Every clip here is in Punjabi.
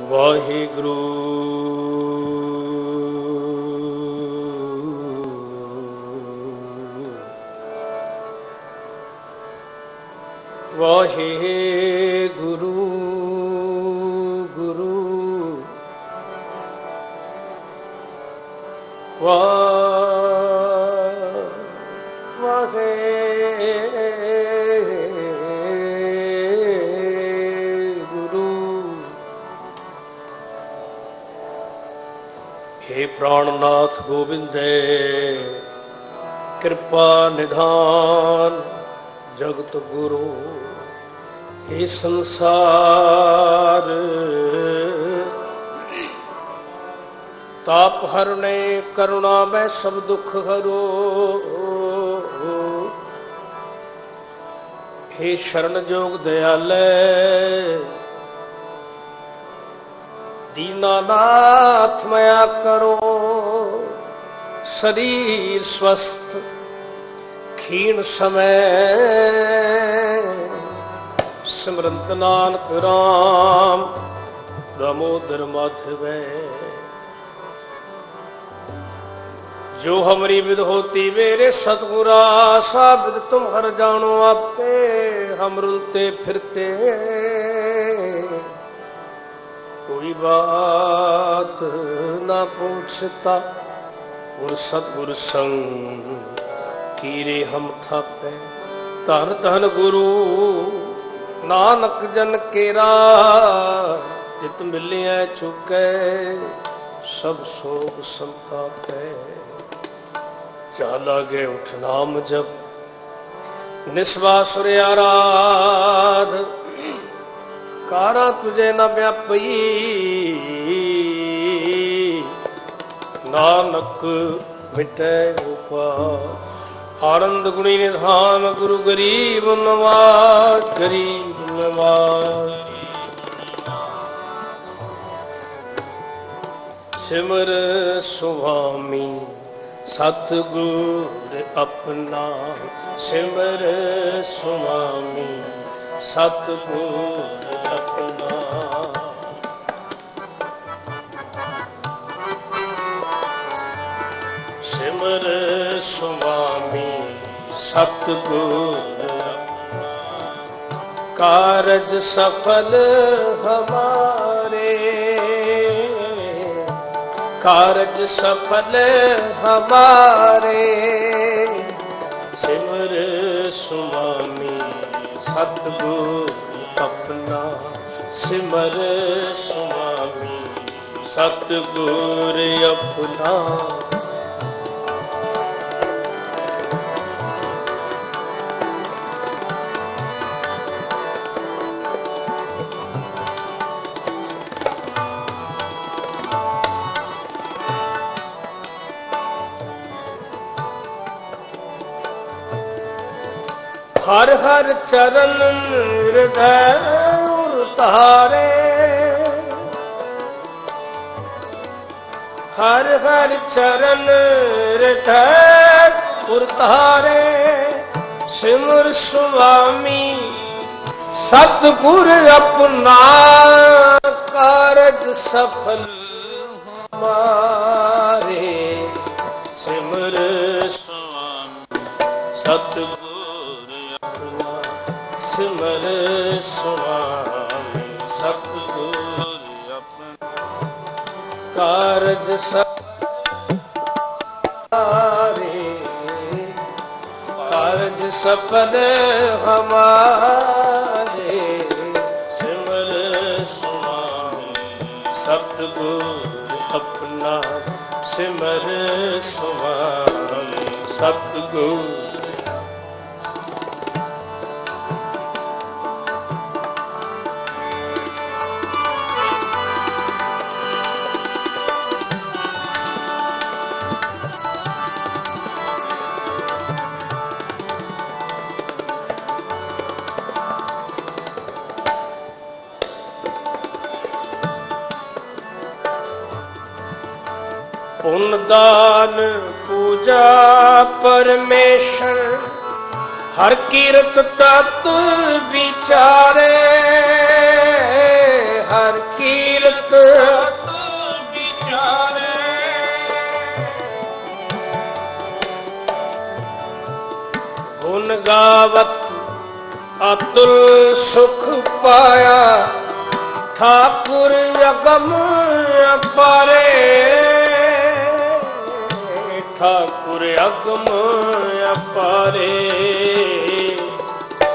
ਵਾਹਿਗੁਰੂ। ਵਾਹਿਗੁਰੂ। ਪ੍ਰਾਣਨਾਥ ਗੋਬਿੰਦੇ, ਕਿਰਪਾ ਨਿਧਾਨ ਜਗਤ ਗੁਰੂ, ਇਹ ਸੰਸਾਰ। ਤਾਪ ਹਰਨੇ, ਕਰੁਣਾ ਮੈਂ ਸਭ ਦੁੱਖ ਹਰੋ। हे ਸ਼ਰਨ ਜੋਗ ਦਿਆਲੇ ਦੀਨਾਨਾਥ ਮਇਆ ਕਰੋ। ਸਰੀਰ ਸਵਸਥ, ਖੀਣ ਸਮੈ। ਸਿਮਰੰਤ ਨਾਨਕ ਰਾਮ ਦਮੋਦਰ ਮਾਧਵੈ। ਜੋ ਹਮਰੀ ਵਿਦ ਹੋਤੀ ਮੇਰੇ ਸਤਗੁਰਾ ਸਾਬਿਦ ਤੁਮ ਹਰ ਜਾਣੋ ਆਪੇ ਹਮ ਰੁਲਤੇ ਫਿਰਤੇ। ਕੋਈ ਬਾਤ ਨਾ ਪੁੱਛਤਾ ਗੁਰ ਸਤਗੁਰ ਸੰਗ, ਕੀਰੇ ਹਮ ਥਾਪੈ। ਧਰ ਧਨ ਗੁਰੂ, ਨਾਨਕ ਜਨ ਕੇਰਾ, ਜਿਤ ਮਿਲਿਆ ਚੁਕੈ, ਸਭ ਸੋਗ ਸੰਤਾਪੈ। ਚਾਲਾ ਗਏ ਉਠ ਨਾਮ ਜਬ ਨਿਸਵਾ ਸੁਰਿ ਆਰਾਧ ਕਾਰਾ ਤੁਝੇ ਨਾ ਵਿਆਪਈ ਨਾਨਕ ਮਿਟੈ ਉਪਾਦ ਆਨੰਦ ਗੁਣੀ ਨਿਧਾਨ ਗੁਰੂ ਗਰੀਬ ਨਵਾਜ ਗਰੀਬ ਨਵਾਜ। ਸਿਮਰ ਸੁਆਮੀ, ਸਤਗੁਰ ਆਪਣਾ। ਸਿਮਰ ਸੁਆਮੀ, ਸਤਗੁਰ ਆਪਣਾ। ਸਿਮਰ ਸੁਆਮੀ ਸਤਿਗੁਰ, ਕਾਰਜ ਸਫਲ ਹਮਾਰੇ। ਕਾਰਜ ਸਫਲ ਹਮਾਰੇ। ਸਿਮਰ ਸੁਆਮੀ ਸਤਗੁਰ, ਆਪਣਾ ਸਿਮਰ ਸੁਆਮੀ ਸਤਗੁਰ, ਆਪਣਾ ਹਰ ਹਰ ਚਰਨ ਹਿਰਦੈ ਉਰਤਾਰੇ ਹਰ ਹਰ ਚਰਨ ਹਿਰਦੈ ਉਰਤਾਰੇ ਸਿਮਰ ਸੁਆਮੀ, ਸਤਿਗੁਰ ਆਪਣਾ ਕਾਰਜ ਸਫਲ ਹਮਾਰੇ। ਸਿਮਰ ਸੁਆਮੀ, ਸਤਿਗੁਰ ਸਿਮਰ ਸੁਆਮੀ ਸਤਿਗੁਰ ਆਪਣਾ ਕਾਰਜ ਸਾਰੇ ਕਾਰਜ ਸਫਲ ਹਮਾਰੇ ਸਿਮਰ ਸੁਆਮੀ, ਸਤਿਗੁਰ ਆਪਣਾ ਸਿਮਰ ਸੁਆਮੀ, ਸਤਿਗੁਰ ਪੁੰਨ ਦਾਨ ਪੂਜਾ ਪਰਮੇਸ਼ਰ, ਹਰ ਕੀਰਤ ਤਤ ਵਿਚਾਰੇ, ਹਰ ਕੀਰਤ ਕੀਰਤ ਵਿਚਾਰੇ। ਗੁਣ ਗਾਵਤ ਅਤੁਲ ਸੁਖ ਪਾਇਆ, ਠਾਕੁਰ ਅਗਮ ਅਪਾਰੇ। ਠਾਕੁਰ ਅਗਮ ਅਪਾਰੇ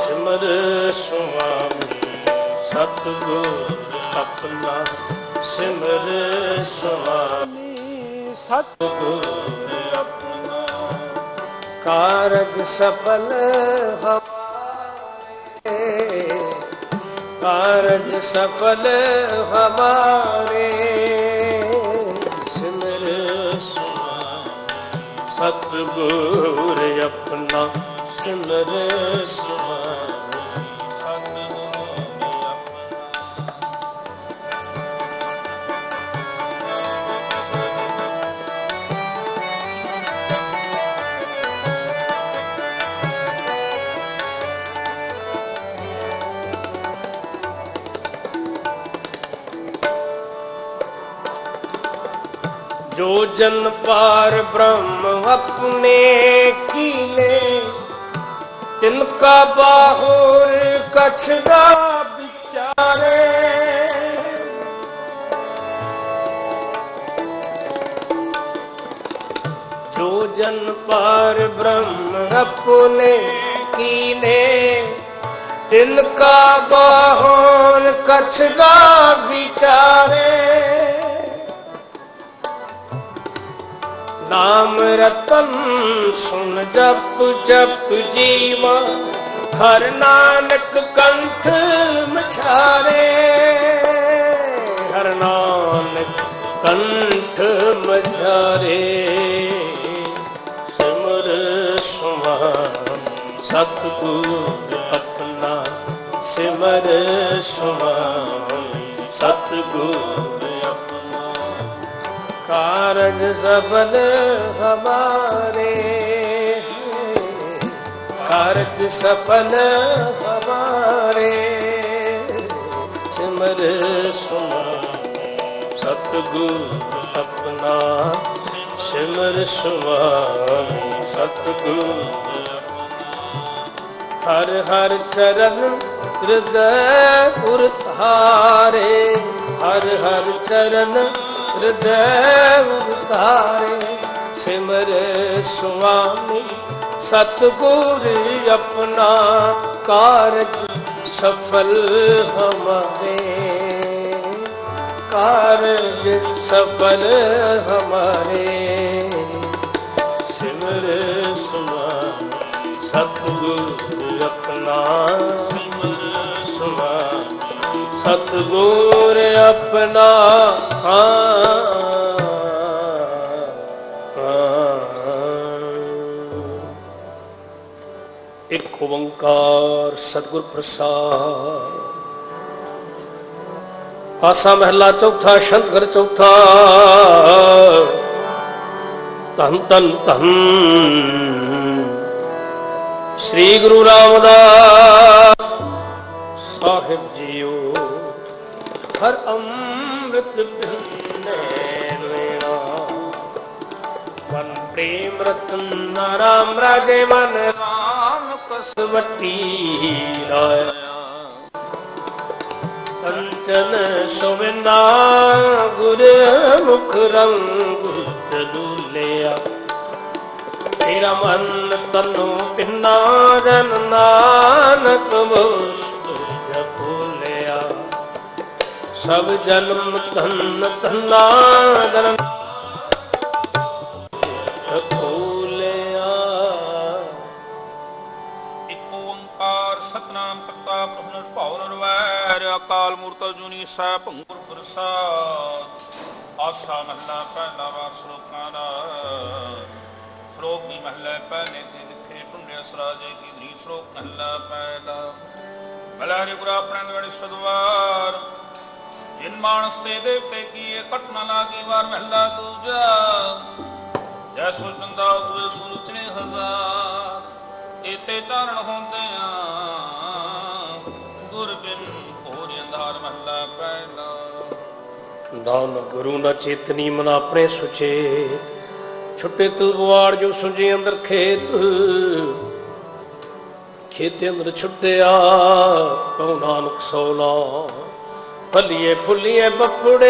ਸਿਮਰ ਸੁਆਮੀ ਸਤਿਗੁਰ ਆਪਣਾ ਸਿਮਰ ਸੁਆਮੀ ਸਤਿਗੁਰ ਆਪਣਾ ਕਾਰਜ ਸਫਲ ਹਮਾਰੇ ਕਾਰਜ ਸਫਲ ਹਮਾਰੇ ਸਤਿਗੁਰ ਆਪਣਾ ਸਿਮਰ ਸੁਆਮੀ ਸਤਿਗੁਰ ਆਪਣਾ ਜੋ ਜਨ ਪਾਰ ਬ੍ਰਹਮ ਆਪਣੇ ਕੀਲੇ ਤਿਨਕਾ ਬਾਹੁਰ ਕਛ ਦਾ ਵਿਚਾਰੇ ਜੋ ਜਨ ਪਾਰ ਬ੍ਰਹਮ ਆਪਣੇ ਕੀਲੇ ਤਿਨਕਾ ਬਾਹੁਰ ਕਛ ਨਾਮ ਰਤਨ ਸੁਣ ਜਪ ਜਪ ਜੀਵਾ, ਹਰ ਨਾਨਕ ਕੰਠ ਮਛਾਰੇ। ਹਰ ਨਾਨਕ ਕੰਠ ਮਛਾਰੇ। ਸਿਮਰ ਸੁਮਾਨ, ਸਤਿਗੁਰ ਆਪਣਾ। ਸਿਮਰ ਸੁਮਾਨ, ਸਤਿਗੁਰ ਕਾਰਜ ਸਫਲ ਹਮਾਰੇ। ਕਾਰਜ ਸਫਲ ਹਮਾਰੇ। ਸਿਮਰ ਸੁਮਾਨ ਸਤਿਗੁਰ ਆਪਣਾ। ਸਿਮਰ ਸੁਮਾਨ ਸਤਿਗੁਰ ਹਰ ਹਰ ਚਰਨ ਹਿਰਦੈ ਪੁਰ ਧਾਰੇ ਹਰ ਹਰ ਚਰਨ ਹਿਰਦੈ ਪੁਰ ਧਾਰੇ ਸਿਮਰ ਸੁਆਮੀ, ਸਤਿਗੁਰ ਆਪਣਾ ਕਾਰਜ ਸਫਲ ਹਮਾਰੇ। ਕਾਰਜ ਸਫਲ ਹਮਾਰੇ। ਸਿਮਰ ਸੁਆਮੀ, ਸਤਿਗੁਰ ਆਪਣਾ ਸਤਿਗੁਰ ਆਪਣਾ ਇੱਕ ਓੰਕਾਰ ਸਤਿਗੁਰ ਪ੍ਰਸਾਦ। ਆਸਾ ਮਹਿਲਾ ਚੌਥਾ ਸ਼ੰਤ ਘਰ ਚੌਥਾ। ਧੰਨ ਧੰਨ ਧੰਨ। ਸ੍ਰੀ ਗੁਰੂ ਰਾਮਦਾਸ ਸਾਹਿਬ ਜੀਓ। ਹਰ ਅੰਮ੍ਰਿਤ ਪੀਨੇ ਲੈਣਾ ਮਨ ਪ੍ਰੇਮ ਰਤਨ ਰਾਮ ਰਾਜੇ ਮਨ ਰਾਮ ਕਸਵਟੀ ਰਾਇਆ ਕੰਚਨ ਸੁਵਿੰਦਾ ਗੁਰ ਮੁਖ ਰੰਗ ਚਦੂਲਿਆ ਤੇਰਾ ਮਨ ਤਨੋ ਪਿੰਨਾ ਜਨ ਨਾਨਕ ਮੁਸਤ ਸਭ ਜਨਮ ਧਨ ਧਨਾ ਜਨ ਜਪੁਲਿਆ ਇੱਕ ਓੰਕਾਰ ਸਤਨਾਮ ਕਰਤਾ ਪ੍ਰਭੂ ਨਿਰਭਉ ਨਿਰਵੈਰ, ਅਕਾਲ ਮੂਰਤ ਜੁਨੀ ਸੈ ਭੰਗੁਰ ਪ੍ਰਸਾਦ। ਆਸਾ ਮਹਲਾ ਪਹਿਲਾ ਵਾਰ ਸ਼ਲੋਕਾਂ ਦਾ। ਸ਼ਲੋਕ ਵੀ ਮਹਲਾ ਪਹਿਲੇ ਤੇ ਲਿਖੇ ਪੁੰਨਿਆ ਸਰਾਜੇ ਕੀ ਧਰੀ ਸ਼ਲੋਕ ਮਹਲਾ ਪਹਿਲਾ। ਭਲਾ ਹਰਿ ਗੁਰੂ ਆਪਣੇ ਦਵੜੀ ਸਦਵਾਰ। ਜਿਨ ਮਾਨਸ ਤੇ ਦੇਵਤੇ ਕੀ ਇਹ ਘਟਨਾ ਲਾਗੀ, ਵਾਰ ਮਹਲਾ ਦੂਜਾ। ਜੈ ਸੁਰਜੰਦਾ ਹੋਏ ਸੁਰਚਨੇ ਹਜ਼ਾਰ ਇਤੇ ਚਾਰਣ ਹੁੰਦੇ ਆ ਗੁਰ ਬਿਨ ਭੋਰ ਅੰਧਾਰ ਮਹਲਾ ਪਹਿਲਾ ਨਾਨ ਗੁਰੂ ਨਾ ਚੇਤਨੀ ਮਨ ਆਪਣੇ ਸੁਚੇ ਛੁੱਟੇ ਤਲਵਾਰ ਜੋ ਸੁਝੇ ਅੰਦਰ ਖੇਤ। ਖੇਤੇ ਅੰਦਰ ਛੁੱਟਿਆ ਕਉ ਨਾਨਕ ਸੋਲਾ ਫਲੀਏ ਫੁੱਲੀਏ ਬੱਪੜੇ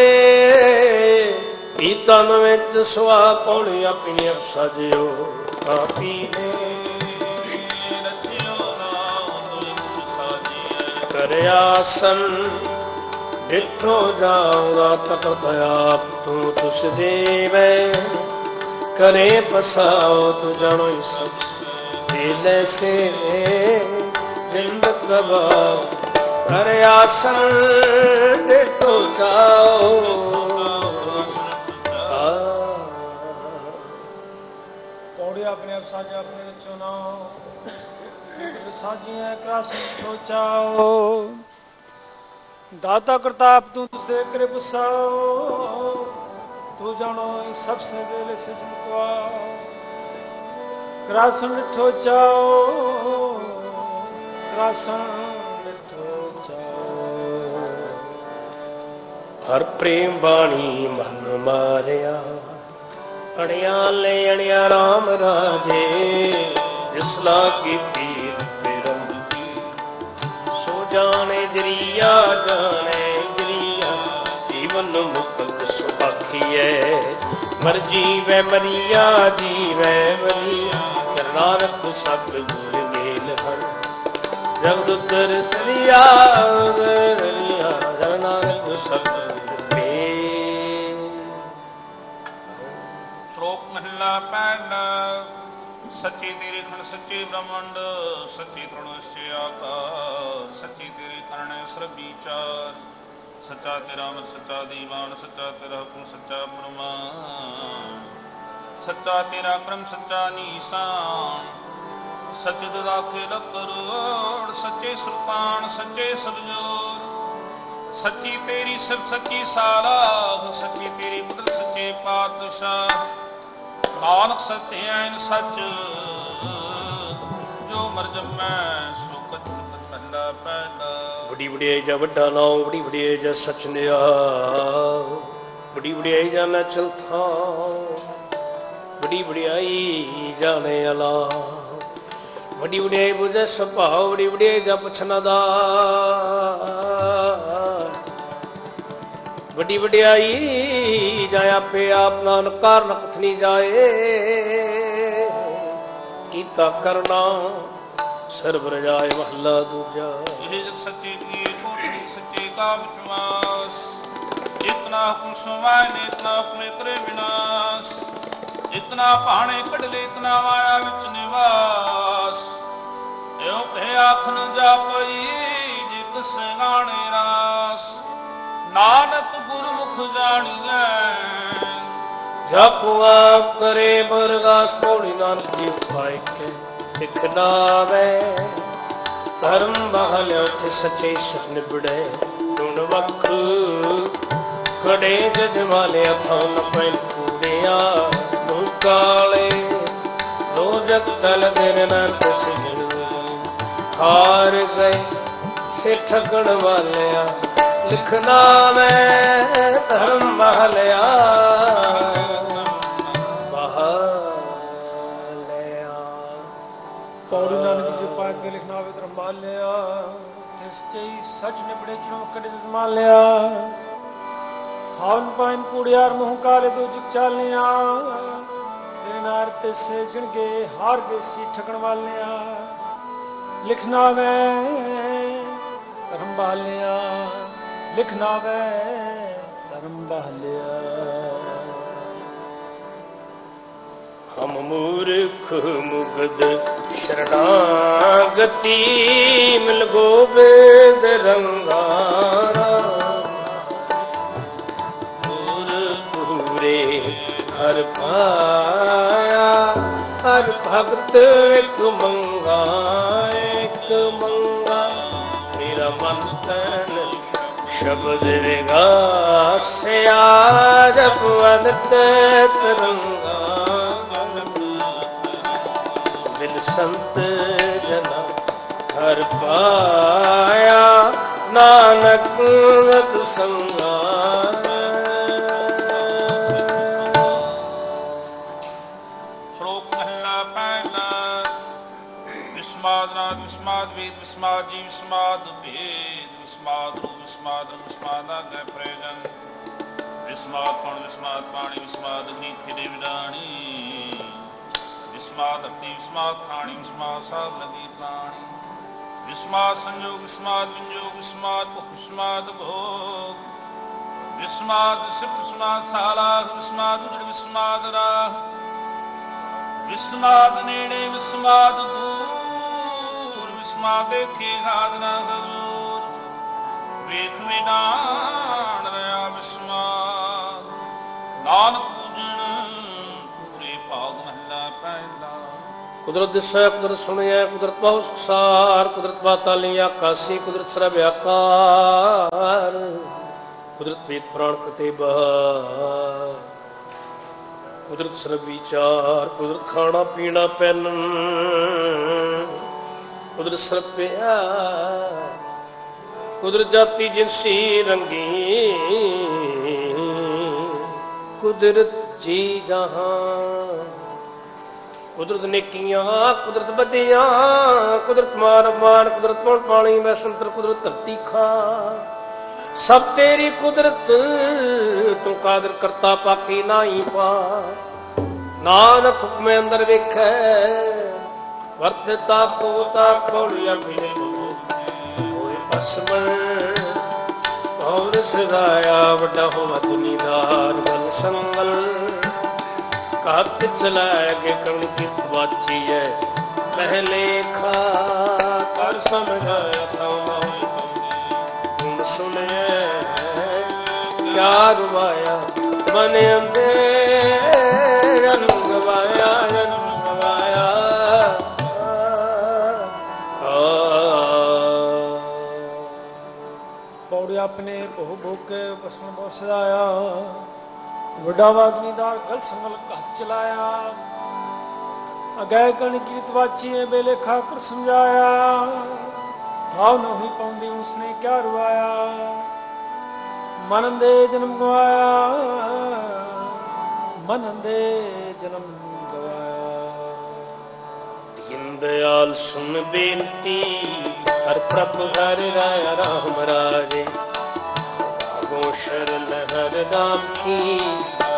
ਪੀਤਨ ਵਿੱਚ ਸਵਾ ਪੌਣੀ ਆਪਣੀ ਸਾਜਿਓ ਆਪੀ ਨੇ ਰਚਿਓ ਨਾਮ ਇੱਕ ਸਾਜੀਐ ਕਰਿਆਸਨ ਡਿਠੋ ਜਾਉਦਾ ਤਕਤ ਆਪ ਤੂੰ ਤੁਸ ਦੇਵੈ। ਕਰੇ ਪਸਾਉ ਤੂੰ ਜਾਣੋ ਹੀ ਸਭ ਦਿਲ ਸੇ ਜਿੰਦ ਕਬਾ ਕਰਿਆਸਨ ਡਿਠੋ ਜਾਉ ਪੌੜੀ ਆਪਣੇ ਆਪ ਸਾਜੇ ਆਪਣੇ ਵਿੱਚੋਂ ਨਾ ਸਾਜੀਆਂ ਕਰਾਸ ਠੋਚਾਓ ਦਾਤਾ ਕਰਤਾਪ, ਤੂੰ ਤੁਸੇ ਕਰੇ ਬਸਾਓ ਤੂੰ ਜਾਣੋ ਇਹ ਸਭ ਸੇ ਵੇਲੇ ਸੇ ਜੁਕਵਾ ਕਰਾਸਨ ਠੋਚਾਓ ਕਰਾਸਨ ਹਰ ਪ੍ਰੇਮ ਬਾਣੀ ਮਨ ਮਾਰਿਆ। ਅਣਿਆ ਲੈ ਅਣਿਆ RAM ਰਾਜੇ, ਜਿਸ ਲਾ ਪਰਮ ਸੋ ਜਾਣੇ ਜਰੀਆ ਜਾਣੇ ਜਰੀਆ, ਜੀਵਨ ਮੁਕਤ ਸੁਖੀਐ ਮਰ ਜੀਵੈ ਮਰੀਆ ਜੀਵੈ ਮਰੀਆ ਕਰਨਾਰਕ ਸਤ ਗੁਰ ਮੇਲ ਹਰ ਜਗਦ ਉਤਰ ਤਰੀਆ ਦਰਿਆ ਜਗਨਾਰਕ ਸਤ ਮਹਿਲਾ ਪਹਿਲਾ ਸੱਚੀ ਤੇਰੇ ਖਣ ਸੱਚੇ ਬ੍ਰਹਮੰਡ, ਸੱਚੀ ਤ੍ਰਿਣ ਨਿਸ਼ਚੈ ਆਕਾਸ਼, ਸੱਚੀ ਤੇਰੀ ਕਰਨੇ ਸਰ ਵਿਚਾਰ ਸੱਚਾ ਤੇਰਾ ਮਨ, ਸੱਚਾ ਦੀਵਾਨ, ਸੱਚਾ ਤੇਰਾ ਹੁਕਮ, ਸੱਚਾ ਫਰਮਾਨ ਸੱਚਾ ਤੇਰਾ ਕਰਮ, ਸੱਚਾ ਨੀਸਾਨ, ਸੱਚ ਦਦਾਖੇ ਲਕਰੋੜ ਸੱਚੇ ਸੁਲਤਾਨ ਸੱਚੇ ਸਬਜੋਰ ਸੱਚੀ ਤੇਰੀ ਸਿਫਤ, ਸੱਚੀ ਸਾਰਾ, ਸੱਚੀ ਤੇਰੀ ਬਦਲ ਸੱਚੇ ਪਾਤਸ਼ਾਹ। ਨਾਨਕ ਸਤਿ ਐਨ ਸੱਚ, ਜੋ ਮਰ ਜਮੈ ਸੋ ਕਛ ਮਹਲਾ ਪਹਿਲਾ ਬੜੀ ਵਡਿਆਈ ਜਾ ਵੱਡਾ ਨਾਮ ਬੜੀ ਵਡਿਆਈ ਜਾ ਸਚਨਿਆ ਬੜੀ ਵਡਿਆਈ ਜਾ ਨਾ ਚਲਥਾ ਬੜੀ ਵਡਿਆਈ ਜਾਣੇ ਅਲਾ। ਬੜੀ ਵਡਿਆਈ ਬੁਝੇ ਸੁਭਾਅ ਬੜੀ ਵਡਿਆਈ ਜਾ ਪੁੱਛਣਾ ਦਾ। ਵੱਡੀ ਵਡਿਆਈ ਜਾ ਆਪੇ ਆਪ ਨਾਨਕ ਕਾਰਨ ਕਥਨੀ ਜਾਏ। ਕੀਤਾ ਕਰਨਾ, ਸਰਬ ਰਜਾਏ ਮਹੱਲਾ ਦੂਜਾ। ਇਹ ਜਗ ਸੱਚੇ ਕੀ ਕੋਠੀ ਸੱਚੇ ਕਾ ਵਿਚਵਾਸ ਇਤਨਾ ਹੁਕਮ ਸੁਮਾਇ ਨੇ ਇਤਨਾ ਹੁਕਮ ਕਰੇ ਵਿਨਾਸ਼। ਇਤਨਾ ਭਾਣੇ ਕਢਲੇ, ਇਤਨਾ ਮਾਇਆ ਵਿੱਚ ਨਿਵਾਸ। ਇਹੋ ਕਹਿ ਆਖਨ ਜਾਪਈ ਜਿਸ ਗਾਣੇ ਰਾਸ। ਨਾਨਕ ਗੁਰਮੁਖ ਜਾਣੀਐ, ਜਪ ਆਪ ਕਰੇ ਬਰਗਾਸ ਪੌੜੀ ਨਾਨਕ ਜੀ ਉਪਾਇ ਕੇ ਇਕ ਨਾਵੇ। ਧਰਮ ਬਹਲ ਉਠ ਸੱਚੇ ਸਚ ਨਿਬੜੇ ਗੁਣ ਵਖ ਕੜੇ ਜਜਮਾਲੇ ਥਾਂ ਨ ਪੈਨ ਕੂੜਿਆ ਮੂੰ ਕਾਲੇ। ਦੋ ਜਗ ਤਲ ਦਿਨ ਨਾਨਕ ਸਿਜਣ ਹਾਰ ਗਏ ਸੇ ਠਗਣ ਵਾਲਿਆ। ਲਿਖਣਾ ਮੈਂ ਧਰਮ ਬਹਲਿਆ ਬਹਲਿਆ ਪੌੜੀ ਨਾਨਕ ਜੀ ਪਾ ਕੇ ਲਿਖਣਾ ਹੋਵੇ ਤਾਂ ਮਾਲਿਆ ਤਿਸ ਚਈ ਸੱਚ ਨਿਬੜੇ ਚਣੋ ਕੜੇ ਜਸਮਾ ਲਿਆ ਖਾਨ ਪਾਇਨ ਕੁੜਿਆਰ ਮੂੰਹ ਕਾਲੇ ਦੋ ਜੁਗ ਚਾਲਿਆ ਨਾਰ ਤੇ ਸੇਜਣਗੇ ਹਾਰ ਗਏ ਸੀ ਠਕਣ ਵਾਲਿਆ। ਲਿਖਣਾ ਮੈਂ ਧਰਮ ਬਾਲਿਆ ਲਿਖਣਾ ਵੈ ਧਰਮ ਬਾਲਿਆ ਹਮ ਮੂਰਖ ਮੁਗਦ ਸ਼ਰਣਾਗਤੀ ਮਿਲ ਗੋਬਿੰਦ ਰੰਗਾਰਾ। ਗੁਰ ਪੂਰੇ ਹਰ ਪਾਇਆ, ਹਰ ਭਗਤ ਇੱਕ ਮੰਗਾ ਇੱਕ ਮੰਗਾ। ਮੇਰਾ ਮਨ ਤਨ ਸ਼ਬਦ ਸੰਤ ਜਨਮ ਹਰ ਪਾਇਆ, ਨਾਨਕ ਰਤ ਸੰਗਾ ਸ਼ਲੋਕ ਮਹਲਾ ਪਹਿਲਾ ਵਿਸਮਾਦ ਨਾ ਵਿਸਮਾਦ ਵੇਦ ਵਿਸਮਾਦ ਜੀਵ ਵਿਸਮਾਦ ਭੇਦ ਵਿਸਮਾਦ ਰੂਪ ਵਿਸਮਾਦ ਪਣ ਵਿਸਮਾਦ ਪਾਣੀ, ਵਿਸਮਾਦ ਅਗਨੀ ਖਿਦੇ ਵਿਡਾਣੀ ਵਿਸਮਾਦ ਅਤੀ, ਵਿਸਮਾਦ ਖਾਣੀ, ਵਿਸਮਾਦ ਸਾਧ ਲਗੀ ਪ੍ਰਾਣੀ। ਵਿਸਮਾਦ ਸੰਜੋਗ, ਵਿਸਮਾਦ ਵਿੰਜੋਗ ਵਿਸਮਾਦ ਭੁਖ, ਵਿਸਮਾਦ ਭੋਗ। ਵਿਸਮਾਦ ਸਿਫ ਵਿਸਮਾਦ ਸਾਲਾਹ ਵਿਸਮਾਦ ਉਜੜ, ਵਿਸਮਾਦ ਰਾਹ। ਵਿਸਮਾਦ ਨੇੜੇ, ਵਿਸਮਾਦ ਦੂਰ। ਵਿਸਮਾਦ ਦੇਖੇ ਹਾਜ਼ਨਾ ਹਜ਼ੂਰ ਵੇਖ ਵਿਦਾਨ ਰਿਆ ਵਿਸਮਾਦ ਨਾਨਕ ਪੂਜਣ, ਪੂਰੇ ਭਾਗ ਮਹਲਾ ਪਹਿਲਾ। ਕੁਦਰਤ ਦਿਸੈ, ਕੁਦਰਤ ਸੁਣਿਆ ਕੁਦਰਤ ਬਹੁ ਸੁਖਸਾਰ ਕੁਦਰਤ ਬਾਤਾਲੀ ਆਕਾਸੀ, ਕੁਦਰਤ ਸਰਬ ਆਕਾਰ। ਕੁਦਰਤ ਵੇਦ ਪ੍ਰਾਣ ਕਤੇ ਬਹਾਰ। ਕੁਦਰਤ ਸਰਬ ਵਿਚਾਰ, ਕੁਦਰਤ ਖਾਣਾ ਪੀਣਾ ਪੈਨ ਕੁਦਰਤ ਸਰਬ ਪਿਆ ਕੁਦਰਤ ਜਾਤੀ ਜਿਨਸੀ ਰੰਗੀ, ਕੁਦਰਤ ਜੀ ਜਹਾਂ। ਕੁਦਰਤ ਨੇਕੀਆਂ, ਕੁਦਰਤ ਬਦੀਆਂ ਕੁਦਰਤ ਮਾਰ ਮਾਨ, ਕੁਦਰਤ ਪੌਣ ਪਾਣੀ ਮੈਂ ਸੰਤਰ, ਕੁਦਰਤ ਧਰਤੀ ਖਾ। ਸਭ ਤੇਰੀ ਕੁਦਰਤ, ਤੂੰ ਕਾਦਰ ਕਰਤਾ ਪਾਕੀ ਨਾਹੀ ਪਾ। ਨਾਨਕ ਹੁਕਮੇ ਅੰਦਰ ਵੇਖੈ, ਵਰਤਤਾ ਪੋਤਾ ਪੌੜੀਆਂ ਫਿਰੇ ਹੋਏ ਪਸਮਣ ਸਦਾਇਆ ਵੱਡਾ ਹੋਵਾ ਦੁਨੀਦਾਰ ਗਲ ਸੰਗਲ ਕੱਤ ਚਲਾਇ ਕੇ ਕਣ ਕੀ ਵਾਚੀ ਹੈ ਪਹਿਲੇ ਖਾ ਕਰ ਸਮਝਾਇਆ ਤਾਂ ਸੁਣਿਆ ਯਾਰ ਰਵਾਇਆ ਮਨ ਅੰਦੇ ਆਪਣੇ ਭੋ ਭੋ ਕੇ ਬਸਣ ਬਸਦਾਇਆ ਵੱਡਾ ਵਾਦਨੀਦਾਰ ਗਲ ਸੰਗਲ ਘੱਟ ਚਲਾਇਆ। ਅਗੈ ਕਣ ਕੀਰਤ ਵਾਚੀਏ ਬੇਲੇ ਖਾਕਰ ਸਮਝਾਇਆ। ਭਾਵ ਨਹੀਂ ਪਾਉਂਦੀ ਉਸਨੇ ਕਿਆ ਰਵਾਇਆ ਮਨ ਦੇ ਜਨਮ ਗਵਾਇਆ। ਮਨ ਦੇ ਜਨਮ ਦੀਨ ਦਿਆਲ ਸੁਨ ਬੇਨਤੀ ਹਰ ਪ੍ਰਭ ਹਰ ਰਾਇਆ ਰਾਮ ਰਾਜੇ ਗੋ ਸ਼ਰਨ ਹਰ ਨਾਮ ਕੀ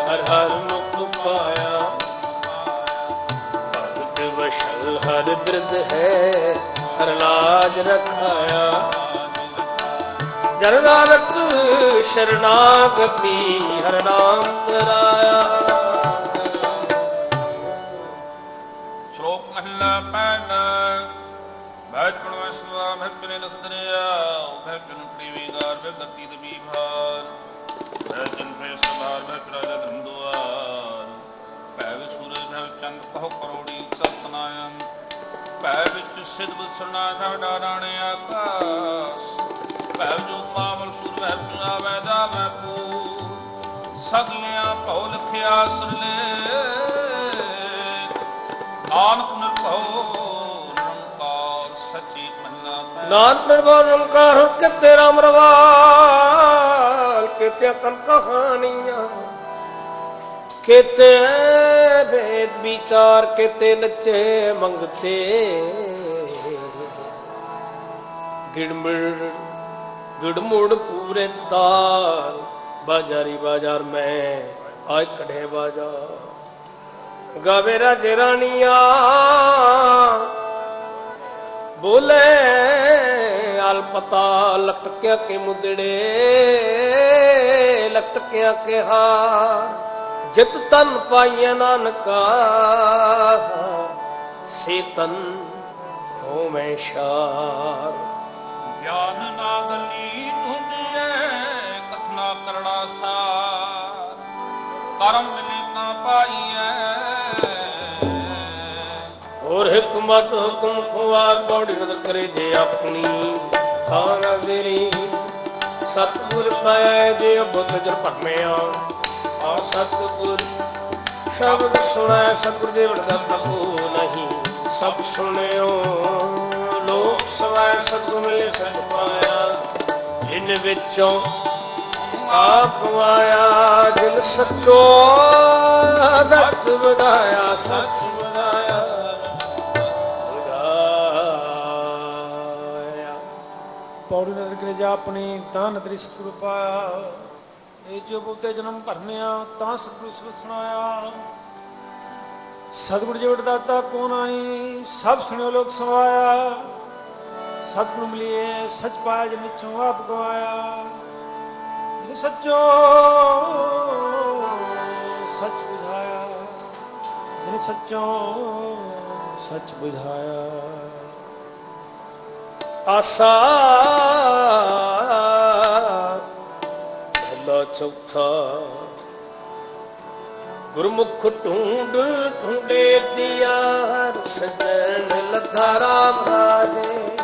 ਹਰ ਹਰ ਮੁਖ ਪਾਇਆ ਭਗਤ ਵਸ਼ਲ ਹਰ ਬਿਰਦ ਹੈ ਹਰ ਲਾਜ ਰਖਾਇਆ ਜਨ ਨਾਨਕ ਸ਼ਰਨਾਗਤੀ ਹਰ ਨਾਮ ਮਹਲਾ ਪਹਿਲਾ ਬੈਠ ਪਣ ਵਸਵਾ ਮੈਂ ਬਿਨੇ ਲਖ ਦਰਿਆ ਮੈਂ ਬਿਨ ਪ੍ਰੀਵੀਦਾਰ ਮੈਂ ਗਤੀ ਤੇ ਬੀਭਾਰ ਮੈਂ ਜਨ ਪੇ ਸਮਾਰ ਮੈਂ ਰਾਜਾ ਧਰਮ ਦੁਆਰ ਭੈ ਵਿ ਸੂਰਜ, ਭੈ ਚੰਦ, ਕਹੋ ਕਰੋੜੀ ਸਤਨਾਯਨ ਭੈ ਵਿੱਚ ਸਿਧ ਬਸਣਾ ਸਾਡਾ ਰਾਣੇ ਆਕਾਸ਼। ਭੈ ਜੋ ਪਾਵਨ ਸੂਰ ਭੈ ਆਵੈ ਮਹਲਾ ਪਹਿਲਾ ਨਾਨਕ ਨਿਰਭਉ ਨਿਰੰਕਾਰ ਕਿਤੇ ਰਾਮ ਰਵਾਲ ਕਿਤੇ ਅਕਲ ਕਹਾਣੀਆਂ। ਕਿਤੇ ਵੇਦ ਵਿਚਾਰ, ਕਿਤੇ ਨੱਚੇ ਮੰਗਤੇ। ਗਿੜਮੜ, ਗਿੜਮੁੜ ਪੂਰੇ ਤਾਰ ਬਾਜ਼ਾਰੀ ਬਾਜ਼ਾਰ ਮੈਂ ਆਜ ਕਢੇ ਬਾਜ਼ਾਰ। ਗਾਵੇ ਰਾਜੇ ਰਾਣੀਆਂ ਬੋਲੇ, ਅਲਪਤਾ ਲਟਕਿਆ ਕੇ ਮੁਦੜੇ, ਲਟਕਿਆ ਕਿਹਾ ਜਿਤ ਤਨ ਪਾਈਆਂ ਨਾਨਕਾ, ਸੇ ਤਨ ਹੋਵੇਂ ਸ਼ਾਰ। ਗਿਆਨ ਨਾਗਲੀ ਧੁੰਦਿਐ ਕਥਨਾ ਕਰੜਾ ਸਾਰ। ਕਰਮ ਮਿਲੇ ਤਾਂ ਪਾਈਐ ਹੋਰ ਹਕਮਤ ਹੁਕਮ ਖੁਆਰ ਬੋੜੀ ਨਦਰ ਕਰੇ ਜੇ ਆਪਣੀ। ਖਾਣਾ ਤੇਰੀ, ਸਤਿਗੁਰ ਪਾਇਆ ਜੇ ਬੁੱਧ ਜਰ ਭਰਮਿਆ ਆ। ਸਤਿਗੁਰ, ਸ਼ਬਦ ਸੁਣੈ, ਸਤਿਗੁਰ ਦੇ ਵੜਦਾ ਤਪੋ ਨਹੀਂ। ਸਭ ਸੁਣਿਓ, ਲੋਕ ਸਵੈ ਸਤਿਗੁਰ ਮਿਲੇ ਸਚ ਪਾਇਆ। ਜਿਨ ਵਿੱਚੋਂ ਆਪ ਆਇਆ, ਜਿਨ ਸੱਚੋ ਸੱਚ ਵਧਾਇਆ ਸੱਚ ਵਧਾਇਆ। ਪੌੜੀ ਨਦਰ ਕਰੇ ਜਾ ਆਪਣੀ, ਤਾਂ ਨਦਰੀ ਸਤਿਗੁਰੂ ਪਾਇਆ। ਇਹ ਜੋ ਬੁੱਤੇ ਜਨਮ ਭਰਨਿਆ ਤਾਂ ਸਤਿਗੁਰੂ ਸਬਦ ਸੁਣਾਇਆ। ਸਤਿਗੁਰ ਜੀ ਦਾਤਾ ਕੋ ਆਈ ਸਭ ਸੁਣਿਓ, ਲੋਕ ਸਮਾਇਆ। ਸਤਿਗੁਰੂ ਮਿਲਿਏ, ਸੱਚ ਪਾਇਆ, ਜਿਨ ਚੋਂ ਆਪ ਗਵਾਇਆ। ਸੱਚੋ ਸੱਚ ਬੁਝਾਇਆ। ਜਿਨ ਸੱਚੋ ਸੱਚ ਬੁਝਾਇਆ। ਆਸਾ। ਭਲਾ ਚੌਥਾ। ਗੁਰਮੁਖ ਢੂੰਡ ਢੂੰਡੇ ਦਿਆ ਹਰ ਸਜਣ ਲੱਗਾ ਰਾਮ ਰਾਜੇ।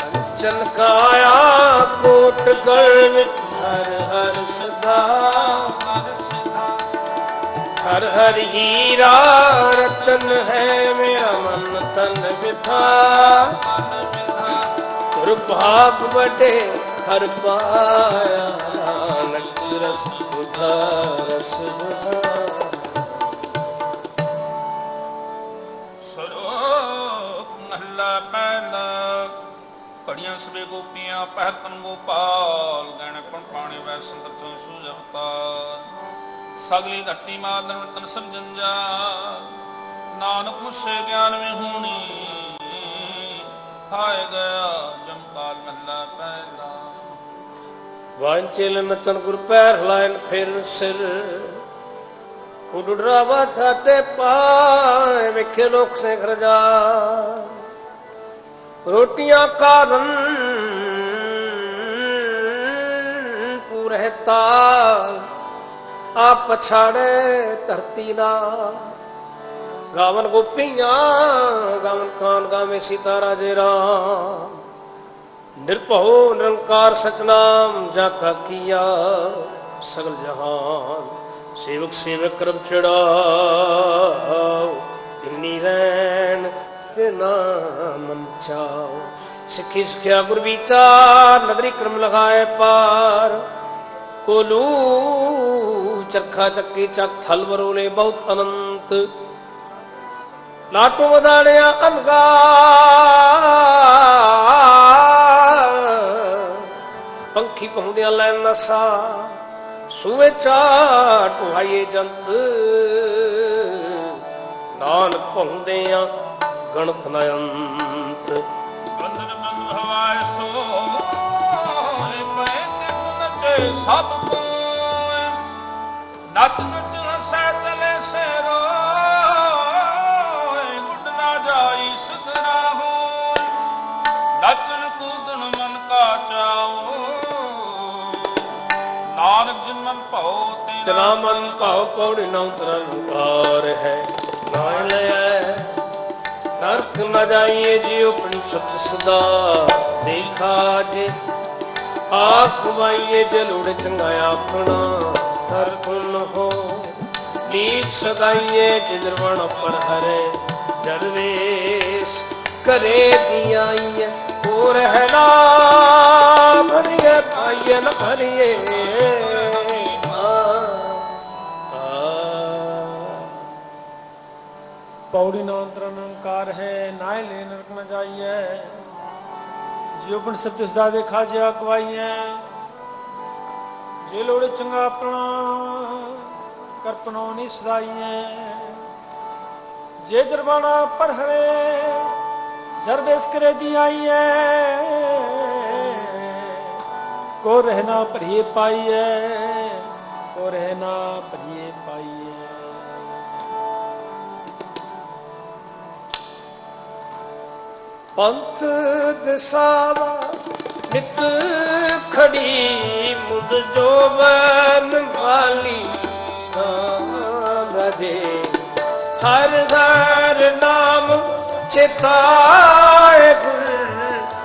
ਕੰਚਨ ਕਾਇਆ ਕੋਟ ਗੜ ਵਿੱਚ, ਹਰ ਹਰ ਸਦਾ ਹਰ ਸਦਾ। ਹਰ ਹਰ ਹੀਰਾ ਰਤਨ ਹੈ ਮੇਰਾ ਮਨ ਤਨ ਵਿਥਾ ਗੁਰ ਭਾਗ ਹਰ ਪਾਇਆ ਨਾਨਕ ਰਸ ਬੁਧਾ ਰਸ ਬੁਧਾ ਸਰੋਕ ਮਹੱਲਾ ਪਹਿਲਾ, ਘੜੀਆਂ ਸਵੇ ਗੋਪੀਆਂ ਪਹਿਰ ਤਨ ਗੋਪਾਲ ਗਣ ਪਣ ਪਾਣੀ ਵੈ ਸੰਦਰ ਚੋਂ ਸੁਜਵਤਾਰ ਸਗਲੀ ਧਰਤੀ ਮਾਦਨ ਤਨ ਸਮਝਨ ਜਾ ਨਾਨਕ ਮੁਸੇ ਗਿਆਨ ਵਿੱਚ ਹੋਣੀ ਹਾਏ ਗਿਆ ਜਮਕਾਲ ਮਹੱਲਾ ਪਹਿਲਾ ਵਾਂਚਿਲ ਨਚਨ ਗੁਰ ਪੈਰ ਲਾਇਨ ਫਿਰ ਸਿਰ। ਉਡੜਾਵਾ ਥਾਤੇ ਪਾਏ ਵਿਖੇ ਲੋਕ ਸੇ ਘਰ ਰੋਟੀਆਂ ਕਾਰਨ ਪੂਰਹਤਾ ਆ ਪਛਾੜੇ ਧਰਤੀ ਨਾਲ। ਗਾਵਨ ਗੋਪੀਆਂ ਗਾਵਨ ਕਾਨ ਗਾਵੇਂ ਸੀਤਾ ਰਾਜੇ ਰਾਮ ਨਿਰਭਉ ਨਿਰੰਕਾਰ ਸਚਨਾਮ ਜਾ ਕਾ ਕੀਆ ਸਗਲ ਜਹਾਨ ਸੇਵਕ ਸੇਵਕ ਕਰਮ ਚੜਾਓ ਇੰਨੀ ਰੈਣ ਤੇ ਨਾਮ ਚਾਓ ਸਿੱਖੀ ਸਿੱਖਿਆ ਗੁਰ ਵਿਚਾਰ ਨਗਰੀ ਕਰਮ ਲਗਾਏ ਪਾਰ ਕੋਲੂ ਚਰਖਾ ਚੱਕੀ ਚੱਕ ਥਲ ਵਰੋਲੇ ਬਹੁਤ ਅਨੰਤ ਲਾਟੋ ਵਦਾੜਿਆ ਅਨਗਾ ਪੰਖੀ ਲੈ ਨਸਾ, ਸੂਏ ਚਾਟ ਵਾਈਏ ਜੰਤ। ਨਾਨਕ ਪਹੁੰਦਿਆ ਗਣਤ ਨਯੰਤ ਬੰਦਨ ਮੰਗ ਹਵਾਏ ਸੋ ਪਏ ਤੇ ਨਚੇ ਸਭ ਕੋਏ। ਨੱਚ ਨੱਚ ਮਨ ਭਉ ਤੇ ਤਨਾ ਮਨ ਭਾਉ ਪੌੜੀ ਨਉ ਤਰੰਕਾਰ ਹੈ? ਨਾਮ ਲਿਆ ਨਰਕ ਨ ਜਾਈਏ ਜੀ ਉਪਨਿਸ਼ਦ ਸਦਾ। ਦੇਖਾ ਜੇ। ਆਖ ਵਾਈਏ ਜਲੂੜ ਚੰਗਾ ਆਪਣਾ। ਸਰਪੁਨ ਹੋ। ਨੀਚ ਸਦਾਈਏ ਜਿਦਰਵਣ ਪਰ ਹਰੇ। ਦਰਵੇਸ਼ ਕਰੇ ਦਿਆਈਏ। ਹੋ ਰਹਿਣਾ ਭਰੀਏ, ਪਾਈਏ ਨ ਭਰੀਏ। ਪੌੜੀ ਨਾ ਅੰਤਰਨ ਅੰਕਾਰ ਹੈ ਨਾਇ ਲੈ ਨਰਕ ਨ ਜਾਈਐ। ਜਿਉ ਸਭ ਤਿਸ ਦਾ ਦੇਖਾ ਜਿਆ ਕਵਾਈਐ। ਜੇ ਲੋੜ ਚੰਗਾ ਆਪਣਾ ਕਰਪਨੋ ਨਹੀਂ ਸਦਾਈਐ। ਜੇ ਜਰਬਾਣਾ ਪਰ ਹਰੇ, ਜਰ ਕਰੇ ਦੀ ਆਈਐ। ਕੋ ਰਹਿਣਾ ਭਰੀਏ ਪਾਈਐ, ਕੋ ਰਹਿਣਾ ਭਰੀਏ ਪੰਥ ਦਸਾਵਾ, ਨਿਤ ਖੜੀ ਮੁਦ ਜੋਬਨ ਵਾਲੀ ਨਾਮ ਰਜੇ। ਹਰ ਹਰ ਨਾਮ ਚਿਤਾਏ ਗੁਰ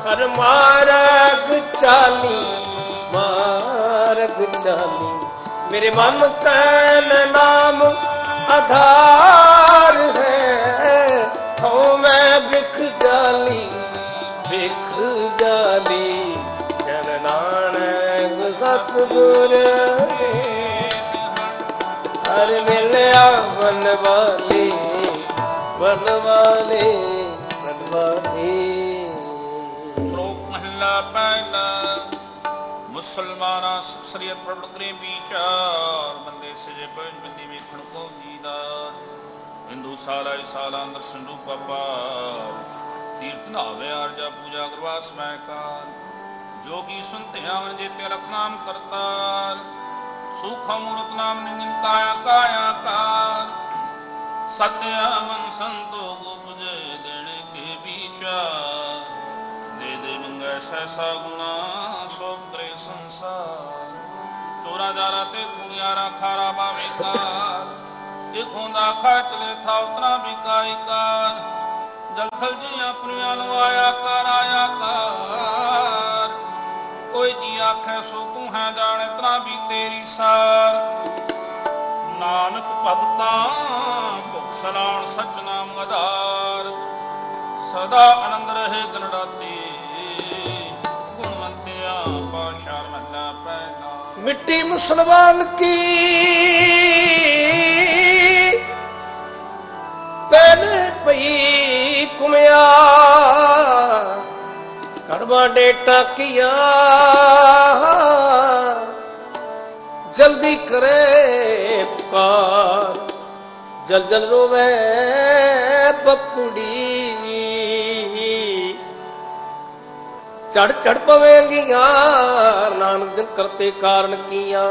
ਹਰ ਮਾਰਗ ਚਾਲੀ ਮਾਰਗ ਚਾਲੀ। ਮੇਰੇ ਮਨ ਤਨ ਨਾਮ ਆਧਾਰ ਹੈ। ਸਤਿਗੁਰ ਹਰ ਮਿਲਿਆ ਬਨ ਵਾਲੀ ਬਨ ਸ਼ਲੋਕ ਮਹੱਲਾ ਪਹਿਲਾ, ਮੁਸਲਮਾਨਾ ਸਰੀਅਤ ਪ੍ਰਵਟ ਕਰੇ ਵਿਚਾਰ। ਬੰਦੇ ਸਜੇ ਪੰਜ ਬੰਦੀ ਵੇਖਣ ਕੋ ਜੀਦਾ ਹਿੰਦੂ ਸਾਲਾ ਸਾਲਾ ਦਰਸ਼ਨ ਰੂਪ ਪਾਰ ਤੀਰਥ ਨਾਵੇ ਅਰਜਾ ਪੂਜਾ ਕਰਵਾਸ ਮੈਂ ਕਾਰ ਜੋਗੀ ਸੁਨਤੇ ਆਵਨ ਜੇ ਤੇ ਨਾਮ ਕਰਤਾਰ ਸੁਖ ਮੂਰਤ ਨਾਮ ਨਿੰਨ ਕਾਇਆ ਕਾਰ ਸਤਿਆ ਮਨ ਸੰਤੋਖ ਉਪਜੇ ਦੇਣੇ ਕੇ ਵਿਚਾਰ। ਦੇ ਦੇ ਮੰਗੈ ਸੈਸਾ ਗੁਣਾ, ਸੋਤਰੇ ਸੰਸਾਰ। ਚੋਰਾ ਜਾਰਾ ਤੇ ਕੁੜਿਆਰਾ ਖਾਰਾ ਬਾਵੇਂ ਕਾਰ। ਦੇਖੋਂ ਦਾ ਖਾ ਚਲੇ ਥਾ ਉਤਨਾ ਬਿਕਾਈ ਕਾਰ ਜਲਥਲ ਜੀ ਆਪਣੀਆਂ ਲਵਾਇਆ ਕਰ, ਆਇਆ ਕਾਰ। ਕੋਈ ਜੀ ਆਖੈ ਸੋ ਤੂੰ ਹੈ ਜਾਣੇ ਤਨਾ ਵੀ ਤੇਰੀ ਸਾਰ। ਨਾਨਕ ਭਗਤਾਂ, ਭੁਖ ਸਲਾਣ ਸਚ ਨਾਮ ਆਧਾਰ। ਸਦਾ ਆਨੰਦ ਰਹੇ ਦਿਨ ਰਾਤੀ। ਗੁਣਵੰਤਿਆ ਪਾਸ਼ਾ ਮਹਲਾ ਪਹਿਲਾ। ਮਿੱਟੀ ਮੁਸਲਮਾਨ ਕੀ? ਤਨ ਪਈ ਕੁਮਿਆ ਕੜਵਾ ਡੇਟਾ ਜਲਦੀ ਕਰੇ ਪੁਕਾਰ ਜਲ ਜਲ ਰੋਵੇ ਬੱਪੁੜੀ ਚੜ ਚੜ ਪਵੇਂਗੀਆਂ ਨਾਨਕ ਦਿਨ ਕਰਤੇ ਕਾਰਨ ਕੀਆਂ।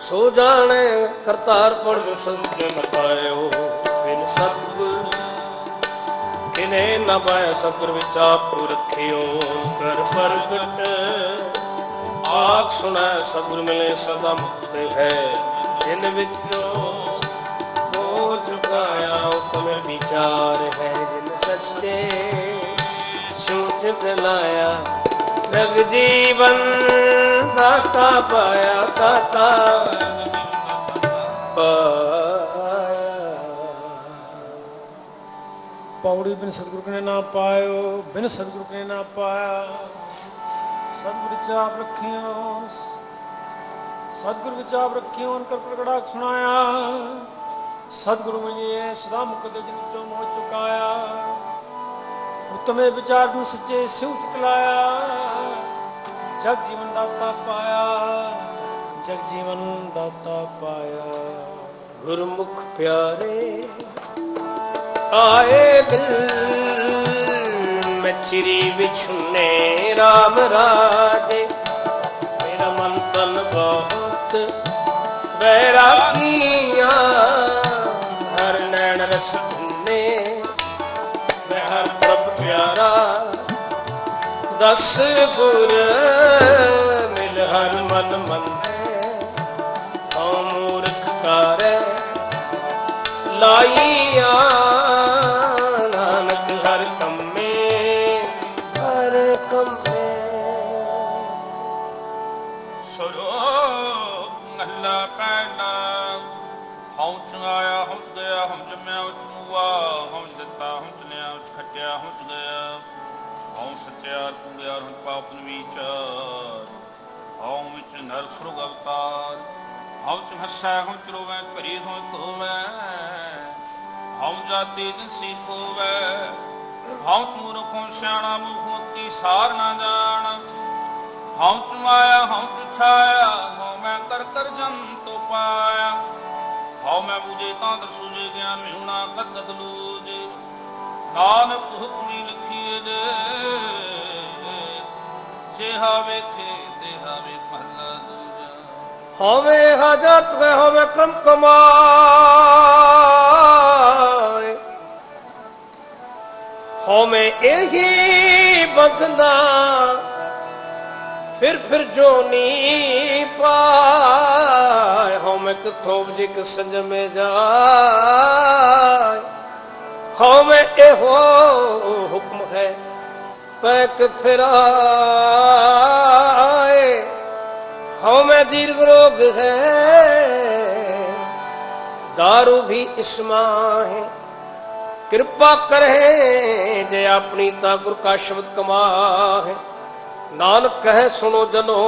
ਸੋ ਜਾਣੇ ਕਰਤਾਰਪੁਰ ਪੜ ਜੋ ਸੰਜਨ ਪਾਇਓ ਬਿਨ ਸਤਗੁਰ ਕਿਨੇ ਨ ਪਾਇਆ ਸਤਗੁਰ ਵਿੱਚ ਕਰ ਪ੍ਰਗਟ। ਆਖ ਸੁਣੈ ਸਤਗੁਰ ਮਿਲੇ ਸਦਾ ਮੁਕਤ ਹੈ। ਜਿਨ ਵਿੱਚੋਂ ਹੋ ਚੁਕਾਇਆ ਉਤਮ ਵਿਚਾਰ ਹੈ ਜਿਨ ਸੱਚੇ। ਸੋਚ ਦਿਲਾਇਆ ਜਗ ਜੀਵਨ ਦਾਤਾ ਪਾਇਆ ਦਾਤਾ। ਪਾਇਆ ਪੌੜੀ ਬਿਨ ਸਤਿਗੁਰੂ ਕੇ ਨਾ ਪਾਇਓ, ਬਿਨ ਸਤਿਗੁਰੂ ਕੇ ਨਾ ਪਾਇਆ। ਸਤਿਗੁਰ ਚਾਪ ਰੱਖਿਓ, ਸਤਿਗੁਰ ਵਿਚਾਪ ਰੱਖਿਓ, ਅਨਕਰ ਪ੍ਰਗੜਾ ਸੁਣਾਇਆ। ਸਤਿਗੁਰੂ ਮਿਲਿਏ ਸਦਾ ਮੁਕਤ ਜਿਨ ਚੋਂ ਮੋਹ ਚੁਕਾਇਆ। ਉਤਮੇ ਵਿਚਾਰ ਨੂੰ ਸੱਚੇ ਸਿਉ ਚਤਲਾਇਆ। ਜਗ ਜੀਵਨ ਦਾਤਾ ਪਾਇਆ, ਜਗ ਜੀਵਨ ਦਾਤਾ ਪਾਇਆ। ਗੁਰਮੁਖ ਪਿਆਰੇ, ਆਏ ਦਿਲ ਮੈਂ ਚਿਰੀ ਵਿਛੁਨੇ RAM ਰਾਜੇ। ਮੇਰਾ ਮਨ ਤਨ ਬਹੁਤ ਬੈਰਾਗੀਆਂ ਹਰ ਨੈਣ ਰਸ ਭੁੰਨੇ। ਮੈਂ ਹਰ ਪ੍ਰਭ ਪਿਆਰਾ, ਦਸ ਗੁਰ ਮਿਲ ਹਰ ਮਨ ਮੰਨੇ। ਚਲਿਆ ਹਉ ਚ ਗਿਆ ਹਉ ਸਚਿਆਰ ਕੂੜਿਆਰ ਹਉ ਪਾਪ ਵਿਚਾਰ। ਹਉ ਵਿੱਚ ਨਰ ਸੁਰਗ ਅਵਤਾਰ, ਹਉ ਚ ਹੱਸੈ, ਹਉ ਚ ਰੋਵੈ, ਭਰੀ ਹੋਇ ਕੋਵੈ ਹਉ ਜਾਤੀ ਜਿਨਸੀ ਕੋਵੈ, ਹਉ ਚ ਮੂਰਖੋਂ ਸਿਆਣਾ, ਮੂਰਖੋਂ ਕੀ ਸਾਰ ਨਾ ਜਾਣ। ਹਉ ਚ ਮਾਇਆ, ਹਉ ਚ ਛਾਇਆ, ਹਉ ਮੈਂ ਕਰ ਕਰ ਜੰਤੋ ਪਾਇਆ। ਹਉ ਮੈਂ ਬੂਝੇ ਤਾਂ ਦਰਸੂਜੇ ਗਿਆਨ ਮਿਹੁਣਾ ਕਦ ਕਦ ਨਾਨਕ ਹੁਕਮੀ ਲਿਖੀਏ ਦੇ। ਜਿਹਾ ਵੇਖੇ ਤਿਹਾ ਵੇਖ ਮਹਲਾ ਦੂਜਾ। ਹੋਵੇ ਹਾਜਤ ਵੇ ਹੋਵੇ ਕਮ ਕਮਾਏ ਹੋਵੇ ਇਹੀ ਬੰਧਨਾ, ਫਿਰ ਫਿਰ ਜੋ ਨੀ ਪਾਏ। ਹੋਵੇ ਕਿਥੋਂ ਜੀ ਕਿ ਸੰਜਮੇ ਜਾਏ। हमें एहो हुक्म है पैक फिराए हमें दीर्घ रोग है दारू भी इसमा है कृपा करे जे अपनी ता गुरु का शब्द कमा है नानक कह सुनो जनो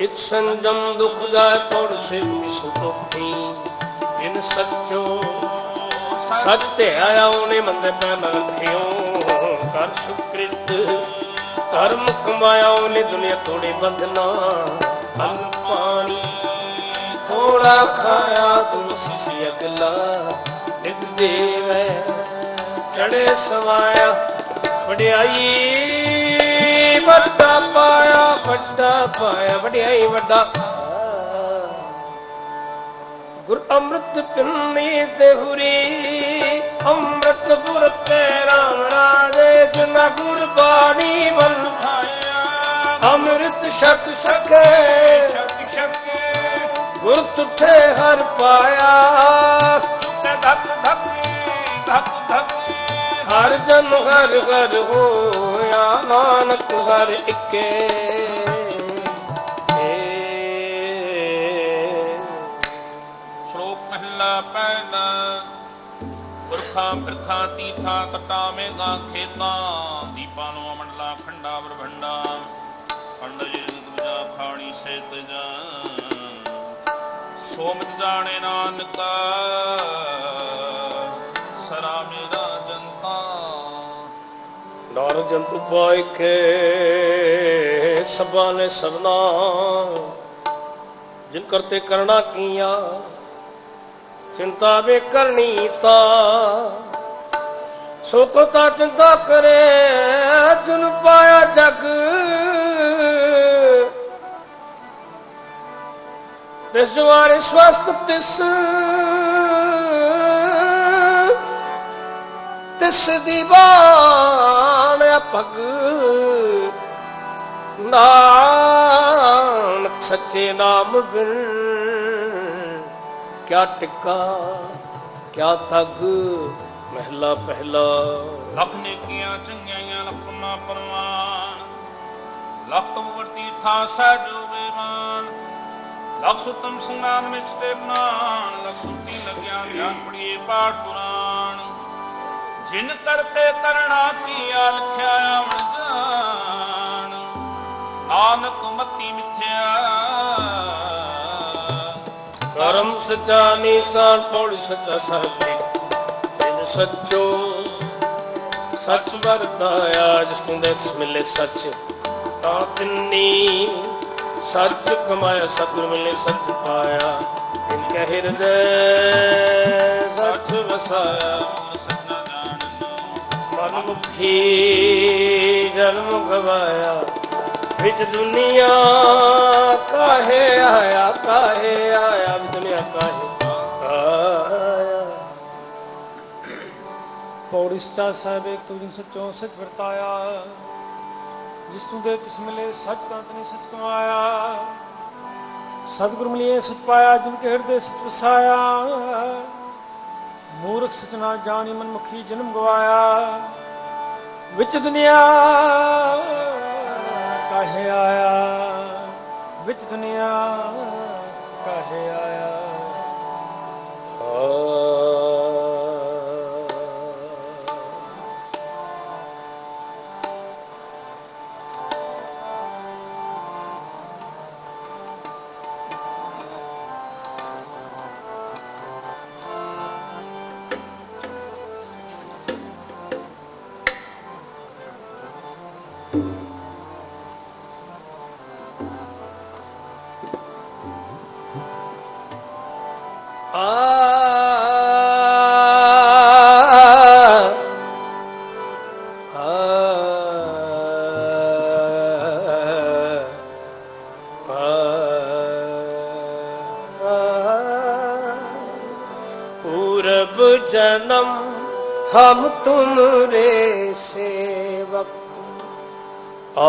इत संजम दुख जाए पौड़ से मिस तो इन सच्चो ਸੱਚ ਤੇ ਆਇਆ ਉਹਨੇ ਮੰਦਰ ਪੈ ਮਲਖਿਓ ਕਰ ਸੁਕ੍ਰਿਤ, ਧਰਮ ਕਮਾਇਆ ਉਹਨੇ ਦੁਨੀਆ ਥੋੜੇ ਬੰਧਨਾ। ਅਨ ਪਾਣੀ ਥੋੜਾ ਖਾਇਆ ਤੂੰ ਸਿਸੀ ਅਗਲਾ। ਨਿਤ ਦੇਵੈ, ਚੜੇ ਸਵਾਇਆ, ਵਡਿਆਈ ਵੱਡਾ ਪਾਇਆ ਵੱਡਾ ਪਾਇਆ, ਵਡਿਆਈ ਵੱਡਾ ਗੁਰ ਅੰਮ੍ਰਿਤ ਪਿੰਨੀ ਦੇਹੁਰੀ ਅੰਮ੍ਰਿਤ ਪੁਰ ਤੇ ਰਾਮ ਰਾਜੇ ਜਨਾ ਗੁਰ ਬਾਣੀ ਮਨ ਭਾਇਆ ਅੰਮ੍ਰਿਤ ਸ਼ਕ ਸਕੇ ਗੁਰ ਤੁਠੇ ਹਰ ਪਾਇਆ। ਚੁੱਕੇ ਧੱਕ ਧੱਕ ਧੱਕ ਧੱਕ। ਹਰ ਜਨ ਹਰ ਹਰ ਹੋਇਆ ਨਾਨਕ ਹਰ ਇੱਕੇ। ਪੁਰਖਾਂ ਬਿਰਖਾਂ ਤੀਥਾਂ ਤਟਾਂ ਖੇਤਾਂ, ਦੀਪਾਂ ਨੂੰ ਮੰਡਲਾ ਖੰਡਾ ਬਰਭੰਡਾ ਖੰਡ ਜੀ ਤੁਜਾ ਖਾਣੀ ਸੇ ਤਜਾ ਸੋਮਤ ਜਾਣੇ ਨਾਨਕਾ, ਸਰਾ ਮੇਰਾ ਜਨਤਾ। ਨਰ ਜੰਤੂ ਪਾਇ ਸਭਾ ਨੇ ਸਭਨਾ। ਜਿਨ ਕਰਤੇ ਕਰਣਾ ਕੀਆ ਚਿੰਤਾ ਵੇ ਕਰਨੀ ਤਾ। ਸੋ ਕੋ ਚਿੰਤਾ ਕਰੇ, ਜਨ ਪਾਇਆ ਜਗ। ਤਿਸ ਜਵਾਰੇ ਸਵਸਤ ਤਿਸ। ਤਿਸ ਦੀ ਬਾਣ ਪਗ ਨਾਨਕ ਸੱਚੇ ਨਾਮ ਬਿਨ। ਕਿਆ ਟਿੱਕਾ, ਕਿਆ ਤਗ ਮਹਿਲਾ ਪਹਿਲਾ। ਲਖ ਨੇਕੀਆਂ ਚੰਗੀਆਂ ਲਖਨਾ ਪਰਵਾਨ। ਲੱਖ ਤੁਮ ਵਰਤੀ ਥਾ ਸਹਿਜੋ ਬੇਮਾਨ ਲੱਖ ਸੁਤਮ ਸੰਗਾਨ ਵਿੱਚ ਤੇ ਪ੍ਰਾਨ ਲੱਖ ਸੁਤੀ ਲੱਗਿਆ, ਗਿਆਨ ਪੜੀਏ ਪਾਠ ਪੁਰਾਣ। ਜਿਨ ਕਰਤੇ ਕਰਣਾ ਕੀਆ ਲਖਿਆ ਆਵਣ ਜਾਣ। ਨਾਨਕ ਮਤੀ ਮਿਥਿਆ ਕਰਮ ਸਚਾ ਨਿਸ਼ਾਨ ਪੌੜੀ ਸਚਾ ਸਾਹਿਬੇ ਜਿਨ ਸੱਚੋ ਸੱਚ ਵਰਤਾਇਆ ਜਿਸ ਨੂੰ ਦੇ ਮਿਲੇ ਸੱਚ। ਤਾਂ ਤਿੰਨੀ ਸੱਚ ਕਮਾਇਆ, ਸਤਿਗੁਰ ਮਿਲੇ ਸੱਚ ਪਾਇਆ। ਇਨ ਕੈ ਹਿਰਦੈ, ਸੱਚ ਵਸਾਇਆ। ਸਜਣਾ ਜਾਣਨ ਮਨ ਮੁਖੀ, ਜਨਮ ਗਵਾਇਆ। ਵਿੱਚ ਦੁਨੀਆ ਕਾਹੇ ਆਇਆ ਕਾਹੇ ਆਇਆ ਵਿੱਚ ਕਾਹੇ ਆਇਆ ਪੌੜੀ ਸਾਹਿਬ ਇੱਕ ਤੁਜਨ ਸੱਚੋਂ ਸੱਚ ਵਰਤਾਇਆ, ਜਿਸ ਨੂੰ ਦੇ ਤਿਸ ਮਿਲੇ ਸੱਚ ਤਾਂ ਤਨੇ ਸੱਚ ਕਮਾਇਆ। ਸਤਿਗੁਰ ਮਿਲਿਏ ਸੱਚ ਪਾਇਆ, ਜਿਨ ਕੇ ਹਿਰਦੇ ਸੱਚ ਵਸਾਇਆ। ਮੂਰਖ ਸਚਨਾ ਜਾਣੀ ਮਨਮੁਖੀ ਜਨਮ ਗਵਾਇਆ। ਵਿੱਚ ਦੁਨੀਆ ਕਾਹੇ ਆਇਆ? ਵਿੱਚ ਦੁਨੀਆ ਕਾਹੇ ਆਇਆ? ਆ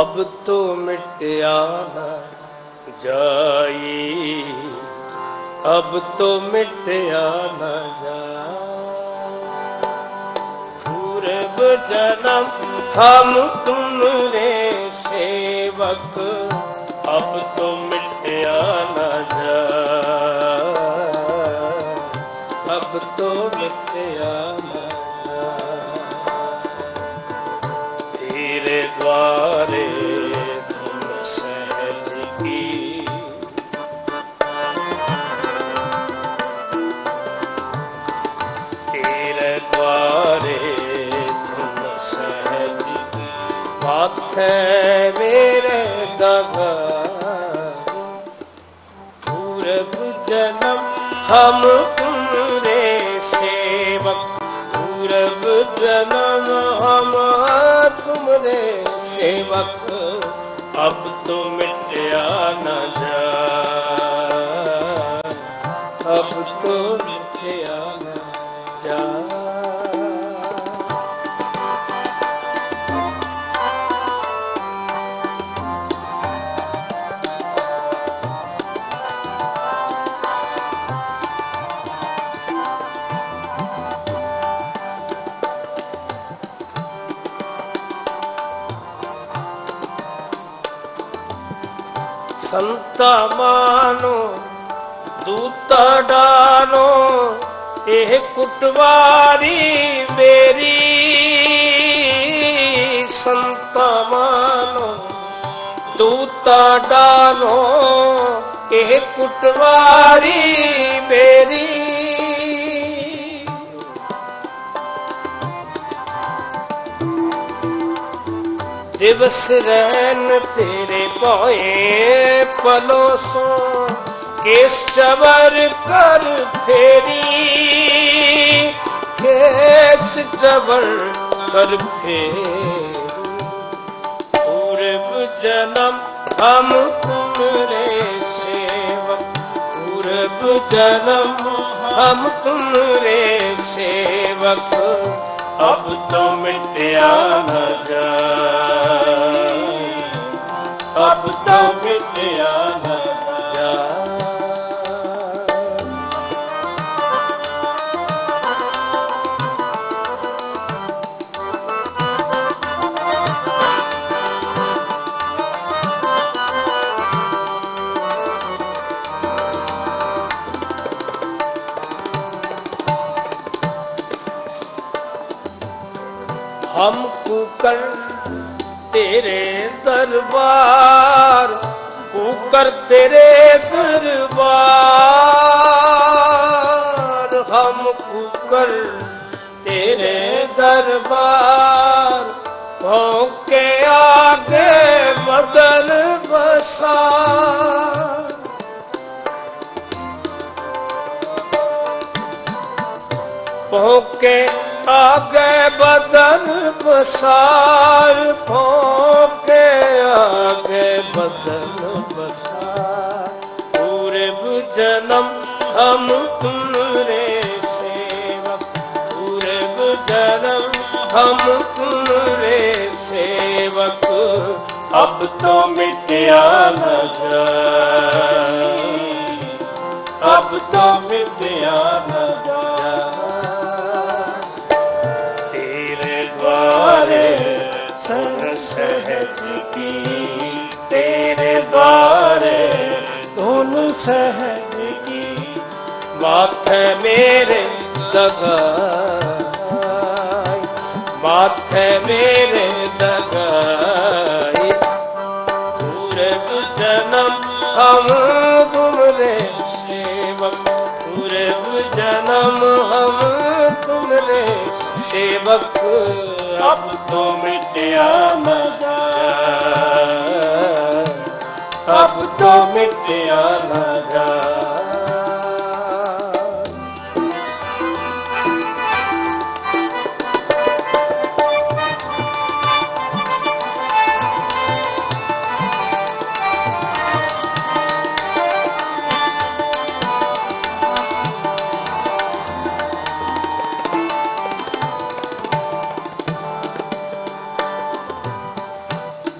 ਅਬ ਤੋ ਮਿਟਿਆ ਨਾ ਜਾਈ। ਅਬ ਤੋ ਮਿਟਿਆ ਨਾ ਜਾ ਪੂਰਬ ਜਨਮ ਹਮ ਤੁਮਰੇ ਸੇਵਕ। ਅਬ ਤੋ ਮਿਟਿਆ ਨਾ ਜਾਈ। ਅਬ ਤੋ ਮਿਟਿਆ ਹੈ ਮੇਰੇ ਦਗਾ ਪੂਰਬ ਜਨਮ ਹਮ ਤੁਮਰੇ ਸੇਵਕ ਪੂਰਬ ਜਨਮ ਹਮ ਤੁਮਰੇ ਸੇਵਕ ਸੰਤਾ ਮਾਨੋ, ਦੂਤਾ ਡਾਨੋ, ਇਹ ਕੁਟਵਾਰੀ ਮੇਰੀ। ਸੰਤਾ ਮਾਨੋ, ਦੂਤਾ ਡਾਨੋ, ਇਹ ਕੁਟਵਾਰੀ ਮੇਰੀ। ਦਿਵਸ ਰਹਿਣ ਤੇ ਭੋਏ ਪਲੋ ਸੋ, ਕੇਸ ਚਵਰ ਕਰ ਫੇਰੀ? ਕੇਸ ਚਵਰ ਕਰ ਫੇਰੀ? ਪੂਰਬ ਜਨਮ ਹਮ ਤੁਮਰੇ ਸੇਵਕ, ਪੂਰਬ ਜਨਮ ਹਮ ਤੁਮਰੇ ਸੇਵਕ। ਅਬ ਤੋ ਮਿਟਿਆ ਨਾ ਜਾਏ। अब तो मिटया न जाए हम कुकर तेरे दरबार ਕਰ ਤੇਰੇ ਦਰਬਾਰ ਹਮ ਕੁਕਰ ਤੇਰੇ ਦਰਬਾਰ ਭੋਕੇ ਆਗੇ ਬਦਲ ਬਸਾ ਭੋਕੇ आगे बदन बसार भोके आगे बदन बसार पूरे जन्म हम तुमरे सेवक पूरे जन्म हम तुमरे सेवक अब तो मिटया न जाए अब तो मिटया न ਸਹਜ ਕੀ ਮਾਥੇ ਮੇਰੇ ਦਗਾਈ, ਮਾਥੇ ਮੇਰੇ ਦਗਾਈ। ਪੂਰਬ ਜਨਮ ਹਮ ਤੁਮਰੇ ਸੇਵਕ, ਪੂਰਬ ਜਨਮ ਹਮ ਤੁਮਰੇ ਸੇਵਕ। ਅਬ ਤੋ ਮਿਟਿਆ ਮਜਾ ਅਬ ਤੋ ਮਿਟਿਆ ਨਾ ਜਾ।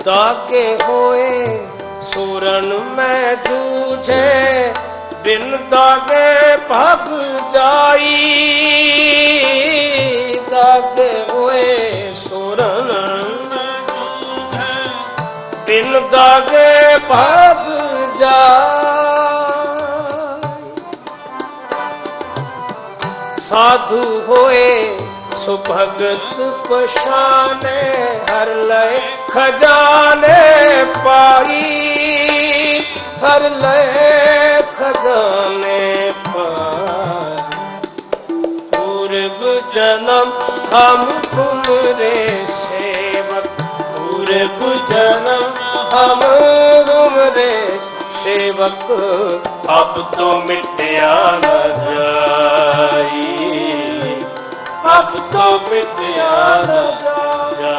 ਤਾਕੇ ਹੋਏ ਮੈਂ ਤੁਝੇ ਬਿਨ ਤਾਗੇ ਭਗ ਜਾਈ। ਤਗ ਹੋਏ ਸੁਰਨ ਬਿਨ ਤਾਗੇ ਭਗ ਜਾਈ। ਸਾਧੂ ਹੋਏ ਸੁਭਗਤ ਪਛਾਨੇ, ਹਰ ਲੈ ਖਜ਼ਾਨੇ ਪਾਈ। ਹਰ ਲੈ ਖਜ਼ਾਨੇ ਪਾਈ। ਪੂਰਬ ਜਨਮ ਹਮ ਤੁਮਰੇ ਸੇਵਕ। ਪੂਰਬ ਜਨਮ ਹਮ ਤੁਮਰੇ ਸੇਵਕ। ਅਬ ਤੋ ਮਿਟਿਆ ਨਾ ਜਾਈ। ਅਬ ਤੋਂ ਮਿਟਿਆ ਨ ਜਾਈ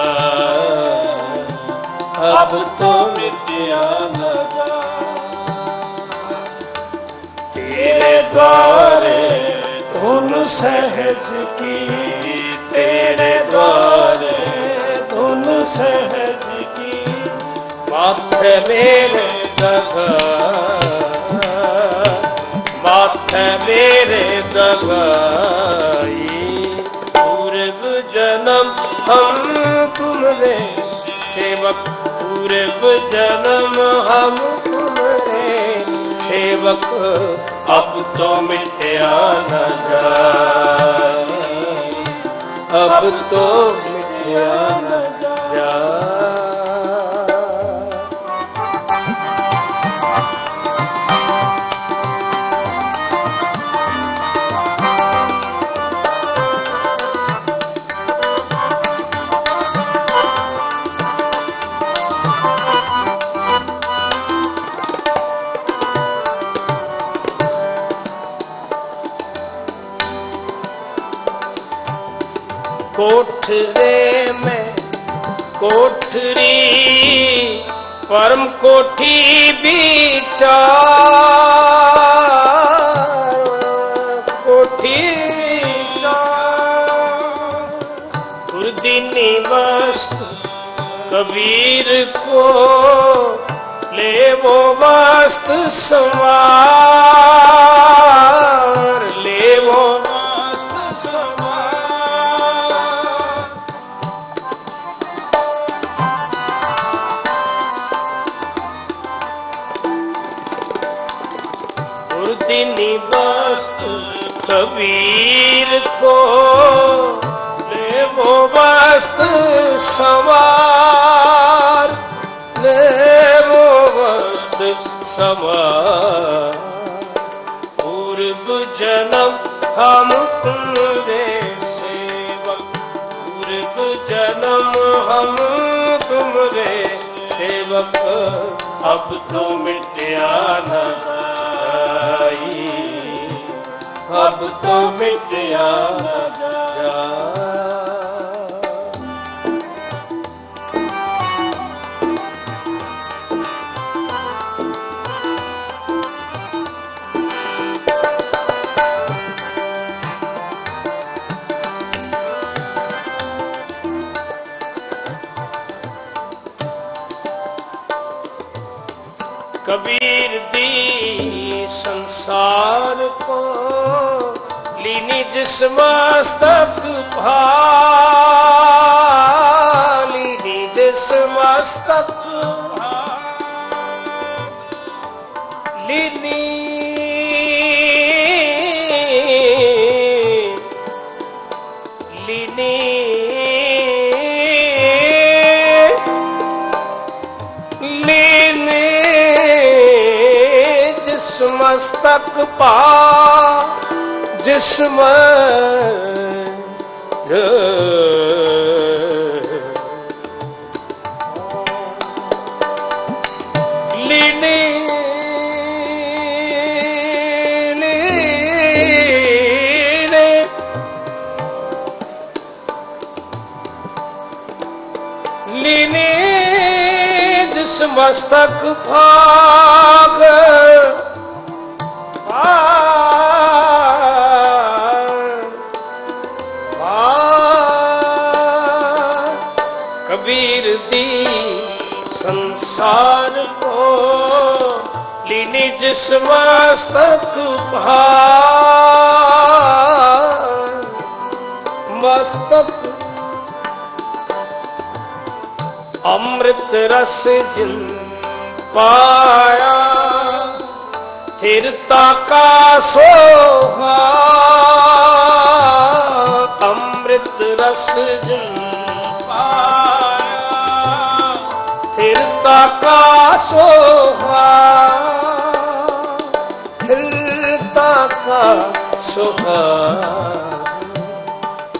ਅਬ ਤੋਂ ਮਿਟਿਆ ਨ ਤੇਰੇ ਦੁਆਰੇ ਧੁਨ ਸਹਿਜ ਕੀ ਤੇਰੇ ਦੁਆਰੇ ਧੁਨ ਸਹਿਜ ਕੀ ਮਾਥੇ ਮੇਰੇ ਦਗਾ। ਮਾਥੇ ਮੇਰੇ ਦਗਾਈ ਪੂਰਬ ਜਨਮ ਹਮ ਤੁਮਰੇ ਸੇਵਕ ਪੂਰਬ ਜਨਮ ਹਮ ਤੁਮਰੇ ਸੇਵਕ ਅਬ ਤੋਂ ਮਿਟਿਆ ਨ ਜਾਏ। ਅਬ ਤੋਂ ਮਿਟਿਆ ਨ ਕੋਠਰੇ ਮੈਂ ਕੋਠਰੀ, ਪਰਮ ਕੋਠੀ ਵਿਚਾਰ। ਕੋਠੀ ਵਿਚਾਰ। ਗੁਰਦੀਨੀ ਵਸਤ ਕਬੀਰ ਕੋ ਲੇਵੋ ਵਸਤ ਸਵਾਰ। ਮਸਤ ਸਵਾਰ ਲੈਵੋ ਮਸਤ ਸਵਾਰ। ਪੂਰਬ ਜਨਮ ਹਮ ਤੁਮਰੇ ਸੇਵਕ, ਪੂਰਬ ਜਨਮ ਹਮ ਤੁਮਰੇ ਸੇਵਕ। ਅਬ ਤੋ ਮਿਟਿਆ ਨਾ ਜਾਈ, ਅਬ ਤੋ ਮਿਟਿਆ ਨਾ ਜਾਈ। ਕਬੀਰ ਦੀ ਸੰਸਾਰ ਕੋ ਲੀਨੀ ਜਿਸ ਮਸਤਕ ਭਾ ਲੀਨੀ ਜਿਸ ਮਸਤਕ ਭਾ ਲੀਨੀ ਮਸਤਕ ਪਾ ਜਿਸਮ ਲੀਨੇ ਲੀਨੇ। ਜਿਸ ਮਸਤਕ ਜਿਸ ਮਸਤਕ ਭਾ ਮਸਤਕ। ਅੰਮ੍ਰਿਤ ਰਸ ਜਿਨ ਪਾਇਆ ਥਿਰਤਾ ਕਾ ਸੋਹਾ। ਅੰਮ੍ਰਿਤ ਰਸ ਜਿਨ ਪਾਇਆ ਥਿਰਤਾ ਕਾ ਸੋਹਾ। ਸੁਹਾਗ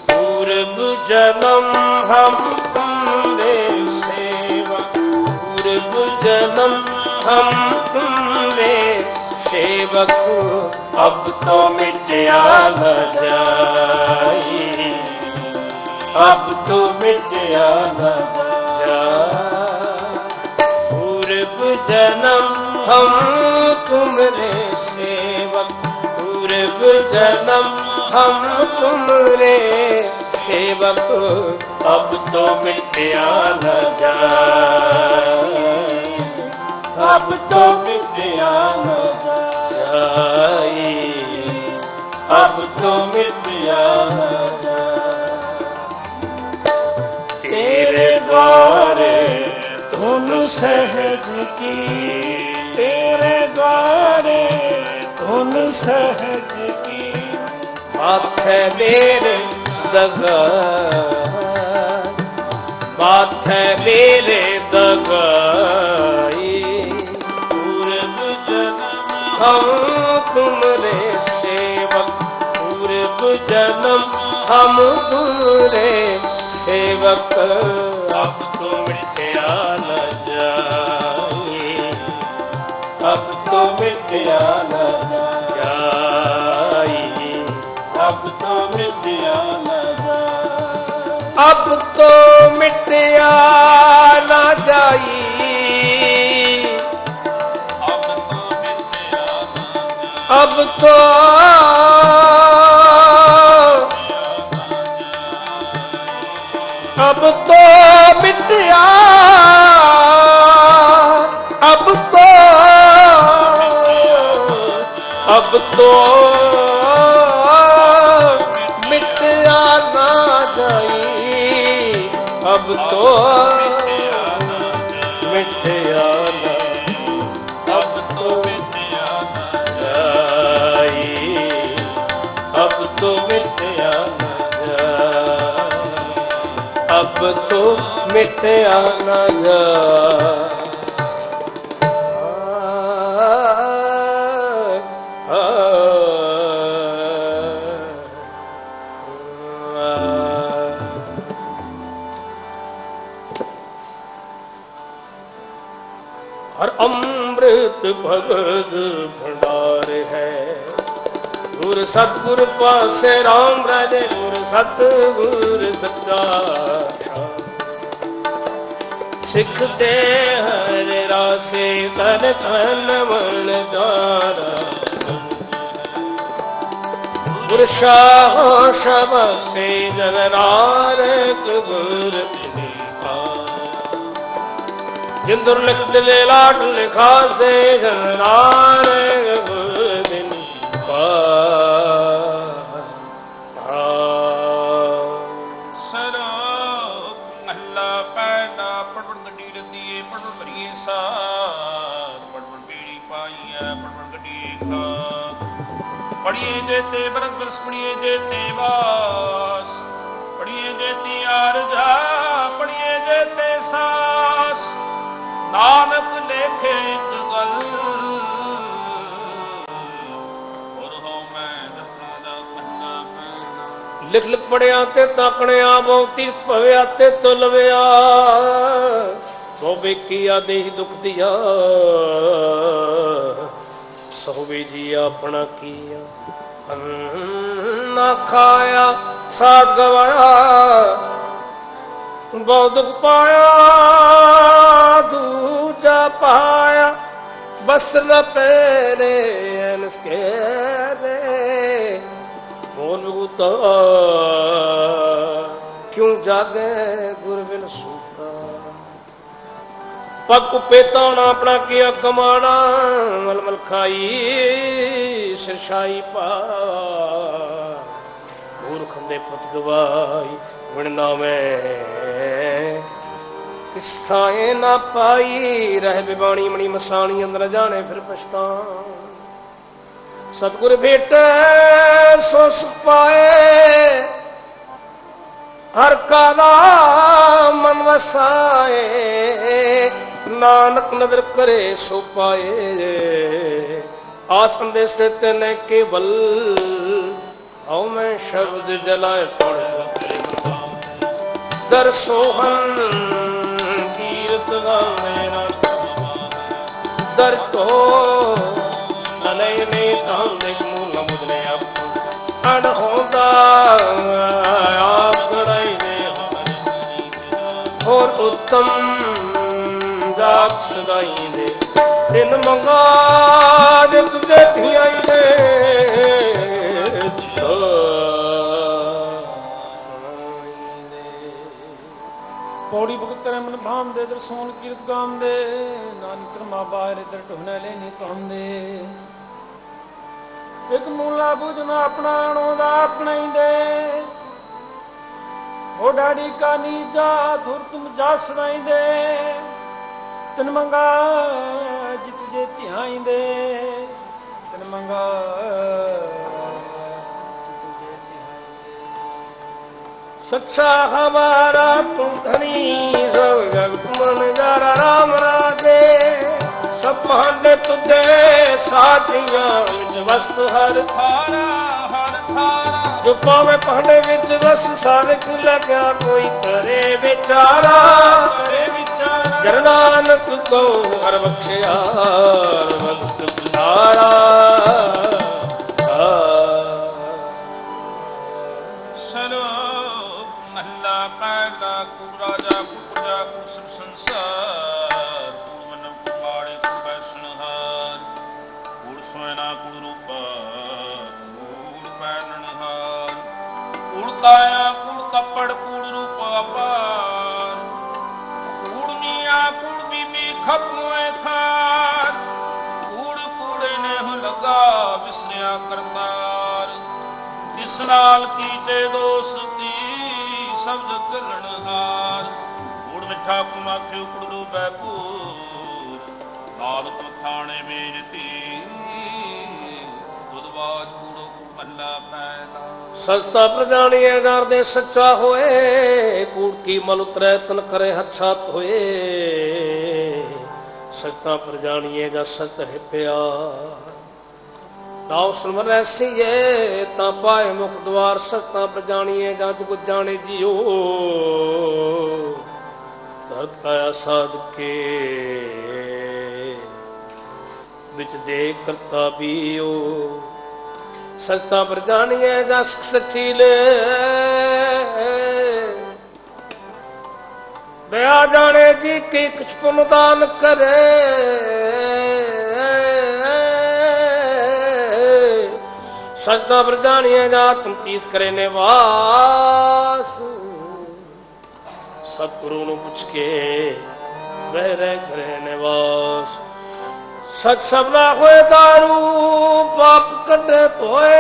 ਪੂਰਬ ਜਨਮ ਹਮ ਤੁਮਰੇ ਸੇਵਾ। ਪੂਰਬ ਜਨਮ ਹਮ ਤੁਮਰੇ ਸੇਵਕੋ ਅਬ ਤੋ ਮਿਟਿਆ ਨ ਅਬ ਤੋ ਮਿਟਿਆ ਨ ਪੂਰਬ ਜਨਮ ਹਮ ਤੁਮਰੇ ਸੇਵਕ हम तुमरे सेवक पूर्व जन्म हम तुमरे सेवक अब तो मिटया न जाए अब तो मिटया न जाए अब तो मिटया न जाए तेरे द्वारे धुन सहज की तेरे द्वारे ਧੁਨ ਸਹਜ ਕੀ ਮਾਥੇ ਮੇਰੇ ਦਗਾ। ਮਾਥੇ ਮੇਰੇ ਦਗਾਈ। ਪੂਰਬ ਜਨਮ ਹਮ ਤੁਮਰੇ ਸੇਵਕ। ਪੂਰਬ ਜਨਮ ਹਮ ਤੁਮਰੇ ਸੇਵਕ। ਅਬ ਤੋ ਮਿਟਿਆ ਨ ਜਾਏ ਅਬ ਤੋ ਮਿਟਿਆ ਮਿਟਿਆ ਅਬ ਤੋ ਅਬ ਤੋ ਮਿਟਿਆ ਅਬ ਅਬ ਤੋ ਮਿਟਿਆ ਨਾ ਅਬ ਤੋ ਮਿਟਿਆ ਨਾ ਅਬ ਤੋ ਮਿਟਿਆ ਨਾ ਜਾਈ। ਭਗਤ ਭੰਡਾਰ ਹੈ। ਗੁਰ ਸਤਗੁਰ ਪਾਸੇ ਰਾਮ ਰਾਜੇ, ਗੁਰ ਸਤਗੁਰ ਸੱਚਾ ਸਿੱਖ ਤੇ ਹਰ ਰਾਸੇ ਤਨ ਤਨ ਮਨ ਦਾਰਾ ਗੁਰ ਸ਼ਾਹ ਸ਼ਬਦ ਸੇ ਜਨ ਗੁਰ ਰਦੀਏ ਪੜਵੜ ਭਰੀਏ ਸਾਥ ਪੜਵੜ ਬੀੜੀ ਪਾਈਐ ਪੜਵੜ ਗੱਡੀ ਖਾ ਪੜੀਏ ਜੇਤੇ ਬਰਸ ਬਰਸ ਪੜੀਏ ਜੇਤੇ ਵਾਸ। ਪੜੀਏ ਜੇਤੀ ਅਰਜਾ ਪੜੀਏ ਜੇਤੇ ਸਾਸ। ਨਾਨਕ ਲੇਖੇ ਇੱਕ ਗੱਲ। ਔਰ ਹੋ ਮੈਂ ਜਪਨਾ ਦਾ ਮਹੱਲਾ ਪਹਿਲਾ ਲਿਖ ਲਿਖ ਪੜਿਆ ਤੇ ਤਾਕਣਿਆ ਬਹੁ ਤੀਰਥ ਭਵਿਆ ਤੇ ਤੁਲਵਿਆ। ਸੋ ਵੇਖੀਆ ਦੇਹ ਦੁਖ ਦਿਆ ਸੋਵੇ ਜੀ ਆਪਣਾ ਕੀਆ ਅੰਨ ਨਾ ਖਾਇਆ ਸਾਧ ਗਵਾਇਆ। ਬਹੁ ਦੁਖ ਪਾਇਆ, ਦੂਜਾ ਪਾਇਆ ਬਸ ਨ ਪੈਰੇ ਅਨਸਕੇ ਰੇ ਮੋਨ ਮੁਗਤਾ ਕਿਉਂ ਜਾਗੇ ਗੁਰ ਬਿਨ ਸੂਤਾ? ਪੱਕ ਪੇਤਾਣਾ ਆਪਣਾ ਕੀਆ ਕਮਾਣਾ ਮਲ ਮਲ ਖਾਈ ਸਰਸ਼ਾਈ ਪਾ। ਮੂਰਖ ਦੇ ਪੁੱਤ ਗਵਾਈ ਵਿਣ ਨਾਵੇਂ ਕਿਸ ਥਾਏ ਨਾ ਪਾਈ ਰਹਿ ਬਿਬਾਣੀ ਮਣੀ ਮਸਾਣੀ ਅੰਦਰ ਜਾਣੇ ਫਿਰ ਪਛਤਾ ਸਤਗੁਰ ਭੇਟੈ, ਸੋ ਸੁਪਾਏ। ਹਰ ਕਾ ਨਾਮ ਮਨ ਵਸਾਏ, ਨਾਨਕ ਨਦਰ ਕਰੇ ਸੋ ਪਾਏ। ਆਸਨ ਦੇ ਸਥਿਤ ਨੇ ਕੇਵਲ ਹਉ ਮੈਂ ਸ਼ਬਦ ਜਲਾਏ ਪੜ ਦਰ ਸੋਹਨ ਕੀਰਤ ਗਾਵੇ ਨਾ ਦਰ ਤੋ ਨਨ ਨਹੀਂ ਤਾਂ ਦੇ ਮੂਲ ਮੁਦਨੇ ਆਪ ਅਣ ਹੁੰਦਾ ਆਪ ਗੜਾਈ ਨੇ ਹੋਰ ਉੱਤਮ ਜਾਤ ਸਦਾਈ ਦੇ ਤਿੰਨ ਮੰਗਾ ਜੇ ਧਿਆਈ ਦੇ ਪੌੜੀ ਮਨ ਭਾਮ ਦੇ ਦਰਸੋਨ ਕੀਰਤ ਗਾਮ ਦੇ ਨਾਨਕ ਕਰਮਾ ਬਾਹਰ ਦਰ ਢੋਨੇ ਲੈ ਨੀ ਦੇ ਇੱਕ ਮੂਲਾ ਬੁਝਣਾ ਆਪਣਾ ਅਣੋ ਦਾ ਆਪਣਾ ਹੀ ਦੇ। ਉਹ ਡਾੜੀ ਕਾ ਨੀਜਾ ਧੁਰ ਤੁਮ ਜਾ ਸਦਾਈ ਦੇ। ਤਨ ਮੰਗਾ ਜੀ ਤੁਝੇ ਧਿਆਈ ਦੇ। ਤਨ ਮੰਗਾ ਸੱਚਾ ਹਮਾਰਾ ਪੁੰਧਨੀ ਸਭ ਜਗਤ ਮਨ ਜਾਰਾ ਰਾਮ ਰਾਦੇ ਸਭ ਭਾਂਡੇ ਤੁਦੇ ਸਾਥੀਆਂ ਵਿੱਚ ਵਸਤ ਹਰ ਥਾਰਾ ਹਰ ਥਾਰਾ। ਜੋ ਪਾਵੇ ਭਾਂਡੇ ਵਿੱਚ ਰਸ ਸਾਰਕ ਲਗਿਆ ਕੋਈ ਕਰੇ ਵਿਚਾਰਾ। ਕਰੇ ਵਿਚਾਰਾ। ਜਰਨਾਨਕ ਕੋ ਹਰ ਬਖਸ਼ਿਆ, ਹਰ ਵਕਤ ਬੁਲਾਰਾ ਸਭ ਸੰਸਾਰ ਕੁੜ ਮਨ ਕੁੜ ਬੈਸਣ ਹਾਰ ਕੁੜ ਸੋਇਨਾ ਕੁੜ ਰੂਪਾ ਕੁੜ ਪੈਣਨ ਹਾਰ ਕੁੜ ਕਾਇਆ ਕੱਪੜ ਕੁੜ ਰੂਪ ਅਪਾਰ ਕੁੜ ਮੀਆਂ ਕੁੜ ਬੀਬੀ ਖਪਮੋਏ ਖਾਰ। ਕੂੜ ਕੂੜੇ ਨੇ ਹੋ ਲਗਾ ਵਿਸਰਿਆ ਕਰਤਾਰ। ਇਸ ਨਾਲ ਕੀਤੇ ਦੋਸਤੀ ਸਬਦ ਚੱਲਣ ਹਾਰ ਕੂੜ ਮਿੱਠਾ ਕੁਮਾਖਿਓ ਕੁੜੂ ਬੈਪੂਰ ਲਾਲ ਖਾਣੇ ਮੇਜਤੀ ਦੁਦਵਾਜ ਕੂੜੋ ਮੱਲਾ ਪੈਦਾ। ਸਸਤਾ ਪ੍ਰਜਾਣੀਏ ਡਰਦੇ ਸੱਚਾ ਹੋਏ, ਕੂੜ ਕੀ ਮਲ ਉਤਰੈ ਤਨ ਕਰੇ ਹੱਛਾ ਹੋਏ ਸਸਤਾ ਪ੍ਰਜਾਣੀਏ ਜਾਂ ਸਤ ਹੈ ਪਿਆਰ। ਨਾਉ ਸੁਮਰੈ ਸੀਏ ਤਾਂ ਪਾਏ ਮੁਖ ਦਵਾਰ ਸਸਤਾ ਪ੍ਰਜਾਣੀਏ ਜਾਂ ਜੁਗ ਜਾਣੇ ਜੀਓ। ਦਰਦ ਕਾਇਆ ਸਾਧ ਵਿੱਚ ਦੇ ਕਰਤਾ ਬੀਓ ਸਸਤਾ ਪਰ ਜਾਣੀਏ ਸੱਚੀ ਲੈ। ਦਇਆ ਜਾਣੇ ਜੀ ਕੀ ਕੁਛ ਪੁਨਦਾਨ ਕਰੇ। ਸਸਤਾ ਪਰ ਜਾਣੀਏ ਜਾ ਤੁਮ ਤੀਤ ਕਰੇ ਨਿਵਾਸ। ਸਤਿਗੁਰੂ ਨੂੰ ਪੁੱਛ ਕੇ ਬਹਿ ਰਹਿ ਕਰੇ ਨਿਵਾਸ। ਸਚ ਸਭਨਾ ਹੋਏ ਦਾਰੂ ਪਾਪ ਕੱਢੇ ਪੋਏ।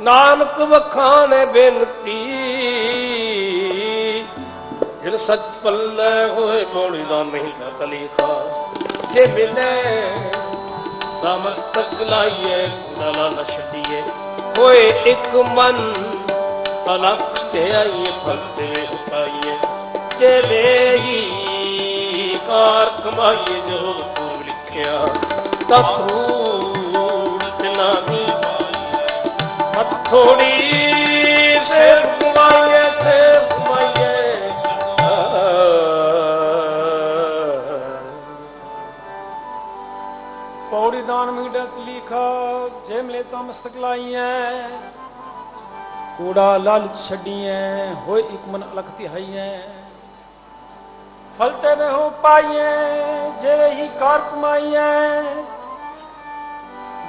ਨਾਨਕ ਵਖਾਣੇ ਬੇਨਤੀ, ਜਿਨ ਸੱਚ ਪੱਲੇ ਹੋਏ ਗੋਲੀ ਦਾ ਮਹੀਨਾ ਕਲੀਖਾ। ਜੇ ਮਿਲੇ ਤਾਂ ਮਸਤਕ ਲਾਈਏ ਕੂੜਾ ਨਾ ਛੱਡੀਏ। ਹੋਏ ਇੱਕ ਮਨ, ਅਲਖ ਤੇ ਆਈਏ ਫਲ ਤੇ ਚਲੇ ਹੀ ਕਾਰ ਕਮਾਈਏ ਜੋ ਤੂੰ ਲਿਖਿਆ। ਤਪੂੜ ਦਿਲਾਂ ਦੀ ਹੱਥੋੜੀ ਸੇ ਕਮਾਈਏ ਸੇ ਕਮਾਈਏ ਪੌੜੀ ਦਾਨ ਮਿਗੜਤ ਲਿਖਾ ਜੇ ਮਿਲੇ ਤਾਂ ਮਸਤਕ ਲਾਈਐ। ਕੂੜਾ ਲਾਲਚ ਛੱਡੀਐ, ਹੋਏ ਇੱਕ ਮਨ ਅਲਖ ਤਿਹਾਈਐ। ਫਲਤੇ ਮੈਂ ਹੋ ਪਾਈਐ ਜੇ ਹੀ ਕਾਰ ਕਮਾਈਐ।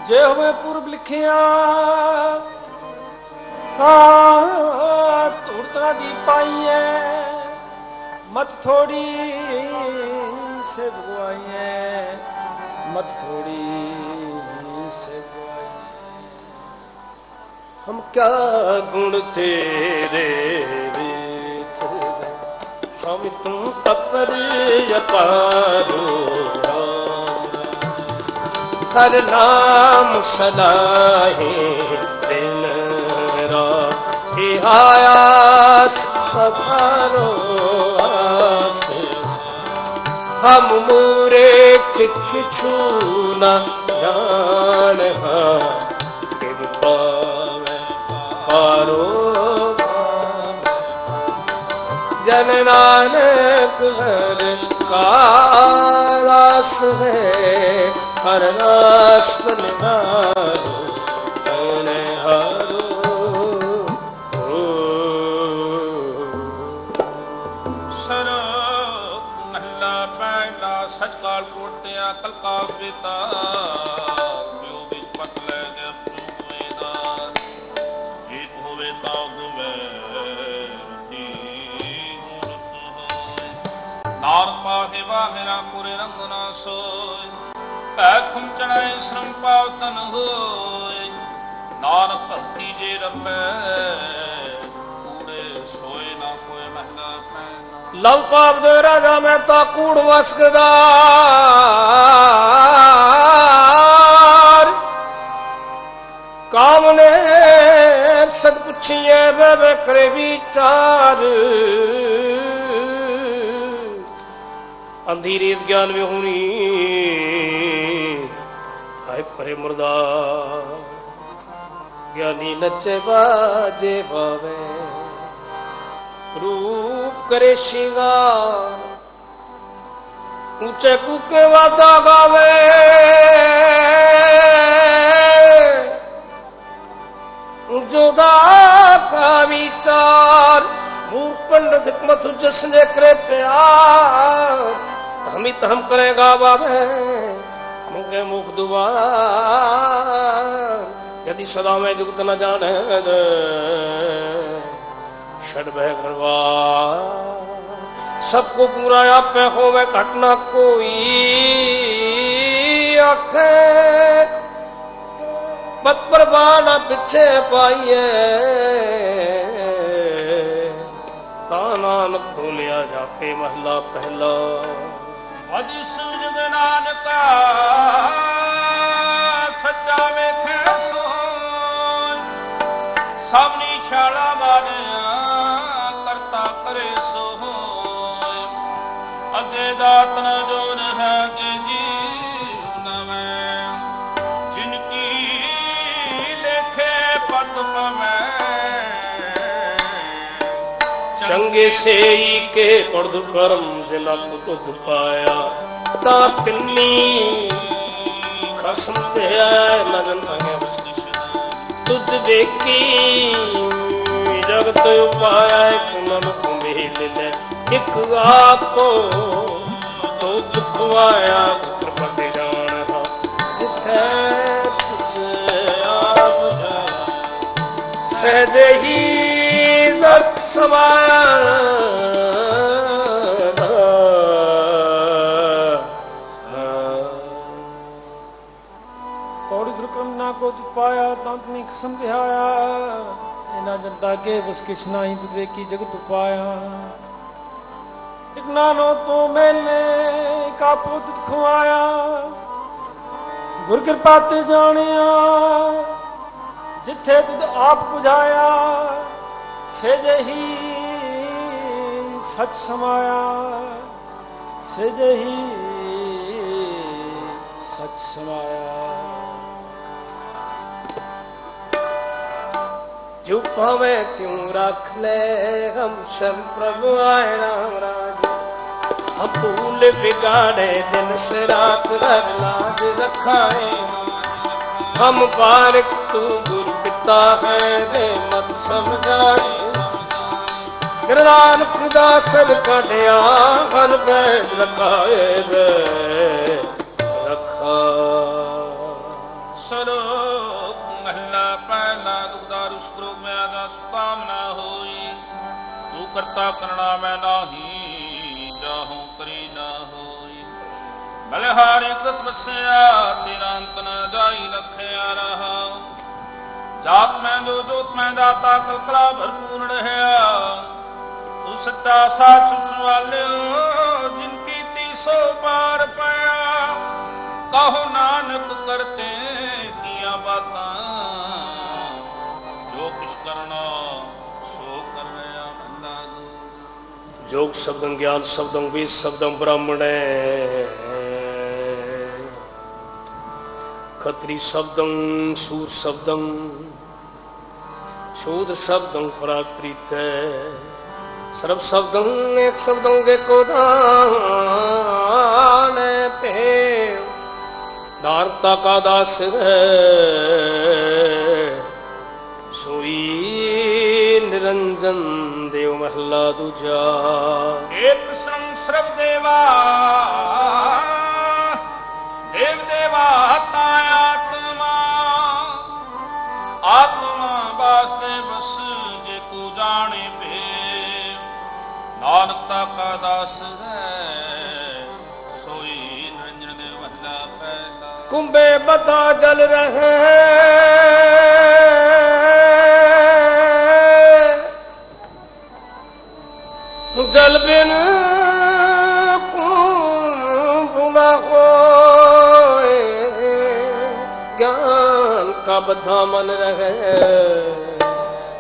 ਜੇ ਹੋਵੇ ਪੁਰਬ ਲਿਖਿਆ ਹਾਂ ਧੂਰਤਨਾ ਦੀ ਪਾਈਐ। ਮਤ ਥੋੜੀ ਸੇ ਬਗਵਾਈਐ ਮਤ ਥੋੜੀ ਹਮ ਕਿਆ ਗੁਣ ਤੇਰੇ ਵਿੱਚ स्वामी तुम तपर अपारो हर नाम सलाहे दिन राहे आयास पधारो आस हम मूरे किछु न जान किर पावे ਰੋਗ ਜਨ ਨਾਨਕ ਹਰਿ ਕਾ ਰਸ ਹੈ ਹਰ ਰਸ ਨਿਮਾਰੋ ਤਨੇ ਹਰੋ। ਸਰੋ ਮਹਲਾ ਪਹਿਲਾ ਸਚਕਾਲ ਕੋਟਿਆ ਕਲਕਾਲ ਬੇਤਾ ਪਾਹੇ ਵਾਹਿਰਾ ਕੁਰੇ ਰੰਗ ਨਾ ਸੋਏ। ਭੈ ਖੁੰਚਣੈ ਸ਼ਰਮ ਪਾਵ ਤਨ ਹੋਏ। ਨਾਨਕ ਭਗਤੀ ਜੇ ਰੰਬੈ ਕੂੜੇ ਸੋਏ ਨਾ ਕੋਏ ਮਹਲਾ ਪੈਨਾ ਲਵ ਪਾਪ ਦੇ ਰਾਜਾ, ਮੈਂ ਤਾਂ ਕੂੜ ਵਸਕਦਾਰ ਕਾਮ ਨੇ ਸਦ ਪੁੱਛੀਏ ਵੇ ਕਰੇ ਵਿਚਾਰ। ਅੰਧੀਰੀ ਗਿਆਨ ਵੀ ਹੋਣੀ। ਹਾਏ ਪਰੇ ਮੁਰਦਾ। ਗਿਆਨੀ ਨੱਚੇ ਬਾਜੇ ਬਾਵੇ। ਰੂਪ ਕਰੇ ਸ਼ਿੰਗਾਰ ਉੱਚੇ ਕੁਕੇ ਵਾਦਾ ਗਾਵੇ। ਜੁਦਾ ਕਾ ਵਿਚਾਰ ਮੂਰ ਪੰਡਤ ਹਕਮਤ ਜਸਨੇ ਕਰੇ ਪਿਆਰ ਹਮਿਤ ਹਮ ਕਰੇਗਾ ਬਾਬੇ। ਮੁਕੇ ਮੁਖ ਦੁਆਰ ਜਦੀ ਸਦਾ ਮੈਂ ਜੁਗਤ ਨ ਜਾਣੈ ਛੜ ਬਹਿ ਘਰਵਾ। ਸਭ ਕੋ ਪੂਰਾ ਆਪੇ ਹੋਵੇ ਘਟਨਾ ਕੋਈ। ਆਖੇ ਬਤ ਪਰਵਾਨਾ ਪਿੱਛੇ ਪਾਈਏ। ਤਾਂ ਨਾਨਕ ਭੁਲਿਆ ਜਾਪੇ ਮਹਲਾ ਪਹਿਲਾ। ਅਦਿ ਸੁਜਗ ਨਾਨਕਾ, ਸੱਚਾ ਵੇਖੈ ਸੋਇ ਸਭਨੀ ਛਾਲਾ ਮਾਰਿਆ, ਕਰਤਾ ਕਰੇ ਸੋ ਹੋਇ ਦਾਤਨ ਦਾਤ ਨ ਜੋਨ ਹੈ ਕਿ ਜੀਵ ਪਵੈ ਚੰਗੇ ਸੇਈ ਕੇ ਪੜਦੁ ਕਰਮ ਜਿਨਾ ਤੁਧ ਪਾਇਆ। ਤਾਂ ਤਿੰਨੀ ਖਸਮ ਤੇ ਨਗਨ ਅਗੇ ਬਸ ਤੁਧ ਦੇਖੀ ਜਗਤ ਉਪਾਇਆ ਇੱਕ ਮਨ ਕੁਮੇਲ ਲੈ। ਇੱਕ ਆਪੋ ਤੋ ਦੁਖ ਕਿਰਪਾ ਤੇ ਜਾਣ ਹਾਂ। ਜਿੱਥੇ ਤੁਧ ਆਪ ਜਾਇਆ, ਸਹਿਜ ਹੀ ਜ਼ਤ ਸਮਾਇਆ ਪੌੜੀ ਦੁਰਕਰਮ ਨਾ ਕੋ ਤੁ ਪਾਇਆ ਤੰਤ ਨੀ ਖਸਮ ਦਿਹਾਇਆ ਇਹਨਾਂ ਜਨਤਾ ਕੇ ਬਸ ਕਿਛ ਨਾਹੀ ਤੁ ਵੇਖੀ ਜਗਤ ਉਪਾਇਆ ਇਕ ਨਾਨੋ ਤੂੰ ਮੈਲੇ ਕਾਪੋ ਤੁ ਖਵਾਇਆ ਗੁਰ ਕਿਰਪਾ ਤੇ ਜਾਣਿਆ, ਜਿੱਥੇ ਤੁਧ ਆਪ 부 ਝਾਇਆ ਸੇ ਸਮਾਇਆ ਸੇ ਜਹੀ ਸਮਾਇਆ। ਜੋ ਭਾਵੇਂ ਤਿਉ ਰੱਖ ਲੈ ਹਮ ਸਭ ਪ੍ਰਭੂ ਆਏ ਰਾਮ ਰਾਜ। ਹਮ ਭੂਲ ਬਿਗਾੜੇ ਦਿਨ ਸੇ ਰਾਤ ਰਗ ਲਾਜ ਰਖਾਏ। ਹਮ ਬਾਰਕ ਤੂ ਗੁਰ ਪਿਤਾ ਹੈ ਦੇ ਮਤ ਸਮਝਾਏ ਗੁਰੂ ਨਾਨਕ ਦਾ ਸਰ ਕਢਿਆ, ਹਰ ਬੈਠ ਰਖਾਏ ਵੇ। ਰਖਾ। ਸਰੋਕ ਮਹੱਲਾ ਪਹਿਲਾ ਦੁਖਦਾਰ ਉਸਤਰੋ ਮੈਂ ਆਗਾ ਸੁਕਾਮ ਨਾ ਹੋਈ। ਤੂੰ ਕਰਤਾ ਕਰਣਾ ਮੈਂ ਨਾਹੀ, ਜਾਹੂ ਕਰੀ ਨਾ ਹੋਈ। ਬਲਹਾਰੀ ਕਤ ਵਸਿਆ ਤੇਰਾ ਅੰਤ ਨਾ ਜਾਈ, ਲਖਿਆ ਰਹਾ। ਜਾਤ ਮੈਂ ਜੋ ਜੋਤ ਮੈਂ ਦਾਤਾ ਕਲਕਲਾ ਭਰਪੂਰ ਰਹਿਆ, ਤੂੰ ਸੱਚਾ ਸਾਚ ਸੁਵਾਲਿਓ ਜਿਨ ਕੀਤੀ ਸੋ ਪਾਰ ਪਿਆ ਕਹੋ ਨਾਨਕ ਕਰਤੇ ਕੀਆਂ ਬਾਤਾਂ, ਜੋ ਕਿਛ ਕਰਨਾ ਸੋ ਕਰ ਰਿਆ ਬੰਦਾ। ਦੂ ਜੋਗ ਸ਼ਬਦੰ ਗਿਆਨ ਸ਼ਬਦੰ ਵੇਦ ਸ਼ਬਦੰ ਬ੍ਰਾਹਮਣੈ ਖਤਰੀ ਸ਼ਬਦੰ, ਸੂਰ ਸ਼ਬਦੰ ਸ਼ੂਦ ਸ਼ਬਦੰ ਪ੍ਰਾਕ੍ਰਿਤੈ। ਸਰਬ ਸ਼ਬਦੰ ਇੱਕ ਸ਼ਬਦੰ ਦੇ ਕੋ ਦਾਨੇ ਪੇ ਨਾਰਤਾ ਕਾ ਦਾਸ ਹੈ। ਬਤਾ ਜਲ ਰਹੇ ਜਲ ਬਿਨ ਕੁੰਭਾ ਹੋਏ, ਗਿਆਨ ਕਾ ਬਧਾ ਮਨ ਰਹੇ।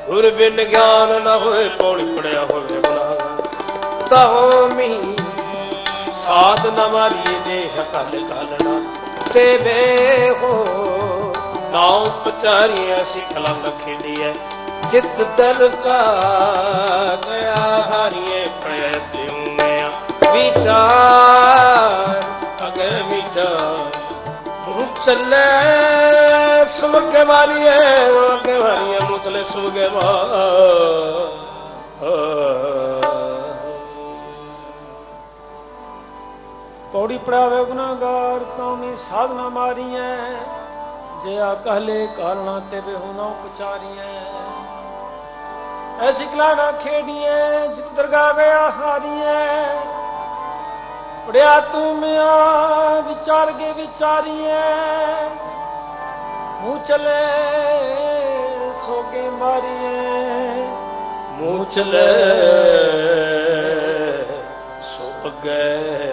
ਗੁਰ ਬਿਨ ਗਿਆਨ ਨਾ ਹੋਏ, ਪੌੜੀ ਪੜਿਆ ਹੋਵੇ ਗੁਨਾਹ ਤਾਹੋ ਮੀ ਸਾਧ ਨਾ ਮਾਰੀਏ ਜੇ ਹਕਲ ਕਲਣਾ ਤੇ ਵੇ ਹੋ ਨਾਉ ਪਚਾਰੀਆਂ ਅਸੀਂ ਕਲੰਗ ਖੇਡੀਐ। ਜਿਤ ਦਰ ਕਾ ਗਿਆ ਹਾਰੀਏ ਪ੍ਰਯਤਿਉ ਮੈਂ ਵਿਚਾਰ ਅਗੇ ਵਿਚਾਰ ਹੂੰ ਚੱਲੇ, ਸੁਮਕੇ ਮਾਰੀਏ ਅਗੇ ਮਾਰੀਏ ਮੁਤਲੇ ਸੁਗੇ ਵਾ ਪੌੜੀ ਪੜਾਵੇ ਗੁਨਾਹਗਾਰ, ਤਾਂ ਵੀ ਸਾਧਨਾ ਮਾਰੀਐ। ਜੇ ਆ ਕਹਲੇ ਕਾਲਣਾ ਤੇ ਵੇ ਹੁਨਾ ਉਪਚਾਰੀਐ। ਐਸੀ ਕਲਾਣਾ ਖੇਡੀਐ, ਜਿਤ ਦਰਗਾ ਵਿਆ ਹਾਰੀਐ ਉੜਿਆ ਤੂੰ ਮਿਆ, ਵਿਚਾਰ ਕੇ ਵਿਚਾਰੀਐ। ਮੂੰਹ ਚਲੇ, ਸੋਗੇ ਮਾਰੀਐ। ਮੂੰ ਚਲੇ, ਸੋ ਅੱਗੇ।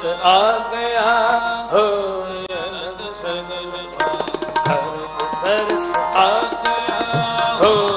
ਰਸ ਆ ਗਿਆ ਹੋ ਅਨੰਦ ਸਗਲ ਹਰ ਸਰਸ ਆ ਗਿਆ ਹੋ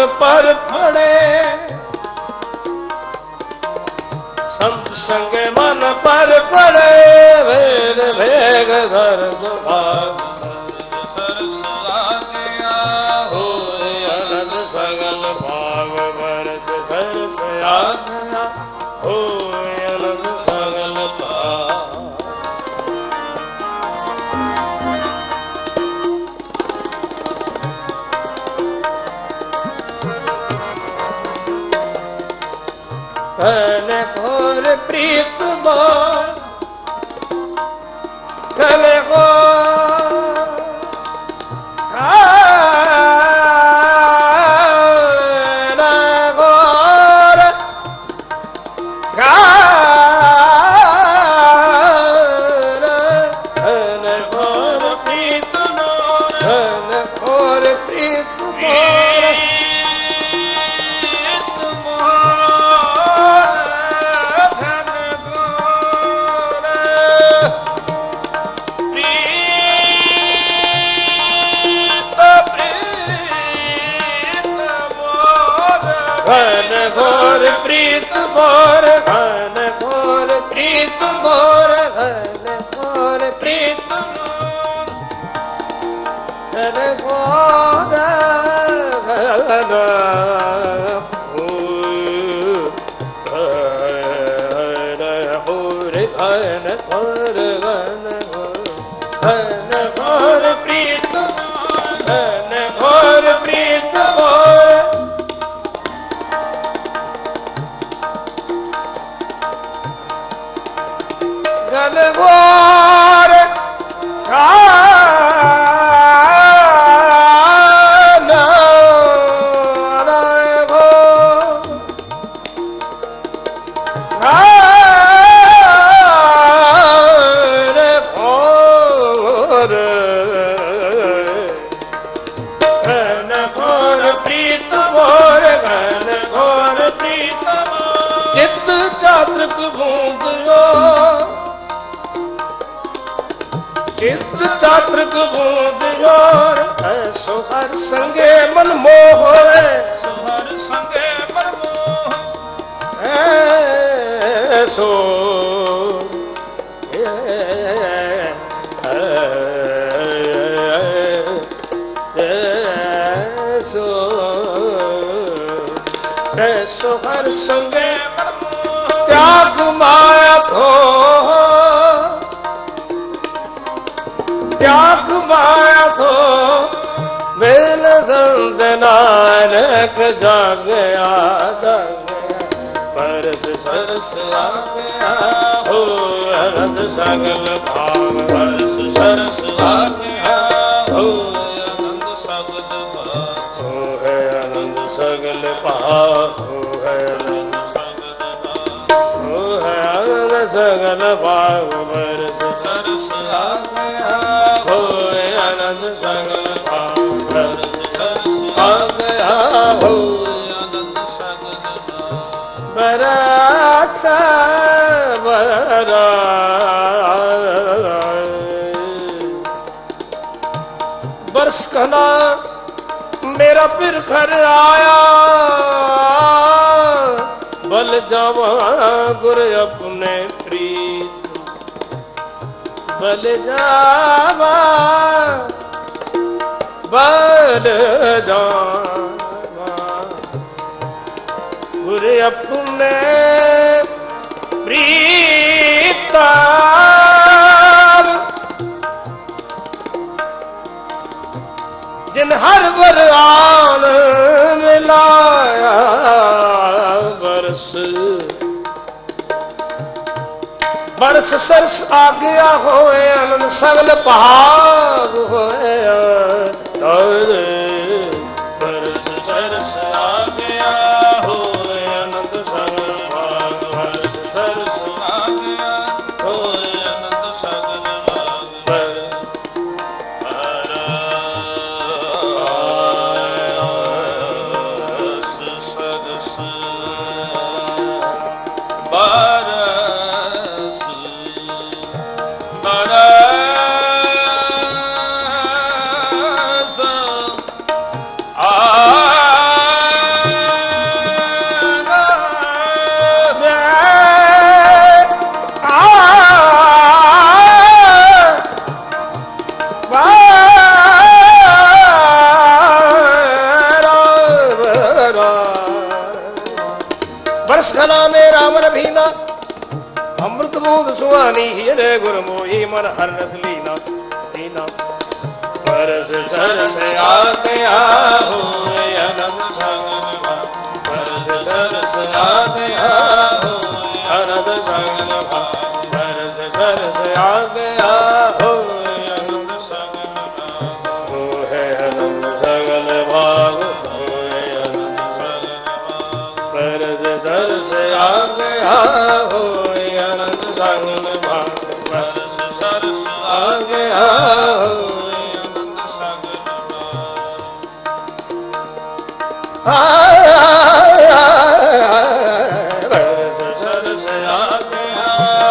ਮਨ ਪਰ ਫੜੇ। ਸੰਤ ਸੰਗੇ ਮਨ ਪਰ ਪੜੇ। ਵੇਰ ਵੇਗ ਧਰ ਸੁਭਾਗ ਸਰਸ ਆ ਗਿਆ ਹੋਏ ਅਨੰਦ ਸਗਲ ਭਾਗ ਬਰਸ ਸਰਸ ਆ ਤਿਆਗ ਮਾਇਆ ਧੋ ਮੇਲ ਸੰਤ ਨਾਨਕ ਜਾਗਿਆ ਜਾਗਿਆ। ਪਰਸ ਸਰਸ ਆ ਗਿਆ ਹੋ ਅਨੰਦ ਸਗਲ ਭਾਵ। ਪਰਸ ਸਰਸ ਆ ਗਿਆ ਹੋ ਆਨੰਦ ਸਗਲ ਭਾਗ ਹੋ ਹੈ ਅਨੰਦ ਸਗਲ ਭਾਵ। ਹੋ ਹੈ ਅਨੰਦ ਸਗਲ ਭਾਗ ਹੋ ਹੈ ਅਨੰਦ ਸਗਲ ਭਾਵ। ਪਰਸ ਸਰਸ ਆ ਗਿਆ ਹੋਏ ਅਨੰਦ ਸਗਲ ਬਰਾਸਾ ਬਰਾ ਬਰਸ ਕਹਨਾ, ਮੇਰਾ ਪਿਰ ਘਰ ਆਇਆ। ਬਲ ਜਾਵਾ ਗੁਰ ਆਪਣੇ ਬਲ ਜਾਵਾ ਬਲ ਜਾਵਾ। ਗੁਰ ਆਪਣੇ ਪ੍ਰੀਤਾ। ਜਿਨ ਹਰ ਵਰਾਨ ਮਿਲਾਇਆ ਬਰਸ ਬਰਸ ਸਰਸ ਆਗਿਆ ਗਿਆ ਹੋਏ ਅਨੰਦ ਸਗਲ ਭਾਗ ਹੋਇਆ। ਬਰਸ ਮੋਹੀ ਮਨ ਹਰ ਰਸ ਲੀਨਾ ਦੀਨਾ ਬਰਸ ਸਰਸ ਆ ਗਿਆ ਹੋਏ ਅਨੰਦ ਸੰਗਨ ਮਾ ਬਰਸ ਸਰਸ ਆ ਗਿਆ ਹੋਏ ਅਨੰਦ ਸੰਗਨ ਮਾ ਬਰਸ ਸਰਸ ਆ ਗਿਆ ਹੋਏ ਅਨੰਦ ਸੰਗਨ ਮਾ ਹੋਏ ਅਨੰਦ ਸਗਲ ਭਾਗ ਹੋਏ ਸਰਸ ਹੋਏ ਅਨੰਦ ਆ ਗਿਆ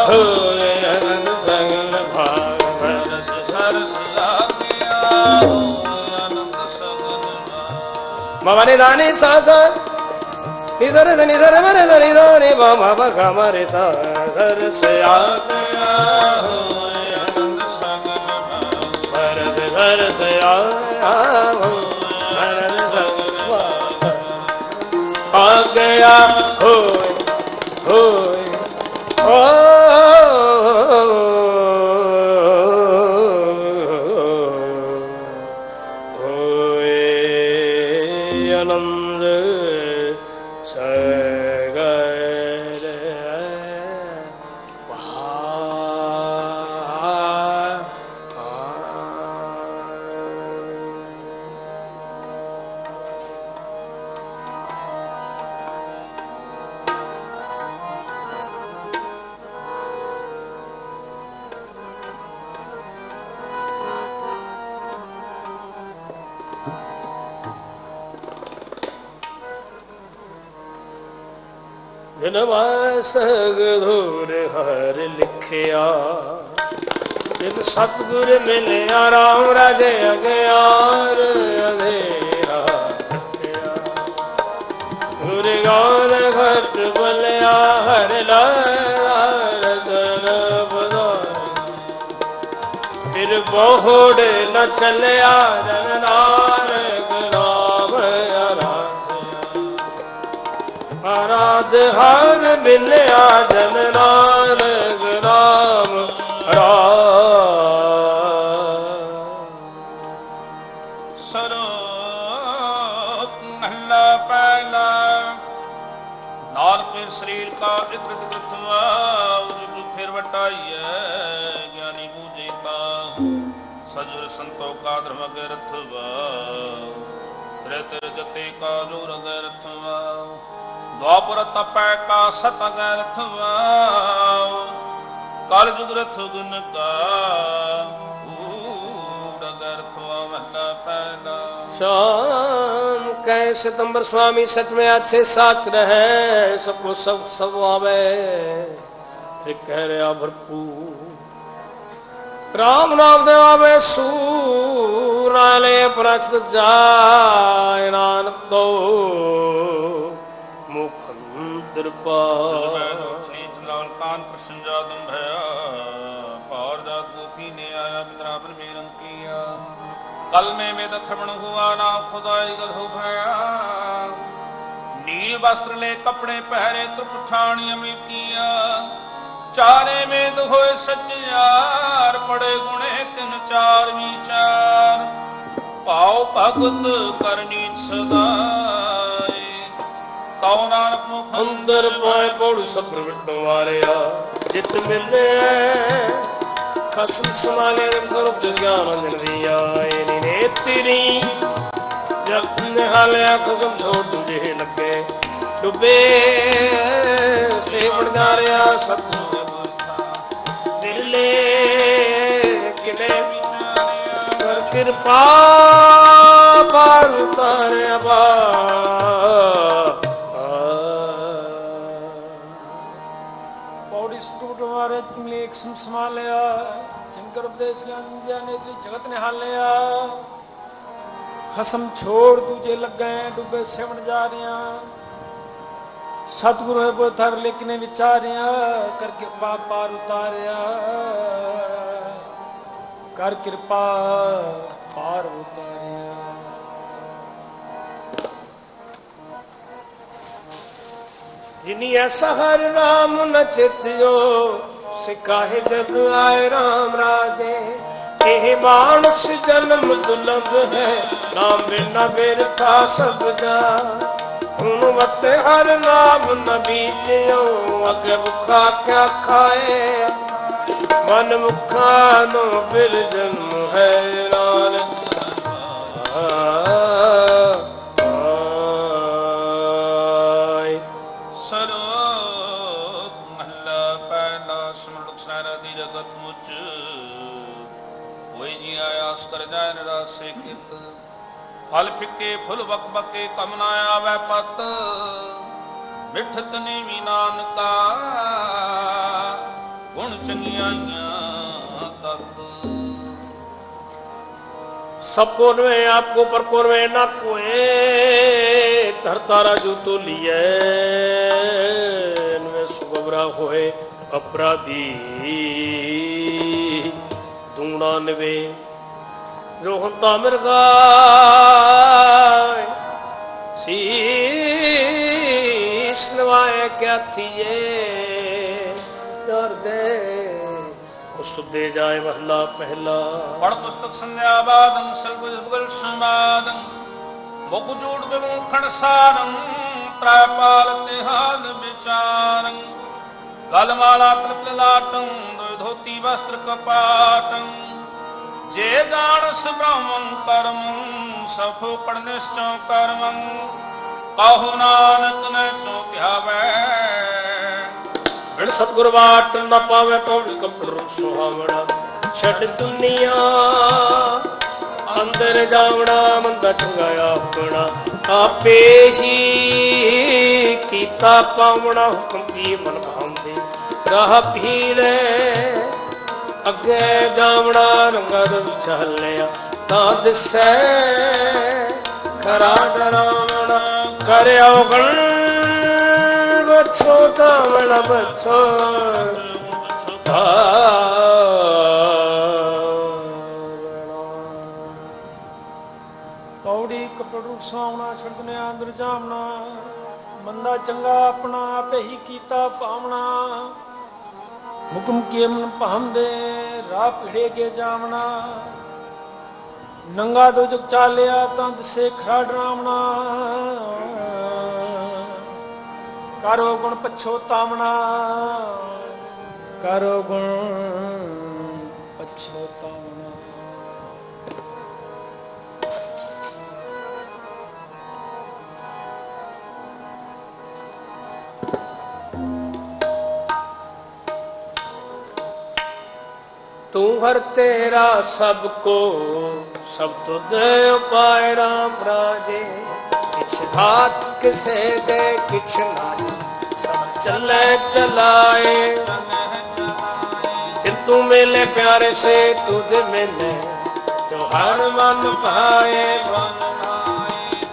ਹੋਏ ਅਨੰਦ ਸੰਗਨ ਬਰਸ ਸਰਸ ਆ ਗਿਆ ਹੋਏ ਅਨੰਦ ਸੰਗਨ ਬਰਸ ਸਰਸ ਆ ਗਿਆ ਆ ਗਿਆ ਹੋਏ ਹੋਏ ਬਲਿਆ ਹਰ ਲਾਰ ਗਨ ਬਦਾਰ ਫਿਰ ਬਹੁੜ ਨ ਚੱਲਿਆ, ਜਨ ਨਾਨਕ ਨਾਮ ਅਰਾਧਿਆ। ਅਰਾਧ ਹਰ ਮਿਲਿਆ ਜਨ ਨਾਨਕ ਇਕਰਤ ਗ੍ਰਥਵਾ ਉਜ ਫਿਰ ਵਟਾਈਐ, ਗਿਆਨੀ ਬੂਝੇਤਾ ਸਜਰ ਸੰਤੋ ਕਾ ਧਰਮ ਅਗੇ ਰਥਵਾ ਤ੍ਰੇ ਤ੍ਰੇ ਜਤੇ ਕਾ ਜੋਰ ਰਥਵਾ। ਦੁਆਪੁਰ ਤਪੈ ਕਾ ਸਤ ਰਥਵਾ, ਕਲ ਜੁਗ ਰਥ ਗੁਨ ਕਾ। ਊੜ ਰਥਵਾ ਮਹਲਾ ਪਹਿਲਾ शाम रहे सितंबर स्वामी सच में अच्छे साच रहे सबको सब सब आवे फिर कह रहा भरपूर राम नाम दे आवे सूराले प्रचत जाय नानक दो मुखम दरबार कान प्रसन्न जादम भया ਕਲ ਮੇ ਮੇਦ ਥਮਣ ਹੁਆ ਨਾ ਖੁਦਾਈ ਗਲ ਹੋ। ਭਇਆ ਨੀਲ ਵਸਤਰ ਲੈ ਕਪੜੇ ਪਹਿਰੇ ਤੁਪ ਠਾਣੀ ਅਮੀਤੀਆ ਚਾਰੇ ਮੇਦ ਹੋਏ ਸੱਚਿਆਰ ਪੜੇ ਗੁਣੇ ਤਿੰਨ ਚਾਰ ਵਿਚਾਰ ਭਾਉ ਭਗਤ ਕਰਨੀ ਸਦਾਏ। ਕਉ ਨਾਨਕ ਮੁਖ ਅੰਦਰ ਪਾਏ ਪੌੜ ਸਬਰ ਵਿਟੋ ਵਾਰਿਆ ਜਿਤ ਮਿਲੇ ਖਸਮ ਸਮਾਲੇ ਅੰਦਰ ਗਿਆਨ ਅੰਜਨ ਆਏ। ਨੀ ਨੇ ਤੇਰੀ ਜਗ ਨਿਹਾਲਿਆ ਖਸਮ ਛੋੜ ਤੁਝੇ ਲੱਗੇ। ਡੁੱਬੇ ਸੇਵਣ ਸਤਿ ਦਿਲੇ ਕਿਲੇ ਕਰ ਕਿਰਪਾ ਪਰ ਤਾਰਿਆ ਪੌੜੀ ਸਟੂਟ ਮਾਰੇ ਤੁਮਲੇ ਇੱਕ ਸਮ ਸਮਾਲਿਆ ਜਿਨਕਰ ਉਪਦੇਸ਼ ਗਿਆਨ ਦਿਆ ਨੇ ਤੇ ਖਸਮ ਛੋੜ ਦੂਜੇ ਲੱਗੇ, ਡੁੱਬੇ ਸਿਵਣ ਜਾ ਰਿਆਂ। ਸਤਿਗੁਰੂ ਹੈ ਬੋਥਰ ਲਿਖਨੇ ਵਿਚਾਰਿਆ ਕਰ ਕਿਰਪਾ ਪਾਰ ਉਤਾਰਿਆ। ਕਰ ਕਿਰਪਾ ਪਾਰ ਉਤਾਰਿਆ। ਜਿਨੀ ਐਸਾ ਹਰ ਰਾਮ ਨ ਸਿਕਾਹੇ ਜਗ ਆਏ ਰਾਮ ਰਾਜੇ। ਇਹ ਮਾਨਸ ਜਨਮ ਦੁਲਭ ਹੈ, ਨਾਮ ਬਿਨਾ ਬਿਰਥਾ ਸਭ ਜਾ ਹੁਣ ਵਤੇ ਹਰ ਨਾਮ ਨਬੀ ਬੀਜਿਓ ਅਗੇ ਭੁਖਾ ਕਿਆ ਖਾਏ। ਮਨ ਮੁਖਾ ਨੂੰ ਬਿਲ ਜਨਮ ਹੈ ਨਾਨਕ। ਆਇਆਸ ਕਰ ਜਾਇ ਨਰਾਸੇ ਕਿਤ ਫਲ ਫਿੱਕੇ ਫੁੱਲ ਬਕ ਬਕੇ ਕਮ ਨਾ ਆਵੈ ਪਤ ਮਿਠਤ ਨੇ ਵੀ ਨਾਨਕਾ ਗੁਣ ਚੰਗਿਆਈਆਂ ਤਤ सबको नवे आपको पर को नवे ना कोए धरता राजू तो लिए नवे सुगबरा होए अपराधी दूना नवे ਰੋਹੰਤਾ ਮਿਰਗਾਏ ਸੀਸ ਨਵਾਏ ਕਿਆ ਥੀਏ ਦਰਦੇ ਸੁਦੇ ਜਾਏ ਮਹਲਾ ਪਹਿਲਾ। ਪੜ ਪੁਸਤਕ ਸੰਧਿਆਵਾਦੰ ਸਲਗੁਜ ਬੁਗਲ ਸਮਾਦੰ ਮੁਖ ਜੂੜ ਬਿਮੁਖਣ ਸਾਰੰ, ਤ੍ਰੈਪਾਲ ਤਿਹਾਨ ਵਿਚਾਰੰ। ਗਲ ਵਾਲਾ ਤ੍ਰਿਪਲਾਟੰ ਧੋਤੀ ਵਸਤਰ ਕਪਾਟੰ। ਜੇ ਜਾਣਸ ਬ੍ਰਹਮੰ ਕਰਮੰ ਸਫੋ ਪੜ ਕਰਮੰ, ਕਾਹੂ ਨਾਨਕ ਨੇ ਚੋ ਧਿਆਵੈ ਬਿਨ ਸਤਗੁਰ ਬਾਟ ਨਾ ਪਾਵੇ ਪੌੜੀ ਕਪੜ ਸੁਹਾਵਣਾ, ਛੱਡ ਦੁਨੀਆ। ਅੰਦਰ ਜਾਵਣਾ, ਮੰਦਾ ਚੰਗਾ ਆਪਣਾ, ਆਪੇ ਹੀ ਕੀਤਾ ਪਾਵਣਾ ਹੁਕਮ ਕੀ ਮਨ ਭਾਉਂਦੇ। ਰਾਹ ਭੀਲੇ ਅੱਗੇ ਜਾਵਣਾ ਰੰਗਦ ਵਿਚਾਲਿਆ ਤਾਂ ਦਿਸੈ ਖਰਾ ਡਰਾਵਣਾ ਕਰਿਓ ਗਣ ਬਛੋ ਕਾਵਣ ਬਛੋ ਪੌੜੀ ਕਪੜੂ ਸਾਉਣਾ ਛੜਦਨੇ ਅੰਦਰ ਜਾਵਣਾ ਮੰਦਾ ਚੰਗਾ ਆਪਣਾ, ਆਪੇ ਹੀ ਕੀਤਾ ਪਾਵਣਾ। ਹੁਕਮ ਕੀ ਮਨ ਰਾਹ ਪਿੜੇ ਕੇ ਜਾਵਣਾ। ਨੰਗਾ ਦੋ ਜਗ ਚਾਲਿਆ ਤਾਂ ਦਸੇ ਖਰਾ ਡਰਾਵਣਾ। ਕਰੋ ਗੁਣ ਪਛੋਤਾਵਣਾ ਕਰੋ ਗੁਣ ਤੂੰ ਹਰ ਤੇਰਾ ਸਭ ਕੋ, ਸਭ ਤੁਧ ਉਪਾਇ ਰਾਮ ਰਾਜੇ। ਕਿਛ ਹਾਥ ਕਿਸੇ ਦੇ ਕਿਛ ਨਾਹੀ, ਸਭ ਚੱਲੇ ਚਲਾਏ। ਕਿ ਤੂੰ ਮੇਲੇ ਪਿਆਰੇ ਸੇ ਤੁਧ ਮਿਲੇ, ਜੋ ਹਰ ਮਨ ਪਾਏ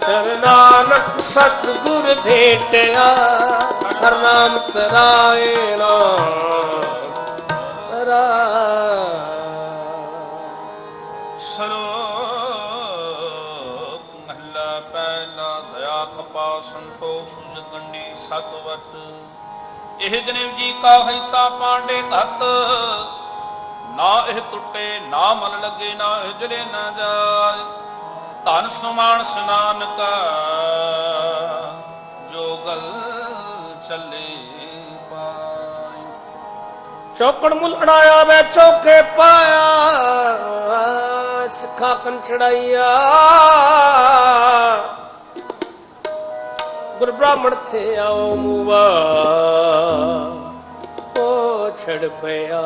ਕਰ ਨਾਨਕ ਸਤ ਗੁਰ ਭੇਟਿਆ, ਹਰ ਨਾਮ ਤਰਾਏ ਨਾਮ ਤਰਾ ਸ਼ਲੋਕ ਮਹਲਾ ਪਹਿਲਾ ਦਇਆ ਕਪਾ ਸੰਤੋਖ ਸੁਜ ਸਤਵਤ। ਇਹ ਜਨਮ ਜੀ ਕਾ ਹੈਤਾ ਪਾਂਡੇ ਧਤ ਨਾ ਇਹ ਟੁੱਟੇ, ਨਾ ਮਨ ਲੱਗੇ, ਨਾ ਇਹ ਜਲੇ ਨਾ ਜਾਏ। ਧਨ ਸਮਾਨ ਸਨਾਨ ਕਾ। ਜੋ ਗਲ ਚੌਕੜ ਮੁੱਲ ਅੜਾਇਆ ਵੇ, ਚੌਕੇ ਪਾਇਆ। ਸਿੱਖਾ ਕਨ ਚੜਾਈਆ ਗੁਰ ਬ੍ਰਾਹਮਣ ਥੇ ਆਓ ਮੂਵਾ। ਉਹ ਛੜ ਪਿਆ।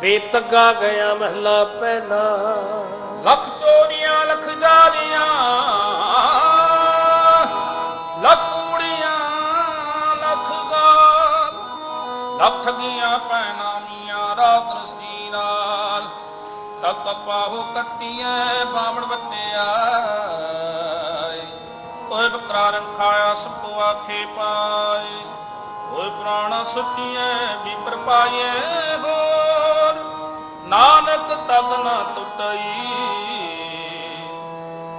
ਬੇਤੱਗਾ ਗਿਆ ਮਹਲਾ ਪਹਿਲਾ। ਲੱਖ ਚੋਰੀਆਂ, ਲੱਖ ਜਾਲੀਆਂ ਲੱਖ ਠਗੀਆਂ ਪੈਣਾ ਮੀਆਂ, ਰਾਤ ਰਸਦੀ ਨਾਲ। ਤੱਕ ਪਾਹੋ ਕੱਤੀਆਂ ਬਾਵਣ ਬੱਟਿਆ ਓਏ ਬਕਰਾਰਨ ਖਾਇਆ ਸਭ ਤੋਂ ਆਖੇ ਪਾਏ ਓਏ ਪ੍ਰਾਣਾ ਸੁੱਟੀਏ ਬੀਪਰ ਪਾਏ ਹੋਰ। ਨਾਨਕ ਤਗ ਨਾ ਟੁੱਟਈ।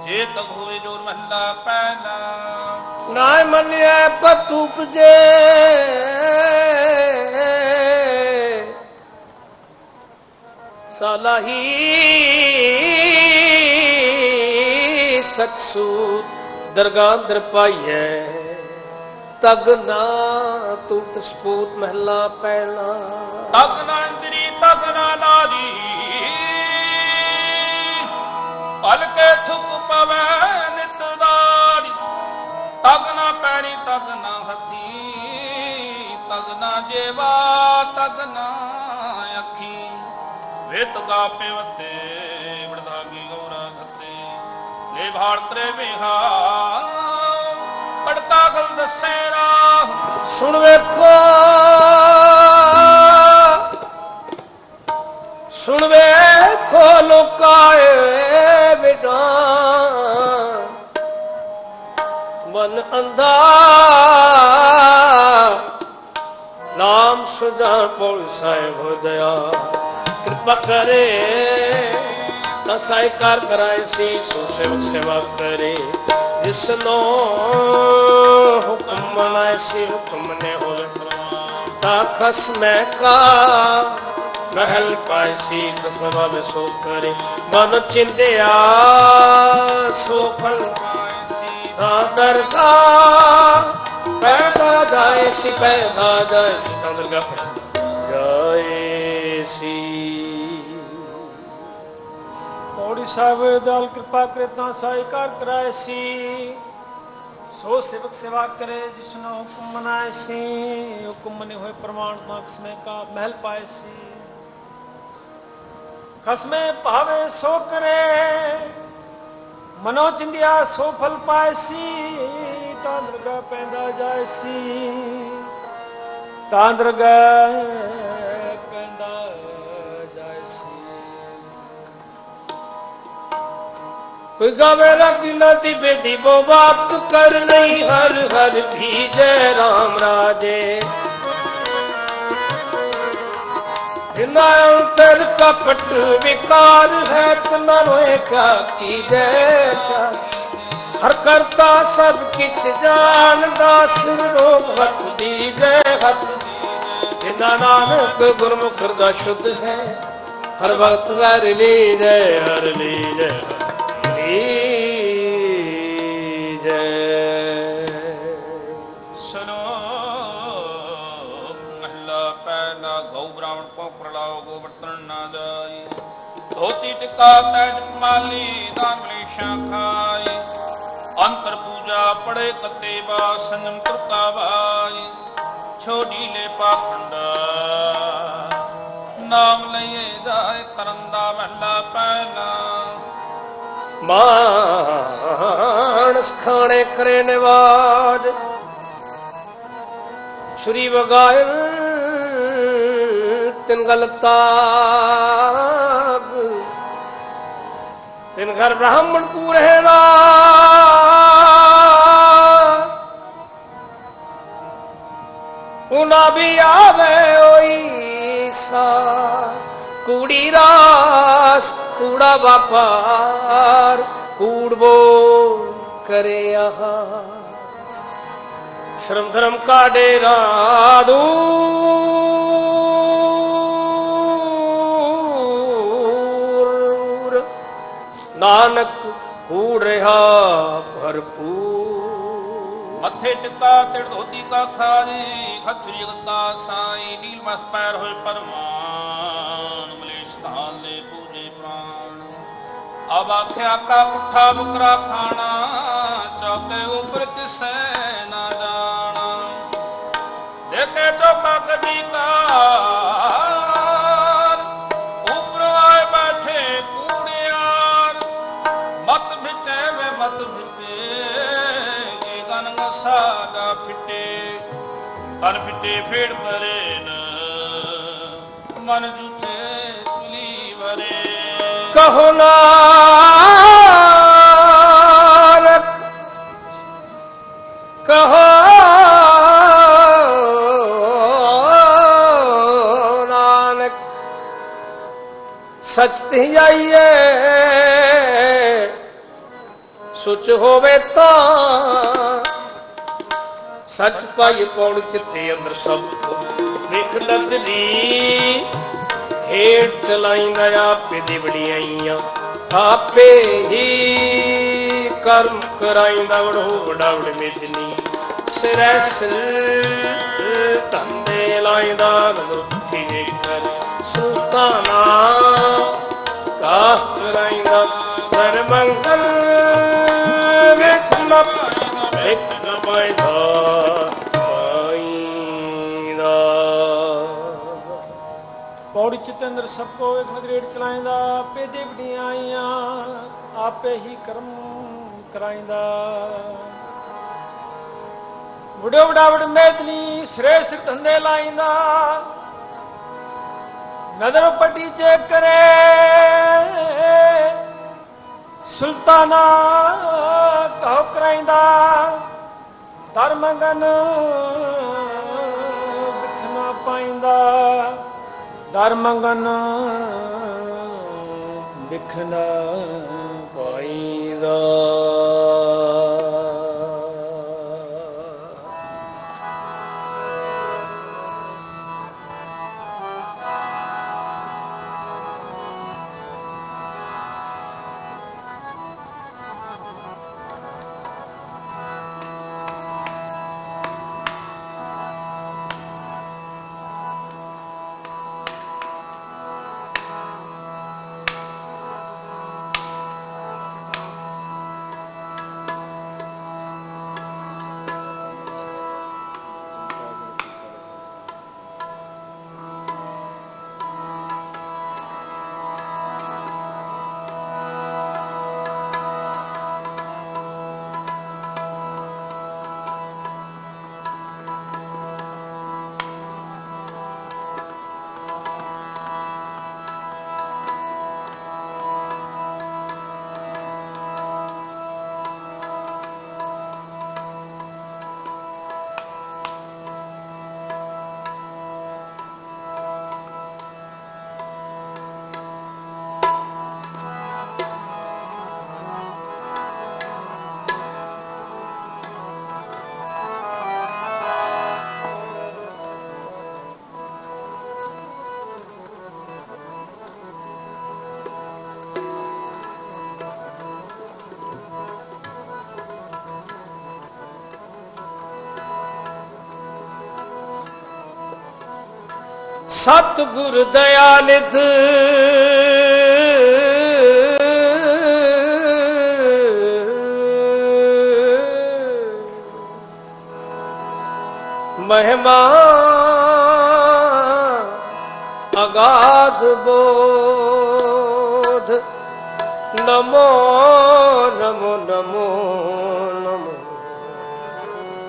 ਜੇ ਤਗ ਹੋਵੇ ਜੋਰ ਮਹਲਾ ਪਹਿਲਾ। ਨਾਇ ਮੰਨਿਆ ਪਤੂ ਉਪਜੇ। ਸਲਾਹੀ ਸਖਸੂ ਦਰਗਾਹ ਦਰ ਪਾਈਐ। ਤਗ ਨਾ ਟੁੱਟ ਸਪੂਤ ਮਹਿਲਾ ਪਹਿਲਾ ਤਗ ਨਾ ਇੰਦਰੀ, ਤਗ ਨਾ ਨਾਰੀ। ਪਲ ਕੇ ਥੁਕ ਪਵੈ ਤਗ ਨਾ ਪੈਰੀ, ਤਗ ਨਾ ਹੱਥੀ, ਤਗ ਨਾ ਜੇਵਾ, ਤਗ ਨਾ ਅੱਖੀ। ਵੇ ਤਗਾ ਪਿਵਤੇ ਵਡਦਾਗੀ ਗੌਰਾ ਧੱਤੇ ਲੈ ਭਾਲ ਤਰੇ ਵਿਹਾ, ਪੜਤਾ ਗਲ ਦੱਸੇ ਰਾਹ। ਸੁਣ ਵੇਖੋ ਸੁਣ ਵੇਖੋ ਲੋਕਾਏ ਬਿਟਾ ਮਨ ਅੰਧਾ। ਨਾਮ ਸੁਜਾ ਪਉ ਸਾਹਿਬ ਹੋ ਦਇਆ। ਕਿਰਪਾ ਕਰੇ। ਅਸਾਈ ਕਾਰ ਕਰਾਏ ਸੀ, ਸੋ ਸੇਵਕ ਸੇਵਾ ਕਰੇ। ਜਿਸ ਨੂੰ ਹੁਕਮ ਮਨਾਏ ਸੀ, ਹੁਕਮ ਨੇ ਹੋਵੇ ਤਾ ਖਸਮੈ ਕਾ ਮਹਿਲ ਪਾਏ ਸੀ, ਖਸਮ ਬਾਬੇ ਸੋ ਕਰੇ। ਮਨ ਚਿੰਦਿਆ, ਸੋ ਫਲ ਪਾਏ ਸੀ ਤਾ ਪੈਦਾ ਜਾਏ ਸੀ, ਪੈਦਾ ਜਾਏ ਸੀ, ਤਾ ਦਰਗਾ ਜਾਏ ਸੀ। ਪੌੜੀ ਸਾਹਿਬ ਦਲ ਕਿਰਪਾ ਕਰੇ, ਤਾਂ ਸਾਈਕਾਰ ਕਰਾਏ ਸੀ। ਸੋ ਸੇਵਕ ਸੇਵਾ ਕਰੇ, ਜਿਸਨੂੰ ਹੁਕਮ ਮਨਾਏ ਸੀ। ਹੁਕਮ ਮਨੇ ਹੋਏ ਪ੍ਰਮਾਣ ਤਾਂ ਕਸਮੇ ਕਾ ਮਹਿਲ ਪਾਏ ਸੀ। ਖਸਮੇ ਭਾਵੇ ਸੋ ਕਰੇ ਮਨੋ ਚਿੰਦਿਆ ਸੋ ਫਲ ਪਾਏ ਤਾਂ ਦਰਗਾ ਪੈਂਦਾ ਜਾਏ ਤਾਂ ਦਰਗਾ ਪੈਂਦਾ ਜਾਏ ਕੋਈ ਗਾਵੇ ਰਗੀ ਨਦੀ ਬੇਦੀ, ਬੋ ਬਾਤ ਕਰ ਨਹੀਂ ਹਰ ਹਰ ਭੀਜੈ RAM ਰਾਜੇ। ਜਿਨਾ ਅੰਤਰ ਕਪਟ ਵਿਕਾਰ ਹੈ, ਤਨਾ ਰੋਏ ਕਾ ਕੀਜੈ ਕਾ ਹਰ ਕਰਤਾ ਸਭ ਕਿਛ ਜਾਣਦਾ, ਸਿਰ ਰੋਗ ਹੱਥ ਦੀਜੈ ਹੱਥ। ਜਿਨਾ ਨਾਨਕ ਗੁਰਮੁਖ ਦਾ ਸ਼ੁੱਧ ਹੈ, ਹਰ ਵਕਤ ਹਰ ਲੀਜੈ ਹਰ ਲੀਜੈ ਸਲੋਕ ਵਰਤਨ ਧੋਤੀ ਟਿਕਾ ਤੈਜ ਮਾਲੀ ਦਾਨ ਮਲੇਸ਼ਾਂ ਖਾਈ। ਅੰਤਰ ਪੂਜਾ ਪੜੇ ਕਤੇ ਬਾ ਸੰਜਮ ਤੁਰਤਾ ਭਾਈ ਛੋਡੀ ਲੈ ਪਾਖੰਡ। ਨਾਮ ਲਈਏ ਜਾਏ ਕਰਨ ਦਾ ਮਹਲਾ ਪਹਿਲਾ। ਮਾਨਸ ਖਾਣੇ ਕਰੇ ਨਿਵਾਜ। ਛੁਰੀ ਵਗਾਇਲ ਤਿਨ ਗਲਤਾਗ ਤਿਨ ਘਰ ਬ੍ਰਾਹਮਣ ਪੂਰੇਣਾ ਉਨਾ ਵੀ ਆਵੇ ਓਈ ਸਾ। ਕੂੜੀ ਰਾਸ, ਕੂੜਾ ਵਪਾਰ, ਕੂੜ ਬੋ ਕਰੇ ਆਹਾ। ਸ਼ਰਮ ਧਰਮ ਕਾ ਡੇਰਾ ਦੂਰ ਨਾਨਕ ਕੂੜ ਰਿਹਾ ਭਰਪੂਰ। ਮੱਥੇ ਟਿੱਕਾ ਤਿੜ ਧੋਤੀ ਕਾ ਖਾਜੀ ਖੱਤਰੀ ਗੰਦਾ ਸਾਈ, ਨੀਲ ਮਸ ਪੈਰ ਹੋਏ ਪਰਮਾਨ, ਮਲੇਸ਼ ਧਾਨ ਲੈ ਪੂਜੇ ਪ੍ਰਾਣ। ਅਬ ਆਖਿਆ ਕਾ ਪੁੱਠਾ ਬੁਕਰਾ ਖਾਣਾ, ਚੌਕੇ ਉਪਰ ਕਿਸੈ ਨਾ ਜਾਣਾ। ਦੇਖੇ ਚੌਕਾ ਕਦੀ ਕਾਰ ਗਨ ਸਾਡਾ ਫਿੱਟੇ, ਤਨ ਫਿੱਟੇ ਫੇੜ ਪਰੇ ਨ। ਮਨ ਜੁਠੇ ਚਲੀ ਵਰੇ। ਕਹੋ ਨਾਨਕ ਕਹੋ ਨਾਨਕ। ਸਚ ਤੇ ਜਾਈਏ ਸੁਚ ਹੋਵੇ ਤਾਂ ਸੱਚ ਪਾਈ ਪੌੜ ਚਿੱਤੇ ਅੰਦਰ ਸਭ ਵੇਖ ਲਦਲੀ, ਹੇਠ ਚਲਾਈਂਦਾ ਆਪੇ ਦੀ ਵਡਿਆਈਆਂ ਆਪੇ ਹੀ ਕਰਮ ਕਰਾਈਂਦਾ ਵਡੋ ਵਡਾਵੜ ਮੇਦਨੀ ਸਿਰੈ ਸਿਰ ਤੰਦੇ ਲਾਈਂਦਾ ਨਦੁੱਠੀ ਦੇ ਸੁਲਤਾਨਾ ਕਾਹ ਕਰਾਈਂਦਾ ਪਰ ਮੰਗਲ ਵੇਖ ਨ ਵੇਖ ਨ ਪਾਈਦਾ ਪੌੜੀ ਚਿਤੰਦਰ ਸਭ ਕੋ ਇੱਕ ਨਗਰੇਟ ਚਲਾਇਂਦਾ ਆਪੇ ਦੇ ਵਡਿਆਈਆਂ ਆਪੇ ਹੀ ਕਰਮ ਕਰਾਇਂਦਾ ਵਡੋ ਵਡਾਵੜ ਮੇਦਨੀ ਸ੍ਰੇ ਸਿਰ ਧੰਦੇ ਲਾਇਂਦਾ ਨਦਰ ਪੱਟੀ ਚੈੱਕ ਕਰੇ, ਸੁਲਤਾਨਾ ਕਹੋ ਕਰਾਇਂਦਾ ਦਰ ਮੰਗਨ ਬਿਖਣਾ ਦਰ ਮੰਗਨ ਵਿਖਣਾ ਪਾਈਦਾ। ਸਤ ਗੁਰ ਦਇਆਨਿਧ। ਮਹਿਮਾ ਅਗਾਧ ਬੋਧ। ਨਮੋ ਨਮੋ ਨਮੋ ਨਮੋ।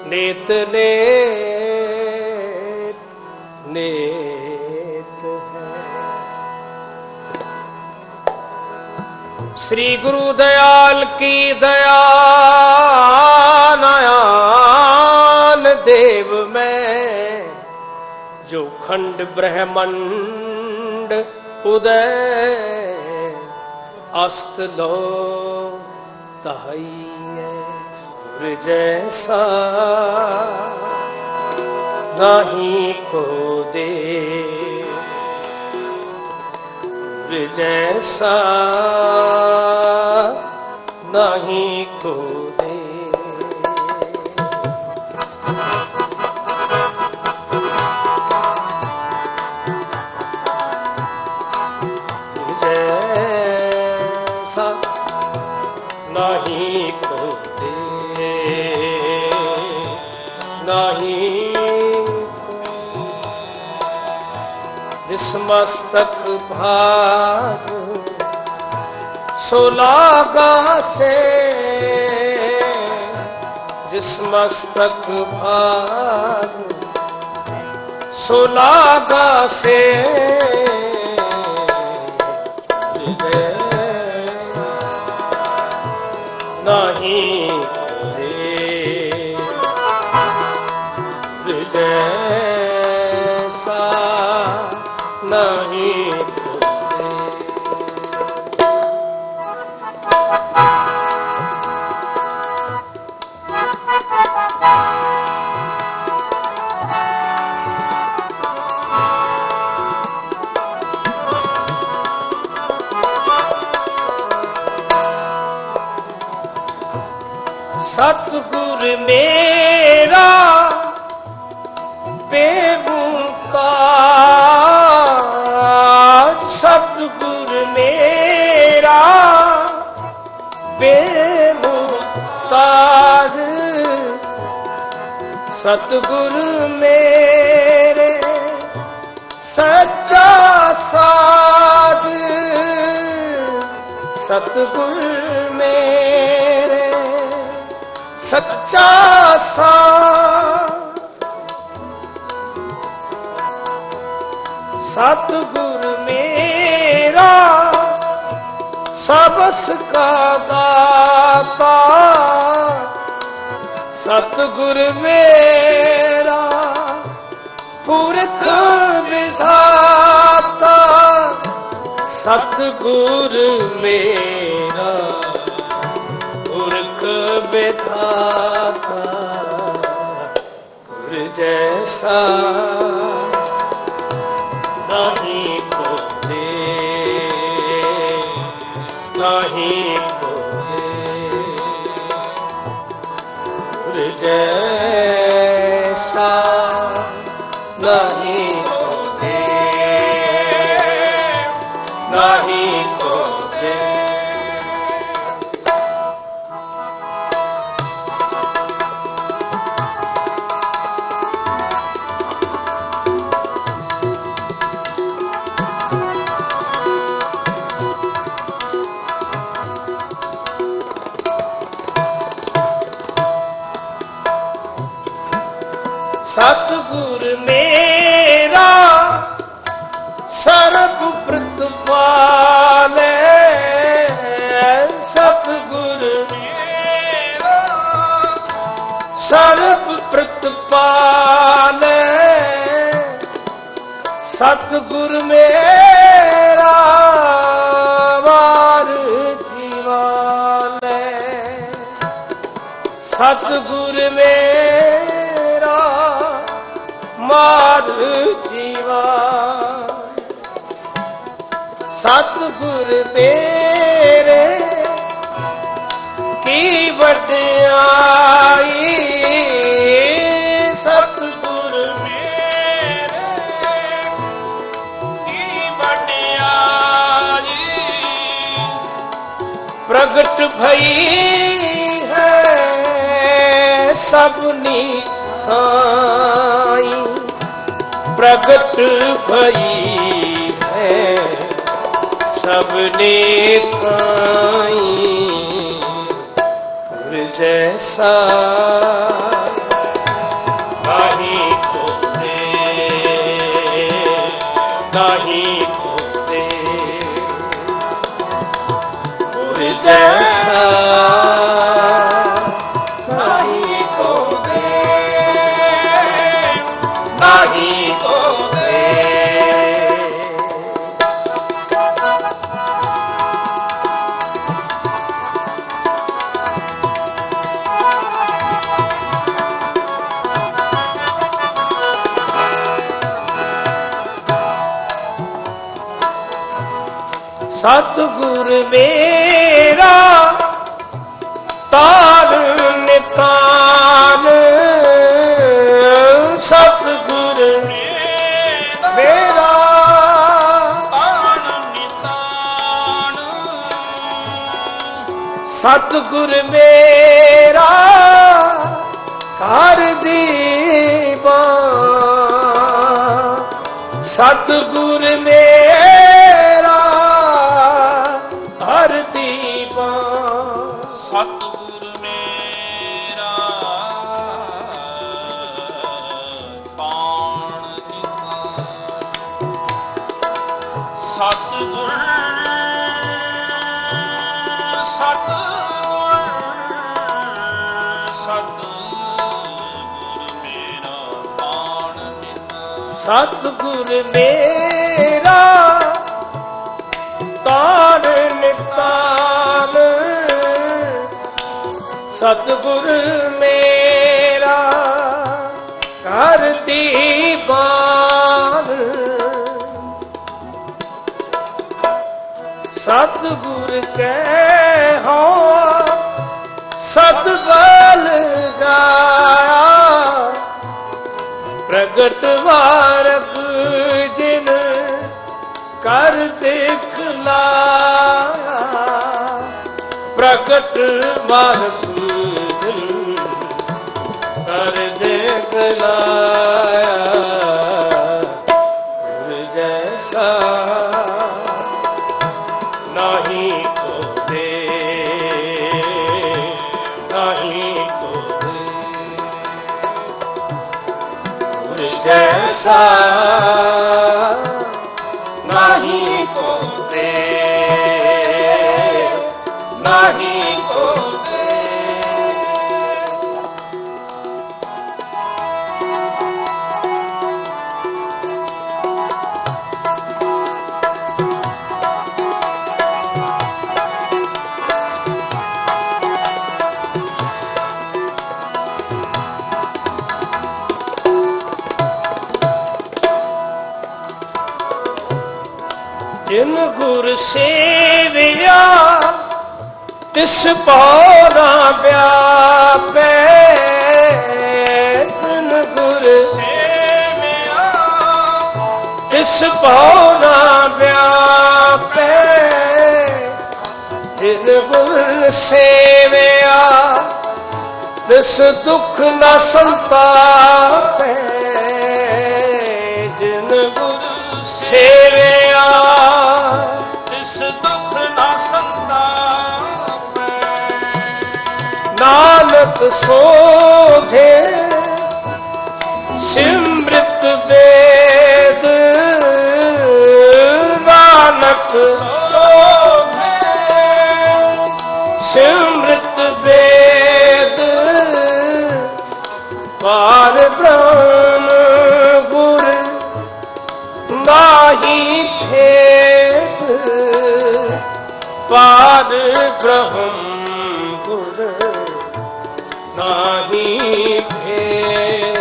ਨੇਤ ਨੇ ਸ੍ਰੀ ਗੁਰੂ ਦਇਆਲ ਕੀ ਦਇਆ ਨਯਾਨ ਦੇਵ ਮੈਂ ਜੋ ਖੰਡ ਬ੍ਰਹਮੰਡ ਉਦੈ ਅਸਤ ਲੋ ਤਹਈ ਹੈ ਗੁਰ ਜੈਸਾ ਨਹੀਂ ਕੋ ਦੇ ਜੈਸਾ ਨਹੀਂ ਕੋ ਦੇ ਜੈਸਾ ਨਹੀਂ ਕੋ ਦੇ ਨਹੀਂ ਜਿਸ ਮਸਤਕ ਭਾਗ ਸੋ ਲਾਗਾ ਸੇ ਜਿਸ ਮਸਤਕ ਭਾਗ ਸੋ ਲਾਗਾ ਮੇਰਾ ਬੇਮੁਤਾਜ ਸਤਿਗੁਰ ਮੇਰਾ ਬੇਮੁਤਾਜ ਸਤਿਗੁਰ ਮੇਰੇ ਸੱਚਾ ਸਾਜ ਸਤਿਗੁਰ ਸੱਚਾ ਸਾਜ ਸਤਿਗੁਰ ਮੇਰਾ ਸਬਸ ਕਾ ਦਾਤਾ। ਸਤਿਗੁਰ ਮੇਰਾ ਪੁਰਖ ਵਿਧਾਤਾ। ਸਤਿਗੁਰ ਮੇਰਾ। ਪੁਰਖ ਵਿਧਾਤਾ ਗੁਰ ਜੈਸਾ ਨਹੀਂ ਕੋਤੇ ਨਹੀਂ ਕੋਤੇ ਗੁਰ ਜੈਸਾ ਸਤਿਗੁਰ ਮੇਰਾ ਵਾਰ ਜੀਵਾਲੇ। ਸਤਿਗੁਰ ਮੇਰਾ ਮਾਰ ਜੀਵਾ ਸਤਿਗੁਰ ਤੇਰੇ ਕੀ ਵਡਿਆਈ ਪ੍ਰਗਟ ਭਈ ਹੈ ਸਭਨੀ ਥਾਈ ਪ੍ਰਗਟ ਭਈ ਹੈ ਸਭਨੇ ਥਾਈ ਗੁਰ ਜੈਸਾ ਸਤਿਗੁਰ ਮੇਰਾ ਤਾਰ ਨਿਤਾਨ ਸਤਿਗੁਰ ਮੇਰਾ ਤਾਣ ਨਿਤਾਣ ਸਤਿਗੁਰ ਮੇਰਾ ਕਰ ਦੀਵਾ। ਸਤਿਗੁਰ ਮੇਰਾ ਸਤਿਗੁਰ ਮੇਰਾ ਤਾਰ ਨਿਤਾਨ ਸਤਿਗੁਰ ਮੇਰਾ ਕਰ ਦੀਵਾਨ। ਸਤਿਗੁਰ ਕੈ ਹੋ ਸਤਿਗਲ ਜਾਇਆ। ਪ੍ਰਗਟ ਵਾਰਕ ਜਿਨ ਕਰ ਦੇਖ ਲਾਇਆ। ਪ੍ਰਗਟ ਵਾਰਕ ਜਿਨ ਕਰ ਦੇਖ ਲਾਇਆ। ਤਿਸ ਪੌਣਾ ਵਿਆਪੈ ਤਿਨ ਗੁਰ। ਸੇਵਿਆ ਤਿਸ ਪੌਣਾ ਵਿਆਪੈ ਜਿਨ ਗੁਰ ਸੇਵਿਆ ਤਿਸ ਦੁਖ ਨਾ ਸੰਤਾਪੈ। ਨਾਨਕ ਸੋਧੇ, ਸਿਮਰਤ ਵੇਦ, ਨਾਨਕ ਸੋਧੇ। ਸਿਮਰਤ ਵੇਦ, ਪਾਰ ਬ੍ਰਹਮ ਗੁਰ ਨਾਹੀ ਭੇਦ ਪਾਰ ਬ੍ਰਹਮ ਨਾਹੀ ਭੇਦ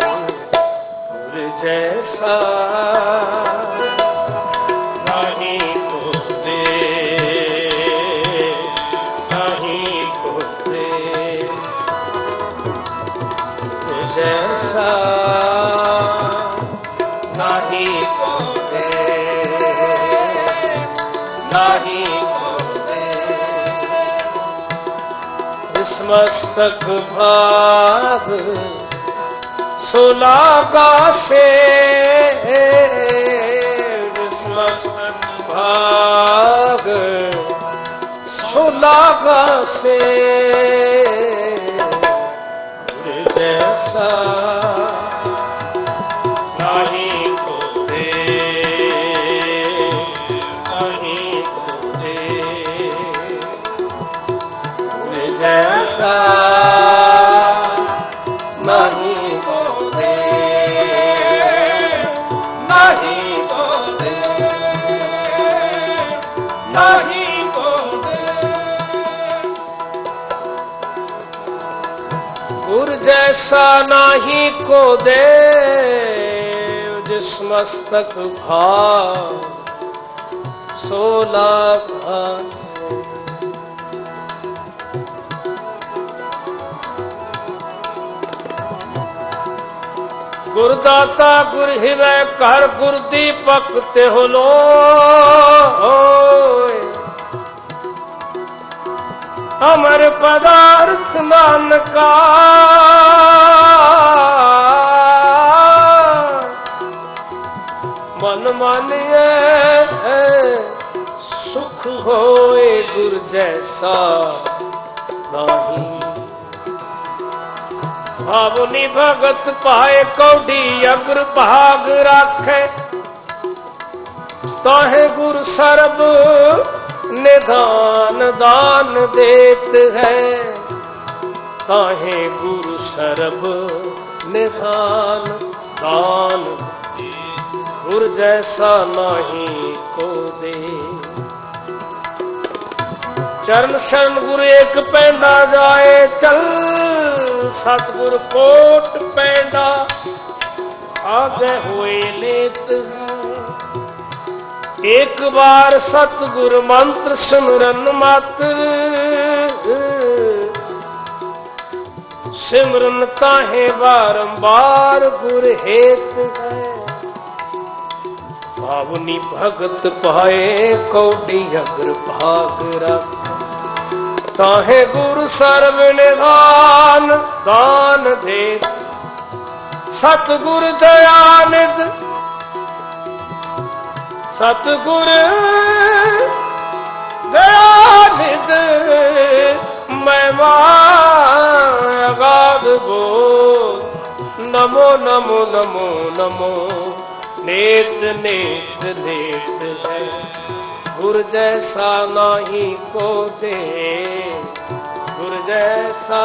ਗੁਰ ਜੈਸਾ ਮਸਤਕ ਭਾਗ ਸੁਲਾਗਾ ਸੇ ਜਿਸ ਮਸਤਕ ਭਾਗ ਸੁਲਾਗਾ ਸੇ गुर जैसा नाही को दे जिस मस्तक भाव सोला घास ਗੁਰਦਾਤਾ ਗੁਰ ਹਿਵੈ ਘਰ ਗੁਰ ਦੀਪਕ ਤੇ ਹੋਲੋ ਅਮਰ ਪਦਾਰਥ ਨਾਨਕਾ ਮਨ ਮਾਨਿਏ ਸੁਖ ਹੋਏ ਗੁਰ ਜੈਸਾ ਨਾਹੀ। ਭਾਵਨੀ ਭਗਤ ਪਾਏ ਕੌਡੀ ਅਗਰ ਭਾਗ ਰਾਖੇ। ਤਾਹੇ ਗੁਰ ਸਰਬ ਨਿਧਾਨ ਦਾਨ ਦੇਤ ਹੈ। ਤਾਹੇ ਗੁਰੂ ਸਰਬ ਨਿਧਾਨ ਦਾਨ ਗੁਰ ਜੈਸਾ ਨਹੀਂ ਕੋ ਦੇ। ਚਰਨ ਸ਼ਰਨ ਗੁਰ ਇੱਕ ਪੈਂਦਾ ਜਾਏ, ਚਲ ਸਤਗੁਰ ਕੋਟ ਪੈਂਦਾ। ਆਗੇ ਹੋਏ ਲੇਤ ਹੈ। ਇੱਕ ਵਾਰ ਸਤਗੁਰ ਮੰਤਰ ਸਿਮਰਨ ਮਾਤਰ ਸਿਮਰਨ ਤਾਹੇ ਬਾਰੰਬਾਰ ਗੁਰ ਹੇਤ ਹੈ। ਭਾਵਨੀ ਭਗਤ ਪਾਏ ਕੋਟੀ ਅਗਰ ਭਾਗ ਰੱਖ। ਤਾਹੇ ਗੁਰ ਸਰਬ ਨਿਧਾਨ ਦਾਨ ਦੇ। ਸਤਗੁਰ ਦਇਆਨਿਦ ਸਤਗੁਰ ਦਇਆਨਿਦ ਮਹਿਮਾ ਅਗਾਧ ਬੋ ਨਮੋ ਨਮੋ ਨਮੋ ਨਮੋ, ਨੇਤ ਨੇਤ ਨੇਤ ਹੈ। ਗੁਰ ਜੈਸਾ ਨਹੀਂ ਕੋ ਦੇ ਗੁਰ ਜੈਸਾ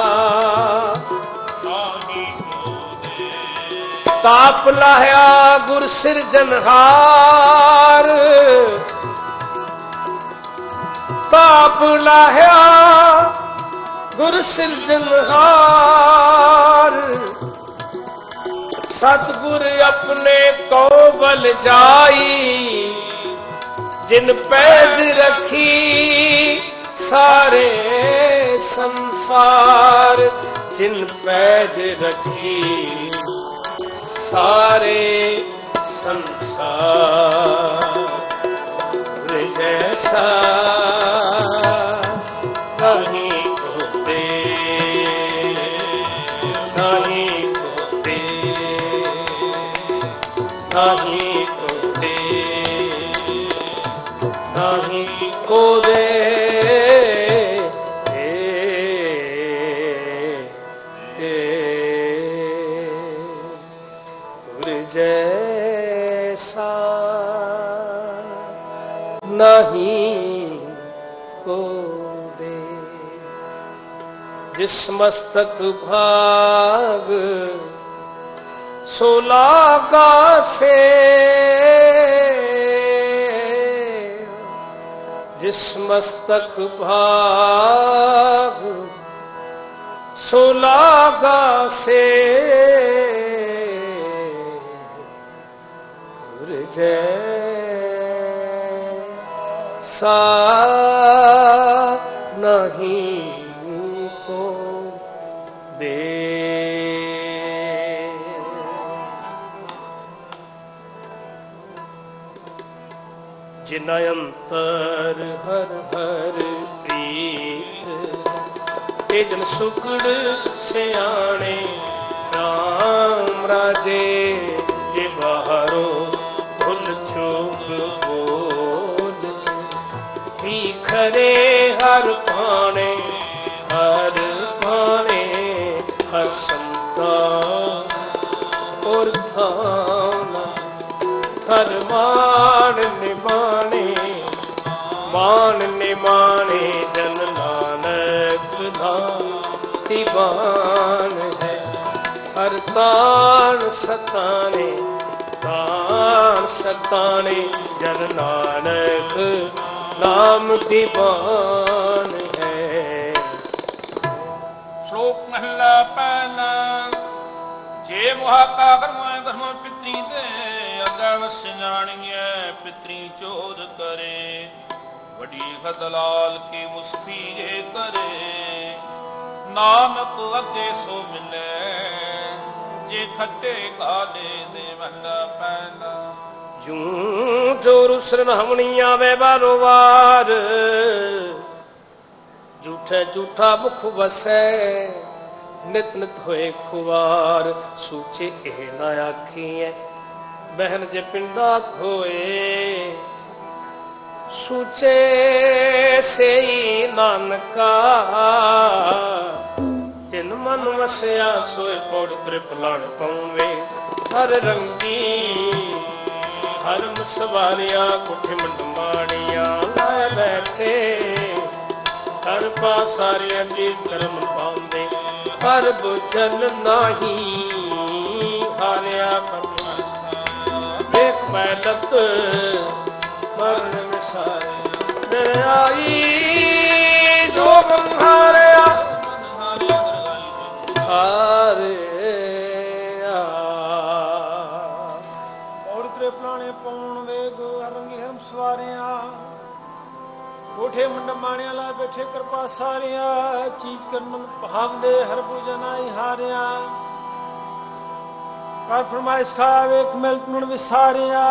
ਤਾਪ ਲਾਹਿਆ ਗੁਰ ਸਿਰਜਨਹਾਰ ਤਾਪ ਲਾਹਿਆ ਗੁਰ ਸਿਰਜਨਹਾਰ ਸਤਗੁਰ ਆਪਣੇ ਕੋ ਬਲ ਜਾਈ, ਜਿਨ ਪੈਜ ਰਖੀ ਸਾਰੇ ਸੰਸਾਰ, ਜਿਨ ਪੈਜ ਰਖੀ ਸਾਰੇ ਸੰਸਾਰ ਜੈਸਾ ਨਹੀਂ ਕੋਤੇ ਨਹੀਂ ਕੋਤੇ ਨਹੀਂ ਨਹੀਂ ਕੋ ਦੇ। ਜਿਸ ਮਸਤਕ ਭਾਗ ਸੋ ਲਾਗਾ ਸੇ ਜਿਸ ਮਸਤਕ ਭਾਗ ਸੋ ਲਾਗਾ ਸੇ ਜੈ ਸਾ ਨਹੀਂ ਕੋ ਦੇ। ਜਿਨ ਅੰਤਰ ਹਰ ਹਰ ਪ੍ਰੀਤ ਤੇ ਜਨ ਸੁਖੜ ਸਿਆਣੇ, ਰਾਮ ਰਾਜੇ ਜੇ ਬਾਹਰੋਂ ਹਰ ਪਾਣੇ ਹਰ ਪਾਣੇ, ਹਰ ਸੰਤਾ। ਔਰ ਥਾਨਾ ਹਰ ਮਾਨ ਨਿਮਾਣੇ ਮਾਨ ਨਿਮਾਣੇ ਜਨ ਨਾਨਕ ਨਾਮ ਦੀਵਾਨ ਹੈ। ਹਰ ਤਾਨ ਸਤਾਨੇ ਤਾਨ ਸਤਾਣੇ ਜਨ ਨਾਨਕ ਨਾਮ ਦੀਵਾਨ ਹੈ। ਸ਼ਲੋਕ ਮਹਲਾ ਪਹਿਲਾ, ਜੇ ਮੁਹਾ ਕਾਗਰ ਮੋਏ ਧਰਮ ਪਿਤਰੀ ਦੇ ਅਗਾ ਵਸ ਪਿਤਰੀ ਚੋਦ ਕਰੇ। ਵਡੀ ਖਦਲਾਲ ਕੀ ਮੁਸਫੀ ਜੇ ਕਰੇ। ਨਾਨਕ ਅੱਗੇ ਸੋ ਮਿਲੇ, ਜੇ ਖੱਟੇ ਕਾਲੇ ਦੇ ਮਹਲਾ ਪਹਿਲਾ। ਜੂੰ ਜੋਰ ਸਰਨ ਹਮਣੀ ਆਵੇ ਬਾਰੋ ਵਾਰ ਝੂਠੇ ਝੂਠਾ ਮੁਖ ਵਸੈ, ਨਿਤ ਨਿਤ ਹੋਏ ਖੁਵਾਰ। ਸੂਚੇ ਇਹ ਨਾ ਆਖੀਐ ਬਹਿਨ ਜੇ ਪਿੰਡਾ ਖੋਏ। ਸੂਚੇ ਸਈ ਨਾਨਕਾ ਜਿਨ ਮਨ ਵਸਿਆ ਸੋਏ ਪੌੜ ਤ੍ਰਿਪਲਣ ਪਉਵੇ। ਹਰ ਰੰਗੀ ਹਰਮ ਸਵਾਰਿਆ ਕੁਠੇ ਮੰਡਮਾਣੀਆਂ ਲੈ ਬੈਠੇ। ਹਰ ਪਾ ਸਾਰੀਆਂ ਚੀਜ਼ ਕਰਮ ਪਾਉਂਦੇ। ਹਰ ਬੁਝਲ ਨਾਹੀ, ਹਾਰਿਆ ਕਰਨਾ ਵੇਖ ਮੈਲਤ ਮਰਨ ਵਿਸਾਰੇ ਦਰਿਆਈ ਕੋਠੇ ਮੰਡ ਮਾਣਿਆ ਲਾ ਬੈਠੇ ਕਿਰਪਾ ਸਾਰਿਆ, ਚੀਜ਼ ਕਰਮ ਭਾਵਦੇ ਹਰ ਬੁਜਨ ਹਾਰਿਆ। ਕਰ ਫਰਮਾਇਸ਼ ਖਾ ਵੇਖ ਮਿਲਤ ਮਨ ਵਿਸਾਰਿਆ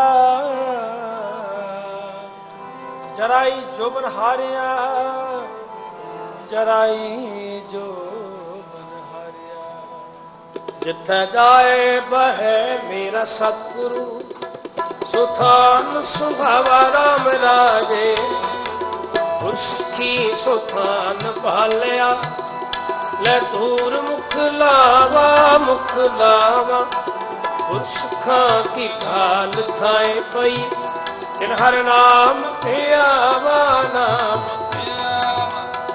ਜਰਾਈ ਜੋਬਨ ਹਾਰਿਆ, ਜਰਾਈ ਜੋਬਨ ਹਾਰਿਆ। ਜਿੱਥੇ ਜਾਏ ਬਹਿ ਮੇਰਾ ਸਤਿਗੁਰੂ, ਸੁਥਾਨ ਸੁਭਾਵਾ ਰਾਮ ਰਾਜੇ। ਉਸਕੀ ਸੁਥਾਨ ਭਾਲਿਆ। ਲੈ ਧੂਰ ਮੁਖ ਲਾਵਾ ਮੁਖ ਲਾਵਾ। ਉਸਖਾਂ ਕੀ ਕਾਲ ਥਾਏ ਪਈ। ਜਿਨ ਹਰ ਨਾਮ ਤੇ ਆਵਾ, ਨਾਮ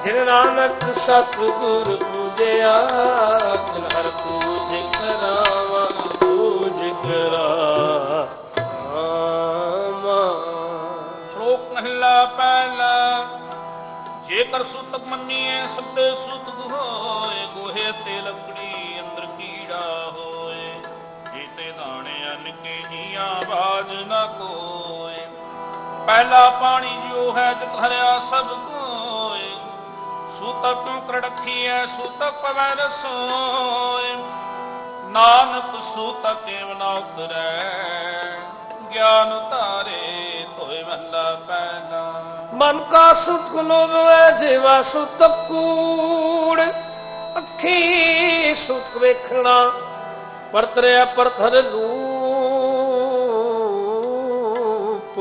ਜਿਨ ਨਾਨਕ ਸਤਿਗੁਰ ਪੂਜਿਆ ਤਿਨ ਹਰ ਪੂਜ ਜੇਕਰ ਸੂਤਕ ਮੰਨੀਏ ਸਬਦੇ ਸੂਤਕ ਹੋਏ, ਗੋਹੇ ਤੇ ਲੱਕੜੀ ਅੰਦਰ ਕੀੜਾ ਹੋਏ, ਜੀਤੇ ਦਾਣੇ ਅੰਨ ਕੇ ਜੀਆਂ ਬਾਜ ਨਾ ਕੋਏ। ਪਹਿਲਾ ਪਾਣੀ ਜੋ ਹੈ ਜਿਤ ਹਰਿਆ ਸਭ ਕੋਏ। ਸੂਤਕ ਨੂੰ ਕਰੜਖੀਐ, ਸੂਤਕ ਪਵੈ ਰਸੋਏ ਨਾਨਕ ਸੂਤਕ ਏਵ ਨਾ ਉਤਰੈ, ਗਿਆਨ ਧਾਰੇ ਧੋਏ ਮਹਲਾ ਪਹਿਲਾ ਮਨ ਕਾ ਸੁਤ ਲੋਭ ਹੈ ਜੀਵਾ ਸੁਤ ਕੂੜ। ਅੱਖੀ ਸੁਤ ਵੇਖਣਾ ਪਰਤਰਿਆ ਪਰਥਰ ਰੂਪ।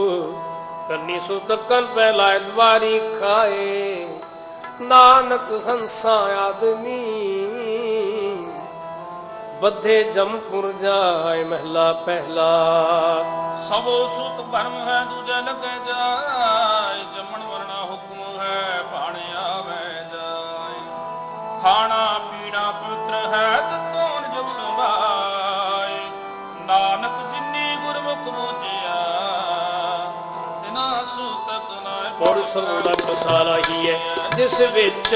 ਕੰਨੀ ਸੁਤ ਕਨ ਪਹਿਲਾ ਦਵਾਰੀ ਖਾਏ। ਨਾਨਕ ਹੰਸਾ ਆਦਮੀ। ਬੱਧੇ ਜਮਪੁਰ ਜਾਏ ਮਹਿਲਾ ਪਹਿਲਾ। ਸਭੋ ਸੁਤ ਧਰਮ ਹੈ ਦੂਜਾ ਲੱਗੇ ਜਾਏ। ਜੰਮਣ ਵਰਣਾ ਹੁਕਮ ਹੈ ਭਾਣ ਆਵੇ ਜਾਏ। ਖਾਣਾ ਪੀਣਾ ਪਵਿੱਤਰ ਹੈ ਤਤੋਂ ਜੁਗ ਸੁਭਾਏ। ਨਾਨਕ ਜਿਨੀ ਗੁਰਮੁਖ ਬੂਝਿਆ ਤਿਨਾ ਸੂਤਕ ਨਾਇ ਪੌੜ ਸਰੋੜਾ ਬਸਾਲਾ ਹੀ ਹੈ ਜਿਸ ਵਿੱਚ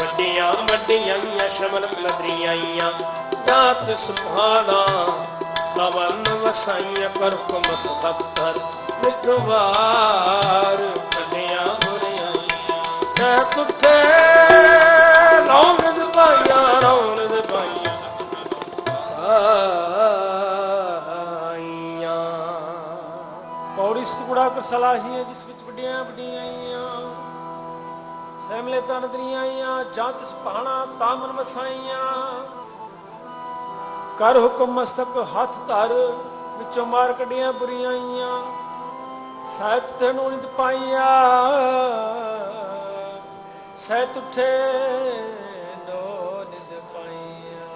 ਵੱਡੀਆਂ ਵੱਡੀਆਂ ਸ਼ਮਲ ਕਲਦਰੀਆਂ ਆਈਆਂ। ਜਾਤ ਸੁਭਾਣਾ ਵਸਾਈਆਂ, ਪਰ ਹੁਕਮ ਸਤਰ ਮਿਠਵਾਰ ਕੱਢਿਆ ਹੋਰੀਆਂ ਸਹਿ ਕੁੱਠੇ ਰੌਣਕ ਪਾਈਆਂ ਰੌਣਕ ਪਾਈਆਂ ਪੌੜੀ ਸਤਗੁੜਾ ਕਰ ਸਲਾਹੀ ਹੈ, ਜਿਸ ਵਿੱਚ ਵੱਡੀਆਂ ਵੱਡੀਆਂ ਆਈਆਂ। ਸਹਿਮਲੇ ਤਨ ਦਰੀਆਂ ਆਈਆਂ ਜਾਂ ਤਿਸ ਪਹਾਣਾ ਤਾਮਨ ਮਸਾਈਆਂ ਕਰ ਹੁਕਮ ਮਸਤਕ ਹੱਥ ਧਰ, ਵਿੱਚੋਂ ਮਾਰ ਕੱਢੀਆਂ ਬੁਰੀਆਂ ਆਈਆਂ। ਸਾਹਿਬ ਤੇ ਨਿਤ ਪਾਈਆ। ਸਹਿਤ ਉਠੇ ਨੋ ਨਿਤ ਪਾਈਆ।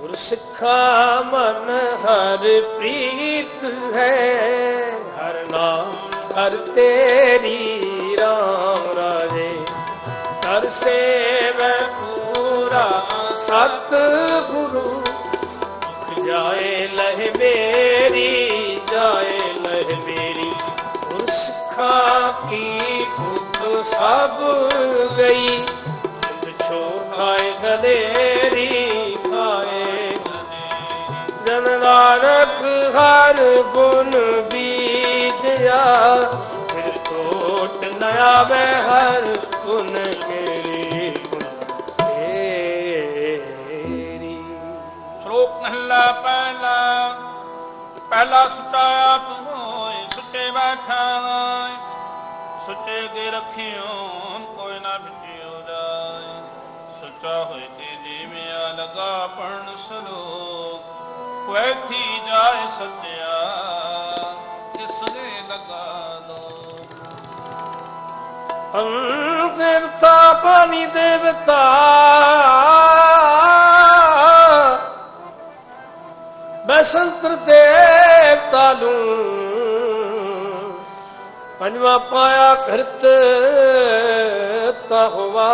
ਗੁਰ ਸਿੱਖਾ ਮਨ ਹਰ ਪ੍ਰੀਤ ਹੈ, ਹਰ ਨਾਮ ਹਰ ਤੇਰੀ ਰਾਮ ਰਾਜੇ। ਕਰ ਸੇਵ ਪੂਰਾ ਸਤ ਗੁਰੂ ਜਾਏ ਲਹਿ ਮੇਰੀ, ਜਾਏ ਲਹਿ ਮੇਰੀ। ਗੁਰ ਸਿੱਖਾਂ ਕੀ ਭੁੱਖ ਸਭ ਗਈ। ਛੋਖਾਏ ਗਲੇਰੀ ਖਾਏ ਜਨ ਨਾਨਕ ਹਰ ਗੁਣ ਵੀ ਫਿਰ ਟੋਟ ਨ ਆਵੇ ਹਰ ਗੁਣ ਕੇਰੀ ਤੇਰੀ ਸ਼ਲੋਕ ਮਹਲਾ ਪਹਿਲਾ ਪਹਿਲਾ ਸੁੱਚਾ ਆਪ ਹੋਏ, ਸੁੱਚੇ ਬੈਠਾ ਸੁੱਚੇ ਦੇ ਰੱਖਿਓ, ਕੋਈ ਨਾ ਵਿਚਿਓ ਜਾਏ। ਸੁੱਚਾ ਹੋਏ ਤੇ ਜੀਵਿਆ ਲਗਾ ਪੜਨ ਸਲੋਕ, ਕੋਈ ਥੀ ਜਾਏ ਸੱਚਿਆ ਕਿਸ ਲਗਾ ਲੋ। ਅਨ ਦੇਵਤਾ ਪਾਣੀ ਦੇਵਤਾ ਬਸੰਤਰ ਦੇਵਤਾ ਨੂੰ ਪੰਜਵਾ ਪਾਇਆ ਕਰਤ ਤਾ ਹੋਵਾ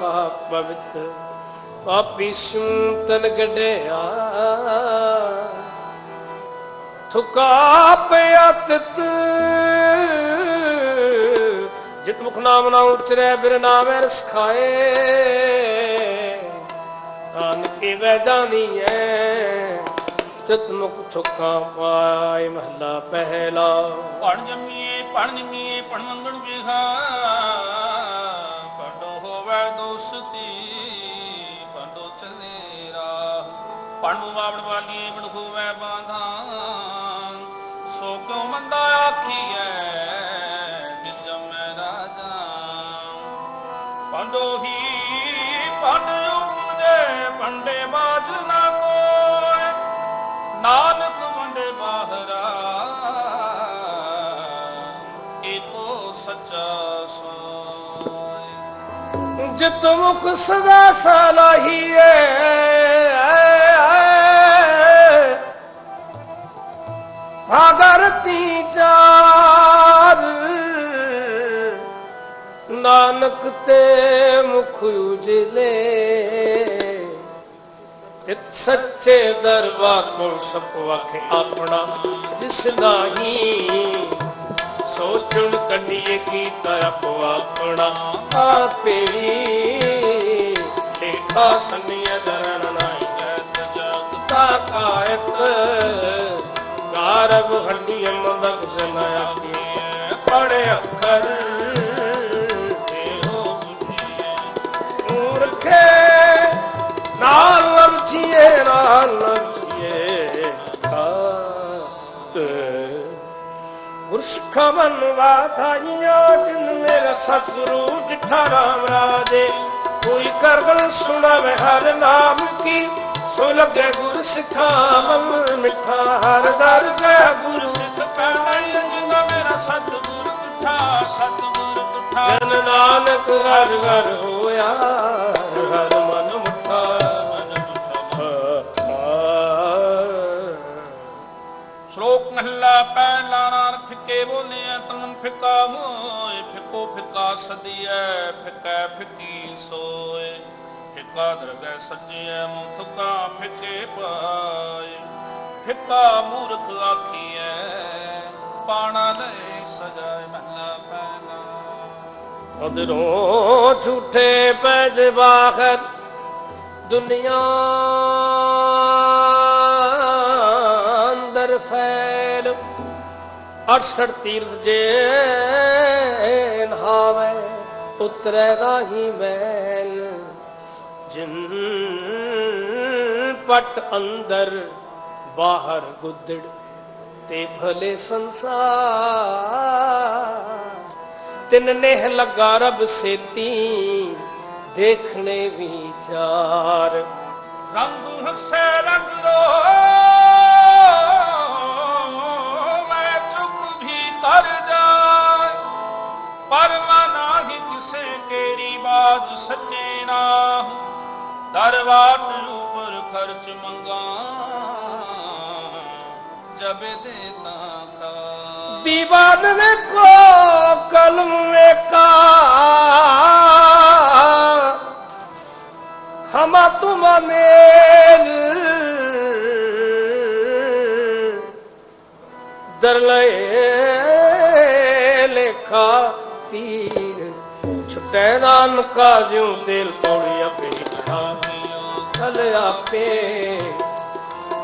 ਪਾਪ ਪਵਿੱਤ। ਪਾਪੀ ਸੂ ਤਨ ਗੜਿਆ ਥੁਕਾ ਪਿਆ ਤਿਤ। ਜਿਤ ਮੁਖ ਨਾਮ ਨਾ ਉਚਰੈ, ਬਿਰ ਨਾਮੈ ਰਸ ਖਾਏ। ਤਾਨ ਵੈ ਜਾਣੀਐ ਤਿਤ ਮੁਖ ਥੁਕਾ ਪਾਏ ਮਹਲਾ ਪਹਿਲਾ। ਪਣ ਜੰਮੀਏ ਪਣ ਨਿਮੀਏ ਪਣ ਮੰਗਣ ਵਿਹਾ ਪੜੋ ਹੋਵੇ ਦੋਸਤੀ ਪੰਡੋ ਚੱਲੇ ਰਾਹ। ਪਣ ਨੂੰ ਮਾਵਣ ਵਾਲੀਏ ਬਣ ਹੋਵੇ ਬਾਂਧਾਂ। ਸੋ ਕਿਉ ਮੰਦਾ ਆਖੀਐ, ਜਿਸ ਜਮੈ ਰਾਜਾ ਪੰਡੋ ਹੀ ਪੰਡ ਉਪਜੇ, ਪੰਡੇ ਬਾਜ ਨਾ ਕੋਇ ਨਾਨਕ ਮੰਡੇ ਬਾਹਰਾ, ਏਕੋ ਸੱਚਾ ਸੋਇ ਜਿਤ ਮੁਖ ਸਦਾ ਸਲਾਹੀਏ ਭਾਗਰਤੀ ਚਾਰ ਨਾਨਕ ਤੇ ਮੁਖ ਉਜਲੇ ਤਿਤ ਸੱਚੇ ਦਰਬਾਰ ਕੋਲ ਸਭ ਵਾਖੇ ਆਪਣਾ, ਜਿਸ ਨਾਹੀ ਸੋਚਣ ਕੱਢੀਏ ਕੀਤਾ ਆਪੋ ਆਪਣਾ। ਆਪੇ ਹੀ ਲੇਖਾ ਸੰਨਿਆ ਦਰਨ ਨਾਈ ਜਗਤਾ ਕਾਇਤ ਗਾਰਬ ਹੰਡੀਏ ਮੰਦਕ ਸਨਾਇਆ ਕੀ ਪੜ ਅੱਖਰ ਨਾਲ ਲੰਚੀਏ ਨਾਲ ਲੰਚੀਏ ਗੁਰਸਖਾ ਮਨਵਾ ਥਾਈਆਂ ਜਿਨ ਮੇਰਾ ਸਤਿਗੁਰੂ ਜਿਠਾ ਰਾਮ ਰਾਜੇ। ਕੋਈ ਕਰਗਲ ਸੁਣਾਵੇ ਹਰ ਨਾਮ ਕੀ ਸੋ ਲੱਗੇ ਗੁਰ ਸਿੱਖਾ ਮਨ ਮਿੱਠਾ ਹਰ ਦਰ ਗਿਆ ਗੁਰ। ਸਿੱਖ ਪਹਿਲਾਈ ਜਿੰਦਾ ਮੇਰਾ ਸਤਿਗੁਰ ਤੁਠਾ ਸਤਿਗੁਰ ਤੁਠਾ ਜਨ ਨਾਨਕ ਹਰ ਹਰ ਹੋਇਆ ਹਰ ਮਨ ਮੁਠਾ ਮਨ ਮੁਠਾ ਸ਼ਲੋਕ ਮਹਲਾ ਪਹਿਲਾ ਨਾਨਕ ਫਿੱਕੇ ਬੋਲਿਆ ਤਨ ਫਿੱਕਾ ਹੋਏ ਫਿੱਕੋ ਫਿੱਕਾ ਸਦੀਐ ਫਿੱਕੈ ਫਿੱਕੀ ਸੋਏ। ਫਿੱਕਾ ਦਰਗਹਿ ਸੱਜੀਐ ਮੂੰਹ ਫਿੱਕੇ ਪਾਏ। ਫਿੱਕਾ ਮੂਰਖ ਆਖੀਐ, ਪਾਣਾ ਦੇ ਸਜਾਏ ਮਹਲਾ ਪਹਿਲਾ। ਅਦਰੋਂ ਝੂਠੇ ਪੈਜ ਬਾਹਰ ਦੁਨੀਆ ਅੰਦਰ ਫੈਲ। ਅਠਸਠ ਤੀਰਥ ਜੇ ਨਹਾਵੇ ਉਤਰੈ ਨਾਹੀ ਮੈਲ ਜਿਨ ਪਟ ਅੰਦਰ ਬਾਹਰ ਗੁੱਦੜ, ਤੇ ਭਲੇ ਸੰਸਾਰ। ਤਿਨ ਨੇਹ ਲਗਾ ਰਬ ਸੇਤੀ, ਦੇਖਣੇ ਵਿਚਾਰ ਰੰਗ ਹੱਸੇ, ਰੰਗ ਰੋ, ਮੈਂ ਚੁੱਪ ਵੀ ਕਰ ਜਾਏ। ਪਰ ਮਨਾਹੀ ਕਿਸੇ ਕਿਹੜੀ ਬਾਤ ਸੱਚੇ ਨਾ ਦਰਵਾਟ ਉਪਰ ਖਰਚ ਮੰਗਾ ਜਬ ਦੇ ਤਾਂ ਖਾ। ਦੀਵਾਨ ਵੇਖੋ, ਕਲਮ ਵੇਖਾ। ਹਮਾ ਤੁਮਾ ਮੇਲ। ਦਰ ਲਏ ਲੇਖਾ ਪੀ। ਛੁਟੈ ਨਾਨਕਾ, ਜਿਉ ਤੇਲ ਪੌੜੀਆ ਪੇਠਾ ਕਲ ਆਪੇ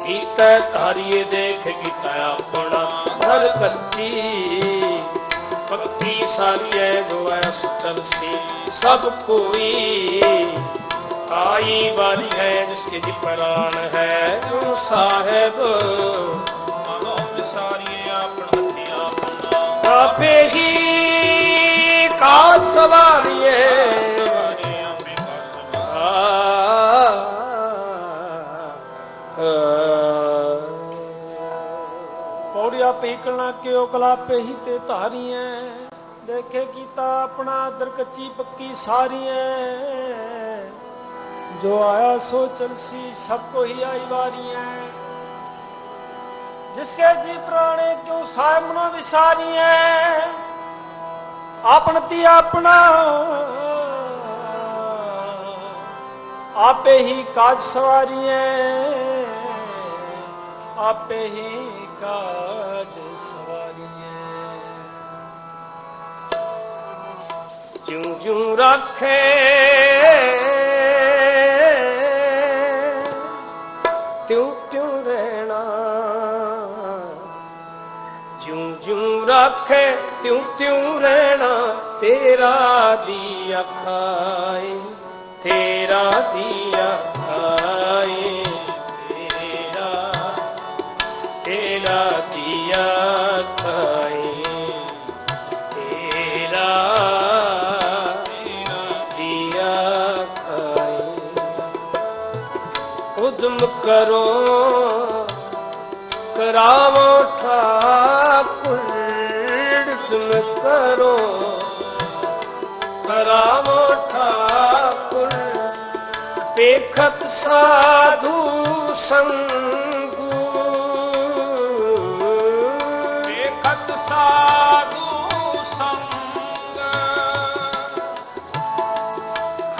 ਕੀਤੈ ਧਾਰੀਏ, ਦੇਖ ਕੀਤਾ ਆਪਣਾ। ਹਰ ਕੱਚੀ ਪੱਕੀ ਸਾਰੀਐ, ਜੋ ਐ ਸੁਚਲ ਸੀ ਸਭ ਕੋਈ ਆਈ ਵਾਰੀ ਹੈ ਜਿਸਕੇ ਜੀ ਪ੍ਰਾਨ ਹੈ। ਜੋ ਸਾਹਿਬ, ਮਨੋ ਵਿਸਾਰੀਏ ਆਪਣ ਆਪਣਾ। ਆਪੇ ਹੀ ਪੌੜਿਆ ਕਿਉ ਕਲਾਪੇ ਹੀ ਤੇ ਧਾਰੀਐ। ਦੇਖੇ ਕੀਤਾ ਆਪਣਾ ਦਰ ਕੱਚੀ ਪੱਕੀ ਸਾਰੀਐ। ਜੋ ਆਇਆ ਸੋ ਚਲਸੀ ਸਭ ਕੋ ਹੀ ਆਈ ਵਾਰੀਐ। ਜਿਸਕੇ ਜੀ ਪ੍ਰਾਣੇ ਕਿਉ ਸਾਹਿਬ ਮਨੋ ਵਿਸਾਰੀਐ। ਆਪਣ ਤੀ ਆਪਣਾ ਆਪੇ ਹੀ ਕਾਜ ਸਵਾਰੀਐ। ਆਪੇ ਹੀ ਕਾਜ ਸਵਾਰੀਐ ਜਿਉ ਜਿਉ ਰੱਖੇ ਤਿਉ ਤਿਉ ਰਹਿਣਾ ਜਿਉ ਜਿਉ ਰੱਖੇ ਤਿਉ ਤਿਉ ਰਹਿਣਾ ਤੇਰਾ ਦੀਆ ਖਾਏ ਤੇਰਾ ਦੀਆ ਖਾਏ ਕਰੋ। ਕਰਾਵੋ ਠਾਕੁਰ ਤੁਮ ਕਰੋ। ਕਰਾਵੋ ਠਾਕੁਰ ਪੇਖਤ ਸਾਧੂ ਸੰਗੂ। ਵੇਖਤ ਸਾਧੂ ਸੰਗ।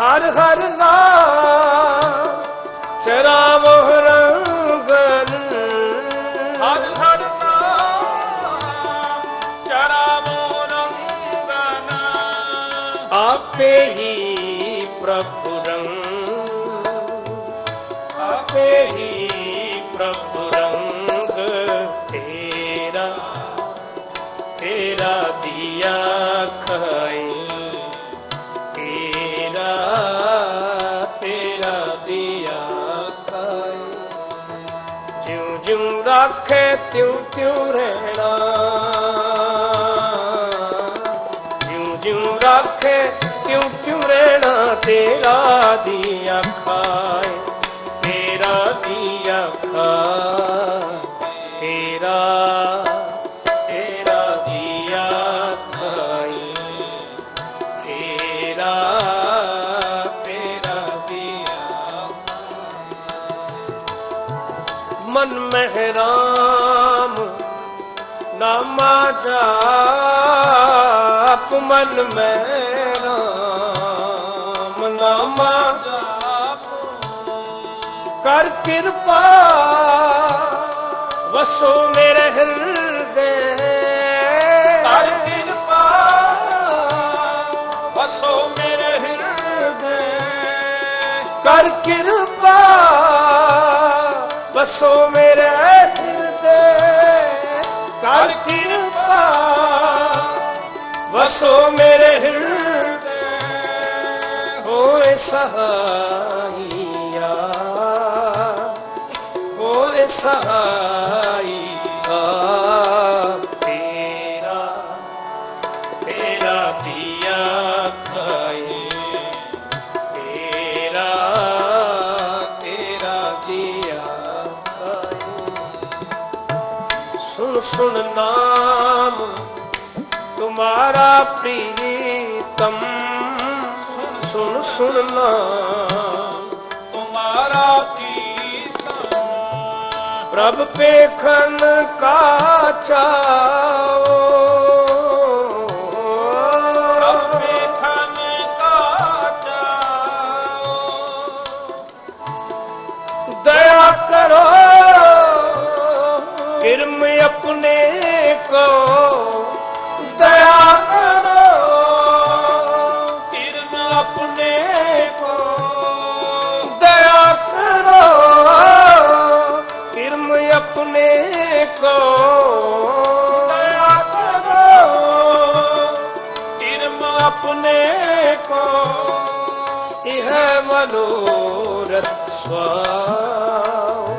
ਹਰ ਹਰ ਨਾਮ ਆਪੇ ਹੀ ਪ੍ਰਭੂ ਰੰਗ। ਆਪੇ ਹੀ ਪ੍ਰਭੂ ਰੰਗ। ਤੇਰਾ ਤੇਰਾ ਦੀਆ ਖਾਈ ਤੇਰਾ ਤੇਰਾ ਦੀਆ ਖਾਈ ਜਿਉ ਜਿਉ ਰੱਖੇ ਤਿਉ ਤਿਉ ਰਹਿਣਾ। ਤੇਰਾ ਦੀਆ ਖਾਏ ਤੇਰਾ ਦੀਆ ਖਾਏ ਤੇਰਾ ਤੇਰਾ ਦੀਆ ਖਾਈ ਤੇਰਾ ਤੇਰਾ ਦੀਆ ਮਨ ਮਹਿਰਾਮ, ਨਾਮਾ ਜਾਪ, ਮਨ ਮਹਿਰਾਮ ਨਾਮਾ ਕਰ ਕਿਰਪਾ ਵਸੋ ਮੇਰੇ ਹਿਰਦੇ। ਕਰ ਕਿਰਪਾ ਵਸੋ ਮੇਰੇ ਹਿਰਦੇ। ਕਰ ਕਿਰਪਾ ਵਸੋ ਮੇਰੇ ਹਿਰਦੇ। ਕਰ ਕਿਰਪਾ ਵਸੋ ਮੇਰੇ ਹਿਰਦੇ। ਹੋਏ ਸਹਾਈਆ ਹੋਏ ਸਹਾਈਆ। ਤੇਰਾ ਤੇਰਾ ਦੀਆ ਖਾਏ, ਤੇਰਾ ਤੇਰਾ ਦੀਆ ਖਾਏ। ਸੁਣ ਸੁਣ ਨਾਮ, ਤੁਮਾਰਾ ਪ੍ਰੀਤਮ ਸੁਣ ਸੁਣ ਨਾਮ ਤੁਮਾਰਾ ਕੀਰਤਨ ਪ੍ਰਭ ਪੇਖਨ ਕਾ ਚਾਓ। ਮਨੋਰਥ ਸਵਾਉ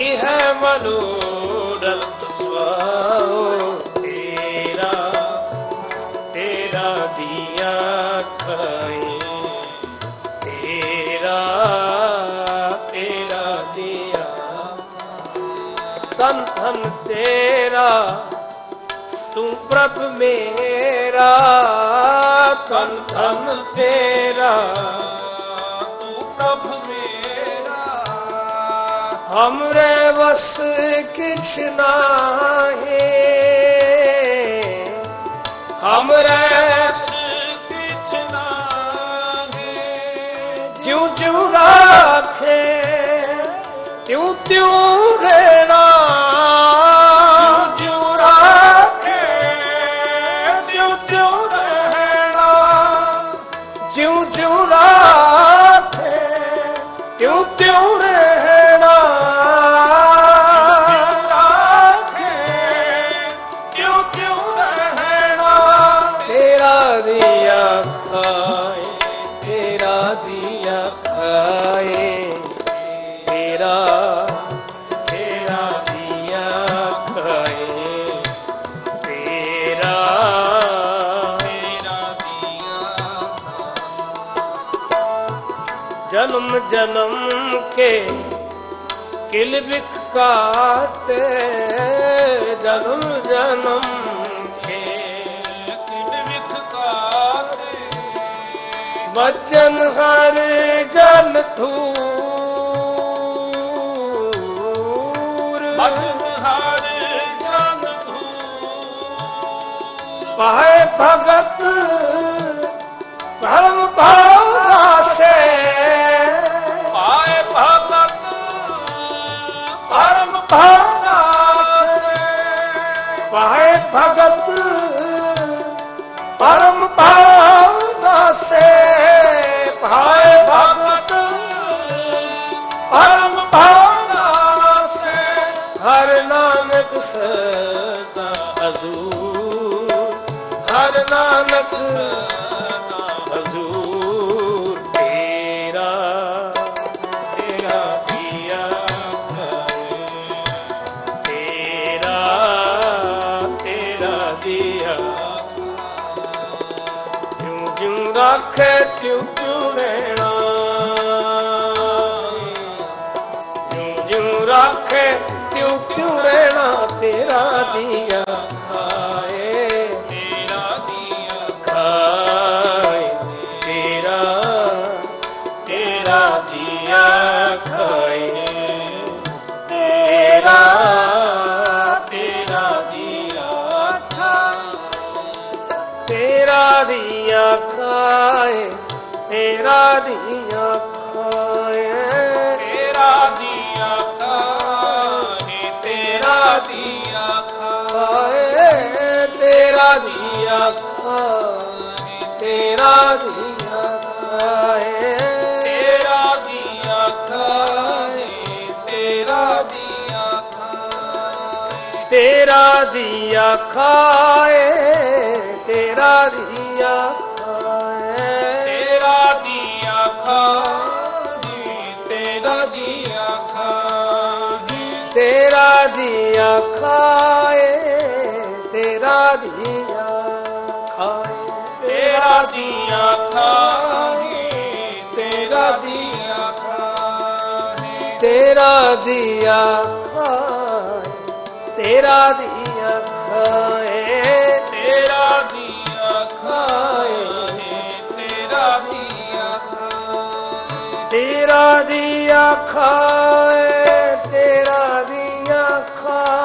ਇਹ ਮਨੋਰਤ ਸਵਾਉ ਤੇਰਾ ਤੇਰਾ ਦੀਆ ਖਾਈ ਤੇਰਾ ਤੇਰਾ ਦੀਆ ਤਨ ਧਨ ਤੇਰਾ, ਤੂੰ ਪ੍ਰਭ ਮੇਰਾ। ਤਨ ਧਨ ਤੇਰਾ। हमरे बस किछ ना है हमरे किछ ना है ज्यों ज्यों ਜਨਮ ਕੇ ਕਿਲ ਬਿਖ ਕਾਟੇ ਜਨਮ ਜਨਮ ਕੇ ਕਿਲ ਬਿਖ ਕਾਟੇ। ਬਚਨ ਹਰ ਜਨ ਧੂਰ। ਬਚਨ ਹਰ ਜਨ ਧੂਰ। ਭਗਤ ਭਰਮ ਭਾਉ ਭਾਨਾਸ ਵਾਹਿ ਭਗਤ ਪਰਮ ਭਾਨਾਸੇ ਭਾਇ ਭਗਤ ਪਰਮ ਭਾਨਾਸੇ ਹਰ ਨਾਨਕ ਸਦਾ ਹਜ਼ੂਰ ਹਰ ਨਾਨਕ ਸਦਾ ਤੇਰਾ ਦੀਆ ਖਾਏ ਤੇਰਾ ਦੀਆ ਤੇਰਾ ਦੀਆ ਖਾਏ ਤੇਰਾ ਤੇਰਾ ਦੀਆ ਦੀਆ ਖਾਏ ਤੇਰਾ ਦੀਆ ਖਾਏ ਤੇਰਾ ਦੀਆ ਤੇਰਾ ਦੀ ਅੱਖਾਂ ਏ, ਤੇਰਾ ਦੀ ਅੱਖਾਂ ਏ, ਤੇਰਾ ਦੀ ਅੱਖਾਂ ਤੇਰਾ ਦੀ ਅੱਖਾਂ ਤੇਰਾ ਦੀ ਅੱਖਾਂ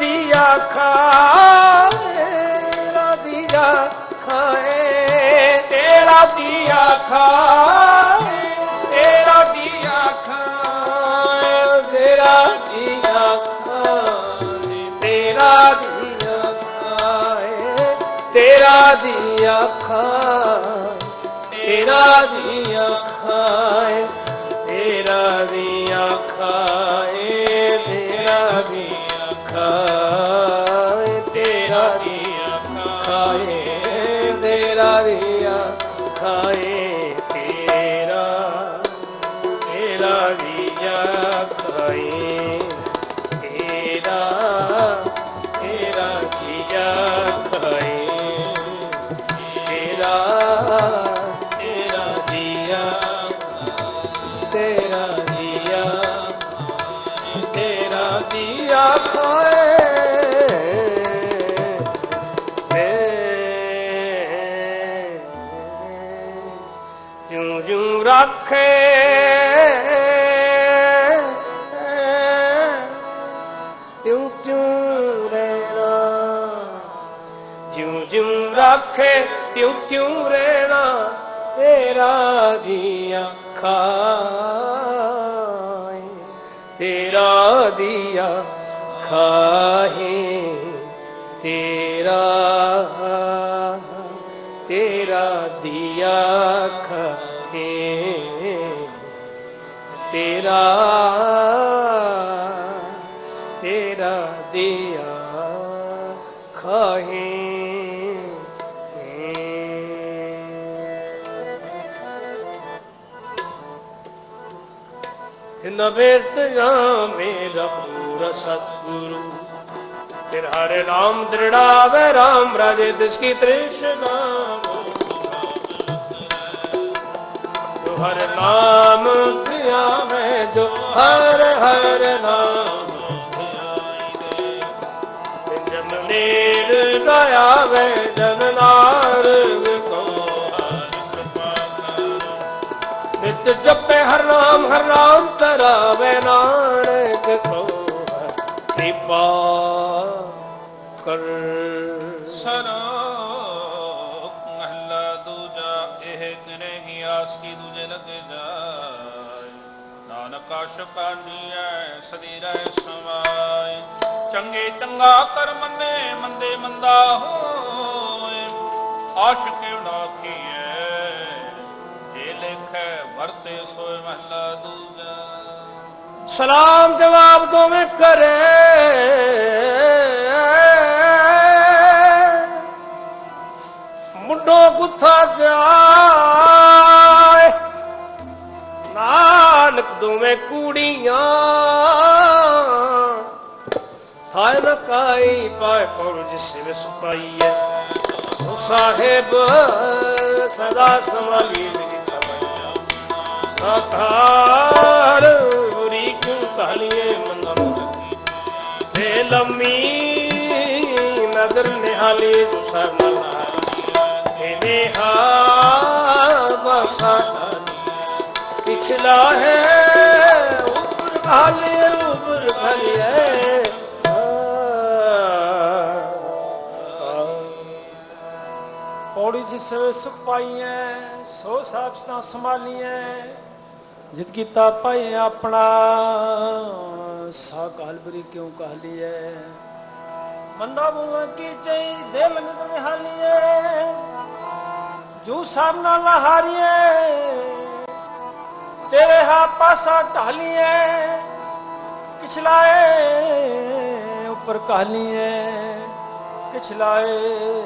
ਦੀਆ ਖਾਏ ਤੇਰਾ ਦੀਆ ਖਾਏ ਤੇਰਾ ਦੀਆ ਖਾਏ ਤੇਰਾ ਦੀਆ ਖਾਏ ਤੇਰਾ ਦੀਆ ਖਾਏ ਤੇਰਾ ਦੀਆ ਖਾਏ ਤੇਰਾ ਦੀਆ ਖਾਏ ਤੇਰਾ ਦੀ ਤੇਰਾ ਦਿਆ ਖਾਹੇ ਤੇਰਾ ਤੇਰਾ ਦਿਆ ਖਾਹੇ ਤੇਰਾ ਜਿਨ ਬੇਟ ਜਾ ਮੇਰਾ ਪੂਰਾ ਸਤਿਗੁਰੂ। ਫਿਰ ਹਰੇ ਨਾਮ ਦ੍ਰਿੜਾਵੇ RAM ਰਾਜੇ, ਤਿਸ ਕੀ ਤ੍ਰਿਸ਼ਨਾ ਹਰ ਨਾਮ ਧਿਆਵੇ ਜੋ ਹਰ ਹਰ ਨਾਮ ਜਨ ਨੀਰ ਦਇਆਵੇ ਜਨ ਨਾਰਗ ਕਰ ਜਪੇ ਹਰ ਨਾਮ ਹਰ ਨਾਮ ਤਰਾਵੇ ਨਾਨਕ ਕੋ। ਕਿਰਪਾ ਕਰ। ਸਰੋਕ ਮਹਲਾ ਦੂਜਾ, ਇਹ ਕਿਨੇ ਹੀ ਆਸ ਕੀ ਦੂਜੇ ਲਗੇ ਜਾਏ। ਨਾਨਕ ਆਸ਼ ਪਾਣੀਐ ਸਦੀ ਰਹਿ ਸਮਾਏ। ਚੰਗੇ ਚੰਗਾ ਕਰ ਮੰਨੇ ਮੰਦੇ ਮੰਦਾ ਹੋਏ। ਆਸ਼ਿਕ ਨਾ ਵਰਤੇ ਸੋਏ ਮਹਲਾ ਦੂਜਾ। ਸਲਾਮ ਜਵਾਬ ਦੋਵੇਂ ਕਰੇ। ਮੁੰਡੋ ਗੁੱਥਾ ਜਾਏ। ਨਾਨਕ ਦੋਵੇਂ ਕੂੜੀਆਂ। ਥਾਇ ਨ ਕਾਈ ਪਾਏ ਪਉ ਜਿਸ ਵਿਸ ਪਾਈਐ ਸੋ ਸਾਹਿਬ ਸਦਾ ਸੰਭਾਲੀ ਮੇਰੀ ਸਾਕਾਰ ਬੁਰੀ ਕਿਉ ਕਹਲੀਏ ਮੰਦਮ ਤੇ ਲੰਮੀ ਨਦਰ ਨਿਹਾਲੀ ਜੋ ਸਰ ਮਲਾ ਤੇ ਨਿਹਾ ਬਸਾ ਪਿਛਲਾ ਹੈ, ਉਪਰ ਭਾਲੇ ਉਪਰ ਭਲਿਏ ਪੌੜੀ ਜਿਸ ਵੇ ਸੁਖ ਪਾਈਐ ਸੋ ਸਾਬਸਤਾਂ ਸੰਭਾਲੀਐ। ਜਿਤ ਕੀਤਾ ਪਾਏ ਆਪਣਾ। ਸਾ ਕਾਲਬਰੀ ਕਿਉਂ ਕਹਲੀਐ ਮੰਦਾ ਬੁਲਾ ਕੀ ਚਈ, ਦਿਲ ਮਿਤ ਨਿਹਾਲੀਐ ਜੋ ਸਭ ਨਾਲ ਹਾਰੀਐ, ਤੇਰੇ ਹਾ ਪਾਸਾ ਢਾਲੀਐ ਕਿਛਲਾਏ ਉੱਪਰ ਕਾਲੀਐ ਕਿਛਲਾਏ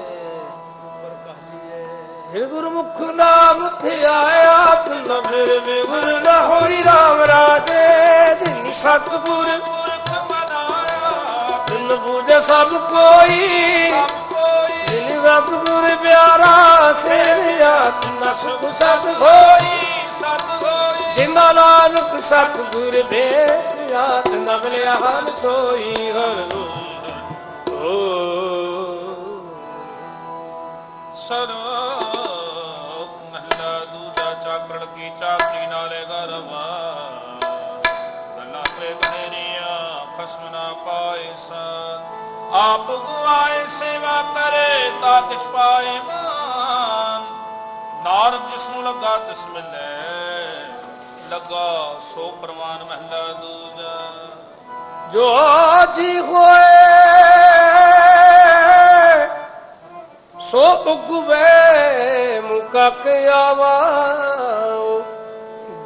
ਫਿਰ ਗੁਰਮੁਖ ਨਾਮ ਧਿਆਇਆ ਤੁਨ ਫਿਰ ਬਿਗੁਰ ਨਾ ਹੋਈ ਰਾਮ ਰਾਜੇ, ਜਿਨ ਸਤਗੁਰ ਪੁਰਖ ਮਨਾਇਆ। ਤਿਨ ਪੂਜੇ ਸਭ ਕੋਈ ਕੋਈ ਜਿਨ ਸਤਗੁਰ ਪਿਆਰਾ ਸੇਵਿਆ ਤਿਨ ਸੁਖ ਸਤ ਹੋਈ। ਸਤ ਹੋਈ ਜਿਨਾ ਨਾਨਕ ਸਤਗੁਰ ਭੇਟਿਆ ਤਿਨ ਮਿਲਿਆ ਹਨ ਸੋਈ ਹਰ ਓ ਸਰੋਕ ਆਪ ਗੁਆਏ ਸੇਵਾ ਕਰੇ ਤਾ ਕਿਛ ਪਾਏ ਮਾਨ। ਨਾਰਦ ਜਿਸ ਨੂੰ ਲੱਗਾ ਤਿਸ ਮਿਲੇ। ਲੱਗਾ ਸੋ ਪ੍ਰਮਾਨ ਮਹਲਾ ਦੂਜਾ। ਜੋ ਜੀ ਹੋਏ, ਸੋ ਉਗਵੇ ਮੁਕਾ ਕੇ ਆਵਾ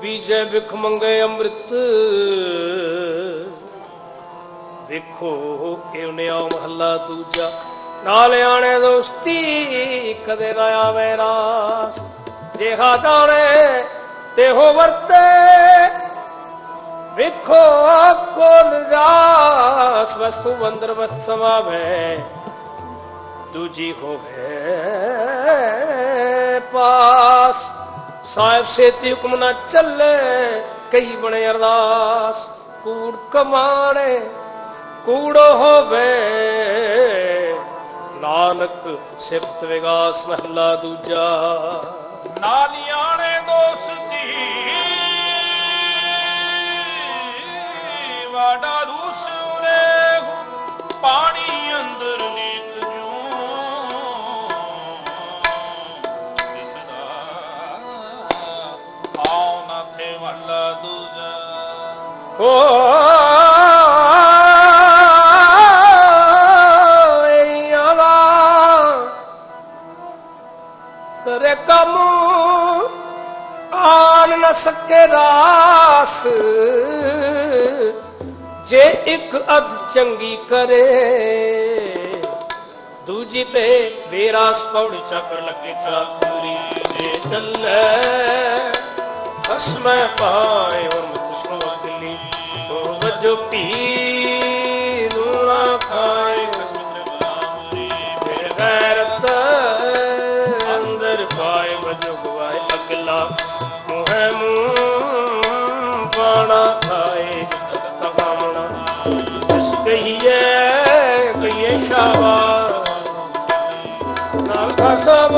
ਬੀਜੇ ਵਿਖ ਮੰਗੇ ਅੰਮ੍ਰਿਤ। ਵੇਖੋ ਕਿਉਨੇ ਆ ਮਹੱਲਾ ਦੂਜਾ। ਨਾਲ ਆਣੇ ਦੋਸਤੀ, ਕਦੇ ਨਾ ਆਵੇ ਰਾਸ। ਜਿਹਾ ਦਾਣੇ ਤੇ ਹੋ ਵਰਤੇ, ਵੇਖੋ ਕੋ ਨਿਜਾਸ ਵਸਤੂ ਅੰਦਰ ਵਸਤ ਸਮਾਵੇ, ਦੂਜੀ ਹੋਵੇ ਪਾਸ। ਸਾਹਿਬ ਸੇਤੀ ਹੁਕਮ ਨਾ ਚੱਲੇ ਕਈ ਬਣੇ ਅਰਦਾਸ। ਕੂੜ ਕਮਾਣੇ ਕੂੜ ਹੋਵੇ। ਨਾਨਕ ਸਿਫਤ ਵਿਗਾਸ ਮਹਲਾ ਦੂਜਾ। ਨਾਲਿਆਣੇ ਦੋਸਤੀ ਵਾਡਾ ਰੂਸ ਉਰੇ ਪਾਣੀ ਅੰਦਰ ਨੀਤ ਜੂ। ਦਿਸਦਾ ਆਉ ਨਾ ਥੇ ਵੱਲਾ ਦੂਜਾ। ਓ ਆਨ ਨ ਰਾਸ। ਜੇ ਇੱਕ ਅਧ ਚੰਗੀ ਕਰੇ, ਦੂਜੀ ਪੇ ਬੇਰਾਸ ਪੌੜੀ ਚੱਕਰ ਲੱਗੇ ਚਾਕਰੀ ਦੇ ਚੱਲੇ ਹਸਮੈ ਪਾਏ ਔਰ ਮੁਸਲਮ ਅਗਲੀ ਉਹ ਵਜੋ ਪੀ ਕਹੀਏ ਕਹੀਏ ਸ਼ਾਬਾਸ਼। ਨਾਲ ਖਸਮ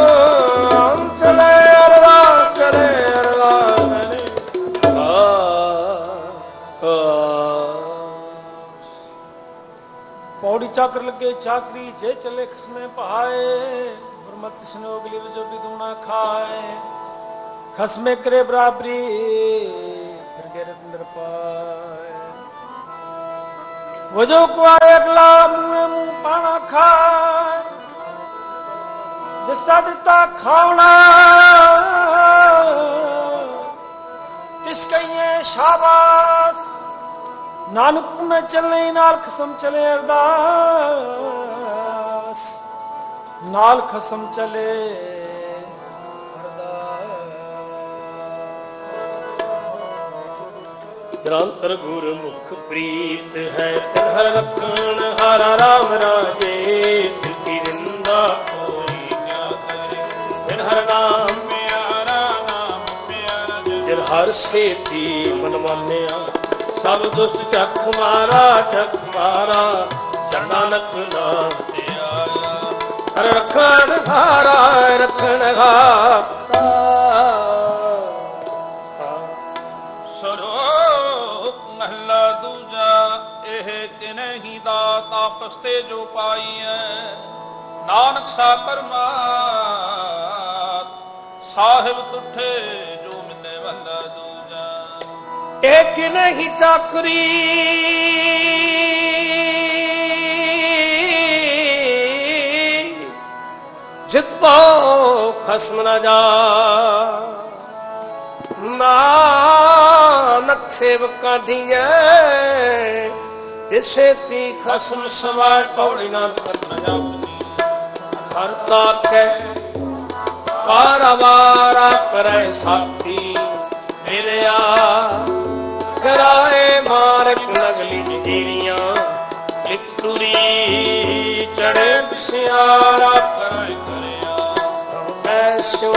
ਚਲੇ ਅਰਦਾਸ ਚਲੇ ਅਰਦਾਸ। ਪੌੜੀ ਚੱਕਰ ਲੱਗੇ ਚਾਕਰੀ, ਜੇ ਚਲੇ ਖਸਮੇ ਭਾਏ, ਗੁਰਮਤਿ ਸਨੋਗਲੀ ਵਜੋ ਬਿਦੂਣਾ ਖਾਏ। ਖਸਮੇ ਕਰੇ ਬਰਾਬਰੀ, ਫਿਰ ਗੈਰਤ ਅੰਦਰ ਪਾਏ ਵਜੋ ਕੁਆਰੇ ਅਗਲਾ ਮੂੰਹ ਮੂੰਹ ਪਾਣਾ ਖਾਏ ਜਿਸ ਦਾ ਤਿਸ ਕਈਏ ਸ਼ਾਬਾਸ਼ ਨਾਨਕ ਮੈਂ ਚੱਲੇ ਨਾਲ ਖਸਮ ਚਲੇ ਅਰਦਾਸ ਨਾਲ ਖਸਮ ਚਲੇ ਜਰਾਂਤਰ ਗੁਰਮੁਖ ਪ੍ਰੀਤ ਹੈ। ਤਿਨ ਹਰ ਰਖਣ ਹਾਰਾ ਰਾਮ ਰਾਜੇ, ਤਿਲ ਰਿੰਦਾ ਕੋਈ ਕਿਆ ਕਰੇ। ਤਿਨ ਹਰ ਨਾਮ ਪਿਆਰਾ ਨਾਮ ਪਿਆਰਾ ਜਨ ਹਰ ਸੇਤੀ ਮਨ ਮਾਨਿਆ, ਸਭ ਦੁਸ਼ਟ ਚੱਕ ਮਾਰਾ ਚੱਕ ਮਾਰਾ। ਨਾਨਕ ਨਾਮ ਤੇ ਆਇਆ ਹਰ ਰਖਣ ਹਾਰਾ ਰਖਣ ਹਾਰਾ। ਇਹ ਤਿਨਹਿ ਹੀ ਦਾਤ ਆਪਸ ਤੇ ਜੋ ਪਾਈਐ। ਨਾਨਕ ਸਾ ਪਰਮਾਤ ਸਾਹਿਬ ਤੁਠੇ ਜੋ ਮਿਲੇ ਮਹਲਾ ਦੂਜਾ। ਇੱਕ ਨਹੀਂ ਚਾਕਰੀ? ਜਿਤ ਪਾਓ, ਖਸਮ ਨਾ ਜਾ। ਨਾਨਕ ਸੇਵਕਾਂ ਢੀਏ ਇਸੇ ਤੀ ਖਸਮ ਸਵਾਰ ਪੌੜੀ ਨਾ ਕਰਨਾ ਜਾਪਦੀ ਹਰ ਤਾਕੈ ਪਾਰਵਾਰਾ ਕਰੈ ਸਾਥੀ ਫਿਰਿਆ ਕਰਾਏ ਮਾਰਕ ਨਗਲੀ ਜੀਰੀਆਂ ਇੱਕ ਤੁਰੀ ਚੜੇ ਪਿਆਰਾ ਕਰਾਇ ਕਰਿਆ। ਐਸੋ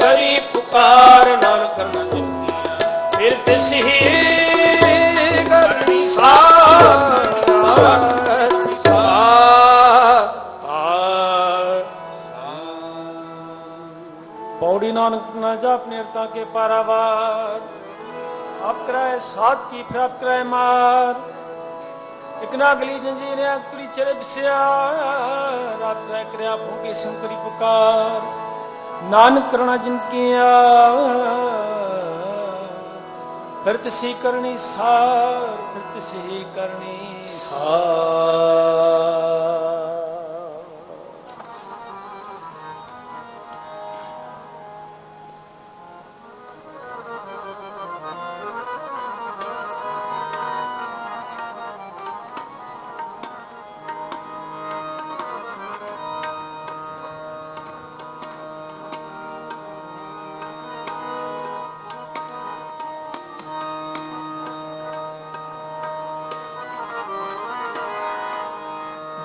ਕਰੀ ਪੁਕਾਰ ਨਾਲ ਕਰਨਾ ਜਿੱਤਿਆ। ਫਿਰ ਤਿਸਹੀ ਕਰਨੀ ਪੌੜੀ ਨਾਨਕ ਨਾ ਜਾਪ ਨਿਰਤਾ ਕੇ ਪਾਰਾਵਾਰ ਆਪ ਕਰਾਏ ਸਾਧ ਕੀ ਪ੍ਰਾਪਤ ਕਰਾਏ ਮਾਰ ਇਕਨਾ ਗਲੀ ਜੰਜੀਰੇ ਅਕਤਰੀ ਚਰੇ ਬਿਸਿਆ ਰਾਤ ਰਹਿ ਕਰਿਆ ਭੋਗੇ ਸੰਤਰੀ ਪੁਕਾਰ ਨਾਨਕ ਕਰਣਾ ਜਿਨ ਕੀਆ ਕਿਰਤ ਸੀ ਕਰਨੀ ਸਾਰ ਕਿਰਤ ਸੀ ਕਰਨੀ ਸਾਰ।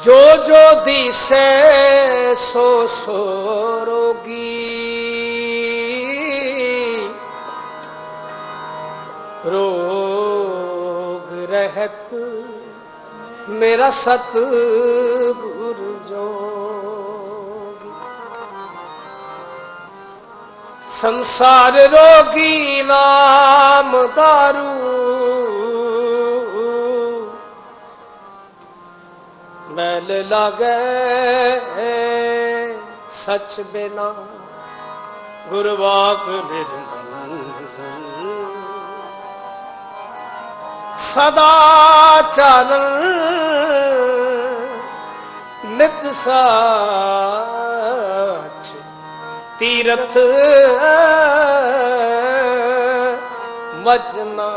ਜੋ ਜੋ ਦੀਸੈ ਸੋ ਸੋ ਰੋਗੀ। ਰੋਗ ਰਹਿਤ ਮੇਰਾ ਸਤ ਗੁਰ ਜੋਗ ਸੰਸਾਰ ਰੋਗੀ ਨਾਮ ਦਾਰੂ। ਮੈਲ ਲਾਗੇ ਸਚ ਬਿਨਾ ਗੁਰਵਾਕ ਨਿਰਮਲ ਸਦਾ ਚਾਨਣ ਨਿਤ ਸਾਚ ਤੀਰਥ ਮਜਨਾ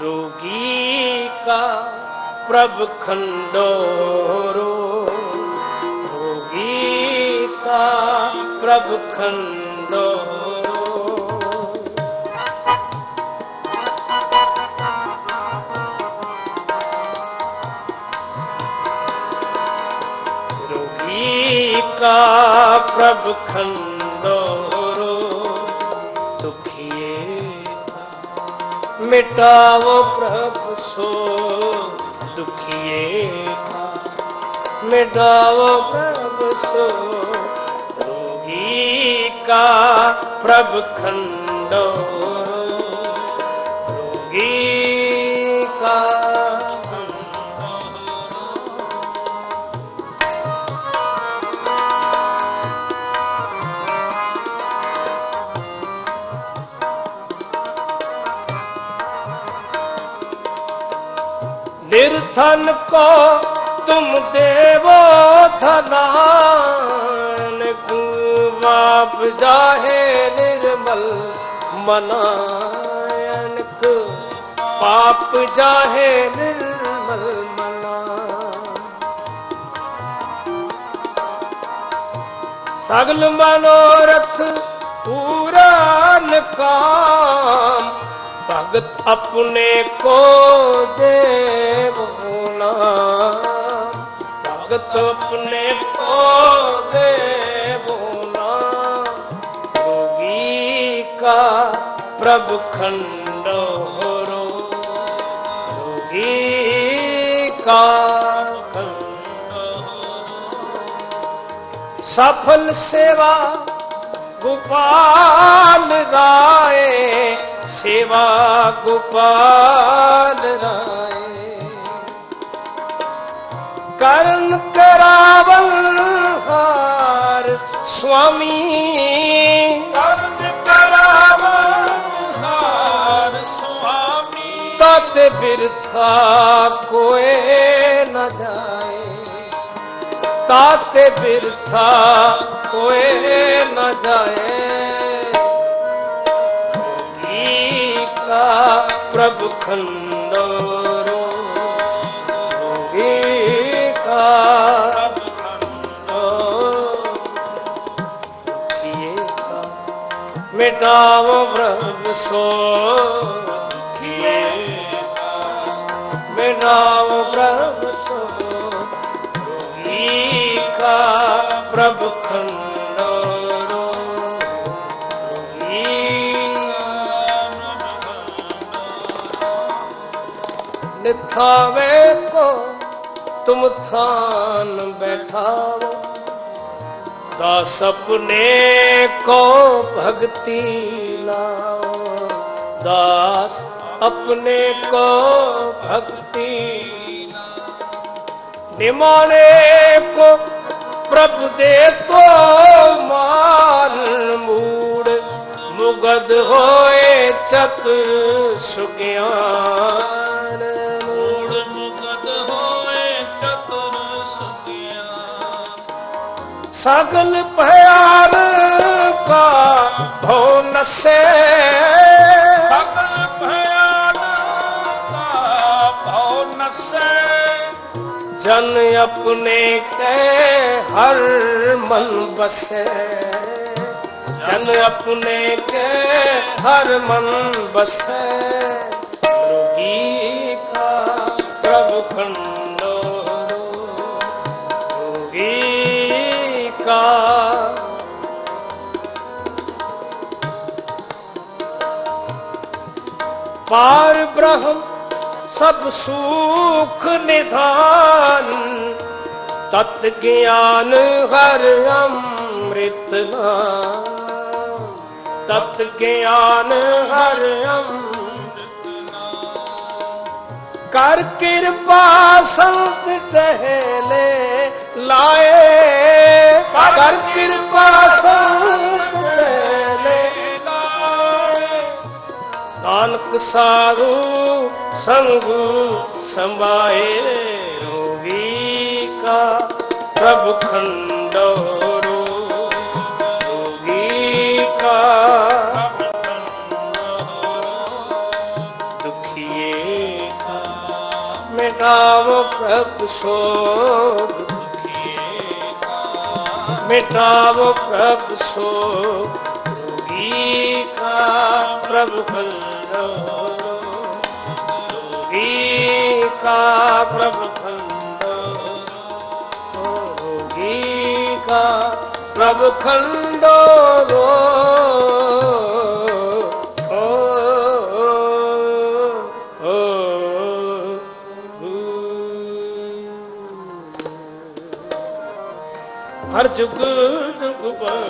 ਰੋਗੀ ਕਾ ਪ੍ਰਭ ਖੰਡੋਰੋ ਹੋਗੀ ਕਾ ਪ੍ਰਭ ਖੰਡੋਰੋ। ਰੋਗੀ ਕਾ ਪ੍ਰਭ ਖੰਡੋਰੋ ਦੁਖੀਏ ਮਿਟਾਵੋ ਪ੍ਰਭ ਸੋ मिटाओ प्रभु सो रोगी का प्रभ खंडोरो रोगी का निर्धन को तुम देवो धनान बाप जाहे निर्मल मनायन को पाप जाहे निर्मल मना सगल मनोरथ पूरा न काम भगत अपने को देवना ਭਗਤ ਆਪਣੇ ਕੋ ਦੇਵੋਨਾ ਰੋਗੀ ਕਾ ਪ੍ਰਭ ਖੰਡੋਰੋ। ਰੋਗੀ ਕਾ ਸਫਲ ਸੇਵਾ ਗੋਪਾਲ ਰਾਏ। ਸੇਵਾ ਗੋਪਾਲ ਰਾਏ। ਕਰਨ ਕਰਾਵਨ ਹਾਰ, ਸੁਆਮੀ। ਕਰਨ ਕਰਾਵਨ ਹਾਰ, ਸੁਆਮੀ। ਤਤ ਬਿਰਥਾ ਕੋਏ ਨ ਜਾਏ। ਤਤ ਬਿਰਥਾ ਕੋਏ ਨ ਜਾਏ। ਈ ਕਾ ਪ੍ਰਭ ਖੰਡੋ ਨਾਮ ਬ੍ਰਹਮ ਸੋ ਮੈਂ ਨਾਮ ਬ੍ਰਹਮ ਸੋਖੀ ਕਾ ਪ੍ਰਭ ਖੰਡੋ ਰੋਹੀ ਕੋ ਤੁਮ ਥਾਨ ਬੈਠਾਵੋ बैठाओ दास अपने को भक्ति लाओ दास अपने को भक्ति निमाने को प्रभु दे तो मान मूड मुगद होए चतुर सुज्ञान ਸਗਲ ਪਿਆਰ ਕਾ ਭੋ ਨਸੇ। ਸਗਲ ਪਿਆਰ ਕਾ ਭੋ ਨਸੇ। ਜਨ ਆਪਣੇ ਕੈ ਹਰ ਮਨ ਬਸੇ। ਜਨ ਆਪਣੇ ਕੈ ਹਰ ਮਨ ਬਸੇ। ਰੋਗੀ ਕਾ ਪ੍ਰਭ ਖੰਡ ਪਾਰ ਬ੍ਰਹਮ ਸਭ ਸੁਖ ਨਿਧਾਨ। ਤਤ ਗਿਆਨ ਹਰ ਅੰਮ੍ਰਿਤ ਨਾਮ। ਤਤ ਗਿਆਨ ਹਰ ਅੰਮ੍ਰਿਤ ਨਾਮ। ਕਰ ਕਿਰਪਾ ਸੰਤ ਟਹਿਲੇ ਲਾਏ। ਕਰ ਕਿਰਪਾ ਸੰਤ ਨਾਨਕ ਸਾਰੂ ਸੰਗੂ ਸੰਭਾਏ ਰੋਗੀ ਕਾ ਪ੍ਰਭ ਖੰਡੋ ਰੋਗੀ ਦੁਖੀਏ ਕਾ ਮਿਟਾਵੋ ਪ੍ਰਭ ਸੋ ਦੁਖੀਏ ਕਾ ਪ੍ਰਭ ਸੋਗ, ਰੋਗੀ ਕਾ ਪ੍ਰਭ ਖੰਡੋ ਏਕਾ ਪ੍ਰਭ ਪ੍ਰਭ ਖੰਡੋ ਹਰ ਜੁਗ ਜੁਗ ਪਰ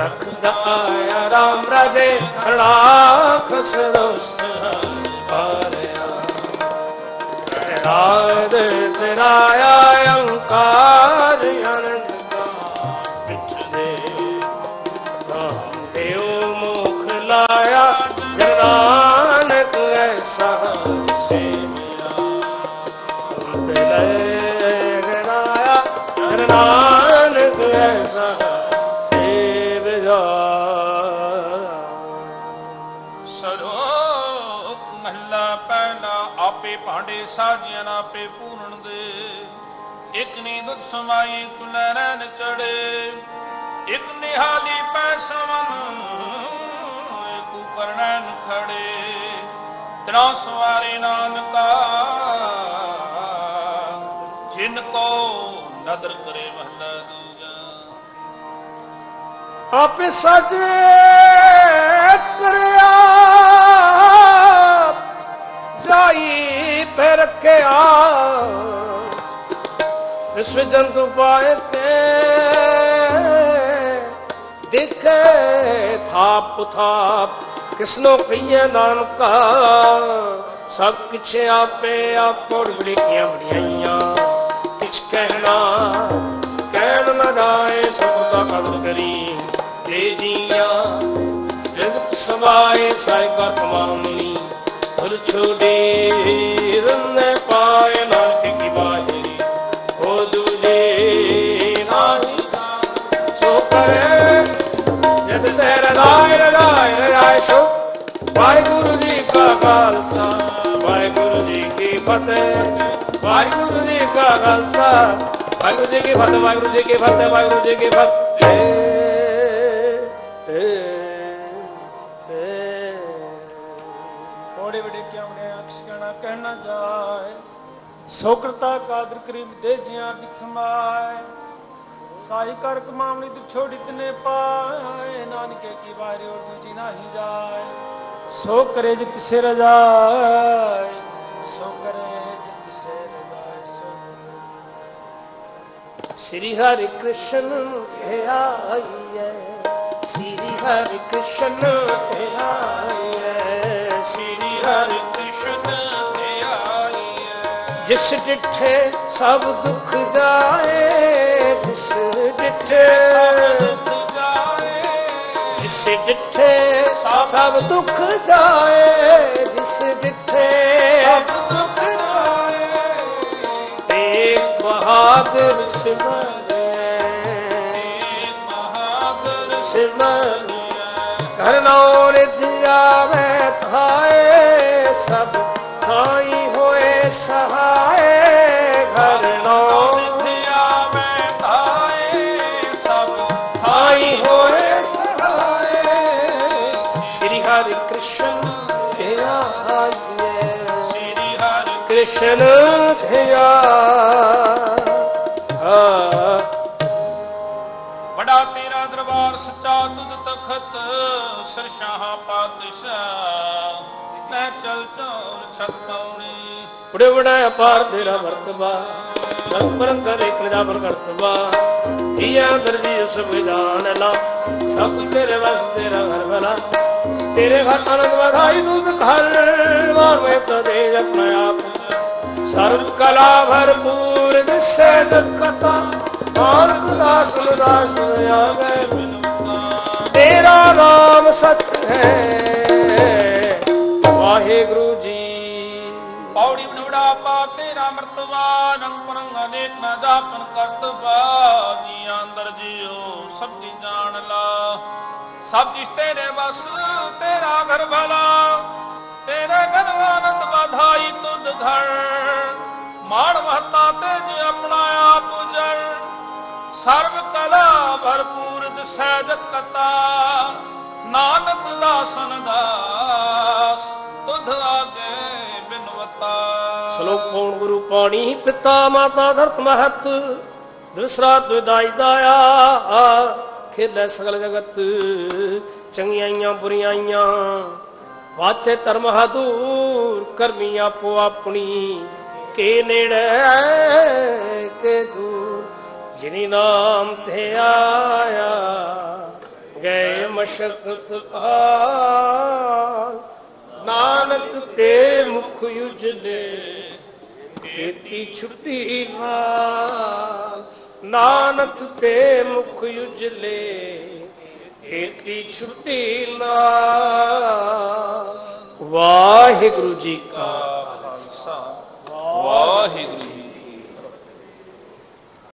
ਰੱਖਦਾ ਆਇਆ ਰਾਮ ਰਾਜੇ ਰਾਖ ਸਰੋਸ ਪਾਰਿਆ। ਰਾਜ ਤੇਰਾ ਆਇਆ ਅੰਕਾਰ ਅਨੰਦ ਆਪੇ ਭਾਂਡੇ ਸਾਜੀਆਂ ਆਪੇ ਪੂਰਨ ਦੇ। ਇੱਕ ਨੀ ਦੁੱਧ ਸਮਾਈ ਤੁਲੈ ਚੜੇ। ਇਕ ਨਿਹਾਲੀ ਪੈ ਸਮਨ ਇੱਕ ਉਪਰ ਖੜੇ। ਤਰਾ ਸਵਾਰੇ ਨਾਨਕਾ, ਜਿਨ ਕੋ ਨਦਰ ਕਰੇ ਮਹੱਲਾ ਦੂਜਾ। ਆਪੇ ਸਜ ਕਰਿਆ, ਜਾਈ ਪੈ ਰੱਖਿਆ ਵਿਸ਼ਵ ਜੰਤੂ ਪਾਏ ਤੇ? ਦੇਖੇ ਥਾਪ ਥਾਪ, ਕਿਸਨੋ ਕਹੀਏ ਨਾਨਕਾ। ਸਭ ਕੁਛ ਆਪੇ ਆਪੋ ਬੜੀਆਂ ਬੜੀਆਂ ਕਿਛ ਕਹਿਣਾ, ਕਹਿਣ ਨਾ ਸਭ ਦਾ ਕਦਰ ਕਰੀ। ਤੇ ਜੀਆਂ ਰਿਜ਼ਕ ਸਮਾਏ ਸਾਇਕਾ ਕਮਾਉਣੀ ਭੁਲ ਛੋੜੇ ਰੰਨੇ ਪਾਏ ਨਾਨਕ ਕੀ ਬਾਹਰੀ ਹੋ ਦੂਜੇ ਨਾਹੀ ਸੋ ਕਰੇ, ਜਦ ਸੇ ਰਦਾਇ ਰਦਾਇ ਰਦਾਇ ਸੋ, ਵਾਹਿਗੁਰੂ ਜੀ ਕਾ ਖਾਲਸਾ, ਵਾਹਿਗੁਰੂ ਜੀ ਕੀ ਫਤਿਹ। ਵਾਹਿਗੁਰੂ ਜੀ ਕਾ ਖਾਲਸਾ, ਵਾਹਿਗੁਰੂ ਜੀ ਕੀ ਫਤਿਹ, ਵਾਹਿਗੁਰੂ ਜੀ ਕੀ ਫਤਿਹ, ਵਾਹਿਗੁਰੂ ਜੀ ਕੀ ਫਤਿਹ। ਸੋਕਰਤਾ, ਕਾਦਰ, ਕਰੀਮ ਦੇ ਜੀਆਂ ਅਰਜਿਕ ਸਮਾਏ। ਸਾਈ ਕਰ ਕਮਾਵਣੀ ਤੂੰ ਛੋੜੀ ਤਨੇ ਪਾਏ। ਨਾਨਕੇ ਕੀ ਬਾਰੇ ਔਰ ਦੂਜੀ ਨਹੀਂ ਜਾਏ। ਸੋ ਕਰੇ ਜਿਤ ਸੇ ਰਜਾਏ ਸੋ ਕਰੇ ਜਿਤ ਸੇ ਰਜਾਏ ਸੋ ਸ੍ਰੀ ਹਰਿ ਕ੍ਰਿਸ਼ਨ ਆਈਏ ਸ੍ਰੀ ਹਰਿ ਕ੍ਰਿਸ਼ਨ ਆਈਏ ਸ੍ਰੀ ਹਰਿ ਕ੍ਰਿਸ਼ਨ ਜਿਸ ਡਿਠੇ ਸਭ ਦੁੱਖ ਜਾਏ ਜਿਸ ਡਿਠੇ ਦੁਖ ਜਾਏ ਜਿਸ ਡਿਠੇ ਸਭ ਦੁੱਖ ਜਾਏ ਜਿਸ ਡਿਠੇ ਸਭ ਦੁਖ ਜਾਏ। ਏਕ ਬਹਾਦਰ ਸਿਮਰੇ। ਮਹਾਦਰ ਸਿਮਰ। ਕਰਨੋ ਨਿਧਿਆਵੇ ਖਾਏ ਸਭ ਖਾਈ ਹੋਏ ਸਹਾਏ ਘਰਨੋ ਨਿਧਿਆ ਮੈਂ ਧਾਏ ਸਭ ਖਾਈ ਹੋਏ ਸਹਾਏ ਸ੍ਰੀ ਹਰਿ ਕ੍ਰਿਸ਼ਨ ਧਿਆ ਆਈਏ। ਸ੍ਰੀ ਹਰਿ ਕ੍ਰਿਸ਼ਨ ਧਿਆ ਬੜਾ ਤੇਰਾ ਦਰਬਾਰ ਸੱਚਾ ਤੁਧ ਤਖਤ ਸਰਸ਼ਾਹ ਪਾਤਸ਼ਾਹ। ਮੈਂ ਚਲ ਚੌਲ ਛਤ ਪੌਣੀ ਬੜੇ ਅਪਾਰ ਤੇਰਾ ਵਰਤਬਾ, ਰੰਗ ਬਰੰਗ ਕਰੇ ਕਿਰਦਾ ਬਰ ਕਰਤਬਾ। ਜੀਆ ਦਰਜੀ ਸੁਭਿਦਾਨ ਲਾ, ਸਭ ਤੇਰੇ ਵਸ ਤੇਰਾ ਘਰ ਬਲਾ। ਤੇਰੇ ਘਰ ਆਨੰਦ ਵਧਾਈ ਦੁੱਧ ਘਰ ਮਾਰ ਤਦੇ ਆਪਣਾ ਆਪ। ਸਰਬ ਕਲਾ ਭਰਪੂਰ ਦਿਸੇ ਜਤ ਕਤਾ ਮਾਰਗ ਦਾਸ ਦਾਸ ਆਵੇ ਤੇਰਾ ਨਾਮ ਸਤ ਹੈ, ਵਾਹਿਗੁਰੂ ਜੀ। ਪੌੜੀ ਬਨਵੜਾ ਪਾ ਤੇਰਾ ਮਰਤਬਾ ਰੰਗ ਪਰੰਗ ਅਨੇਕ ਨਾ ਜਾਪਨ ਕਰਤਬਾ ਜੀ ਅੰਦਰ ਜਿਉ, ਸਭ ਦੀ ਜਾਣ ਲਾ। ਸਭ ਜਿਸ ਤੇਰੇ ਬਸ ਤੇਰਾ ਘਰ ਭਲਾ ਤੇਰੇ ਘਰ ਆਨੰਦ ਵਧਾਈ ਤੁਧ ਘਰ। ਮਾਣ ਮਹਤਾ ਤੇ ਜੇ ਆਪਣਾ ਆਪ ਉਜੜ ਸਰਬ ਕਲਾ ਭਰਪੂਰ ਦਿਸੈ ਜਤ ਕਤਾ। ਨਾਨਕ ਦਾਸਨ ਦਾਸ, ਤੁਧ ਆਗੇ ਬਿਨਵਤਾ ਸ਼ਲੋਕ ਪੌਣ ਗੁਰੂ ਪਾਣੀ, ਪਿਤਾ ਮਾਤਾ ਧਰਤ ਮਹਤ ਦੂਸਰਾ ਦੁਦਾਈ ਦਾਇਆ, ਖੇਲੇ ਸਗਲ ਜਗਤ ਚੰਗਿਆਈਆਂ ਬੁਰੀਆਈਆਂ ਵਾਚੇ ਧਰਮ ਹਦੂਰ, ਕਰਮੀ ਆਪੋ ਆਪਣੀ, ਕੇ ਨੇੜੇ, ਕੇ ਦੂਰ। ਜਿਨੀ ਨਾਮ ਤੇ ਆਇਆ, ਗਏ ਮਸ਼ਕਤ ਪਾਲ ਨਾਨਕ ਤੇ ਮੁਖ ਉਜਲੇ ਕੀਤੀ ਛੁੱਟੀ ਨਾਲ ਨਾਨਕ ਤੇ ਮੁਖ ਉਜਲੇ ਕੀਤੀ ਛੁੱਟੀ ਨਾਲ। ਵਾਹਿਗੁਰੂ ਜੀ ਕਾ ਖਾਲਸਾ, ਵਾਹਿਗੁਰੂ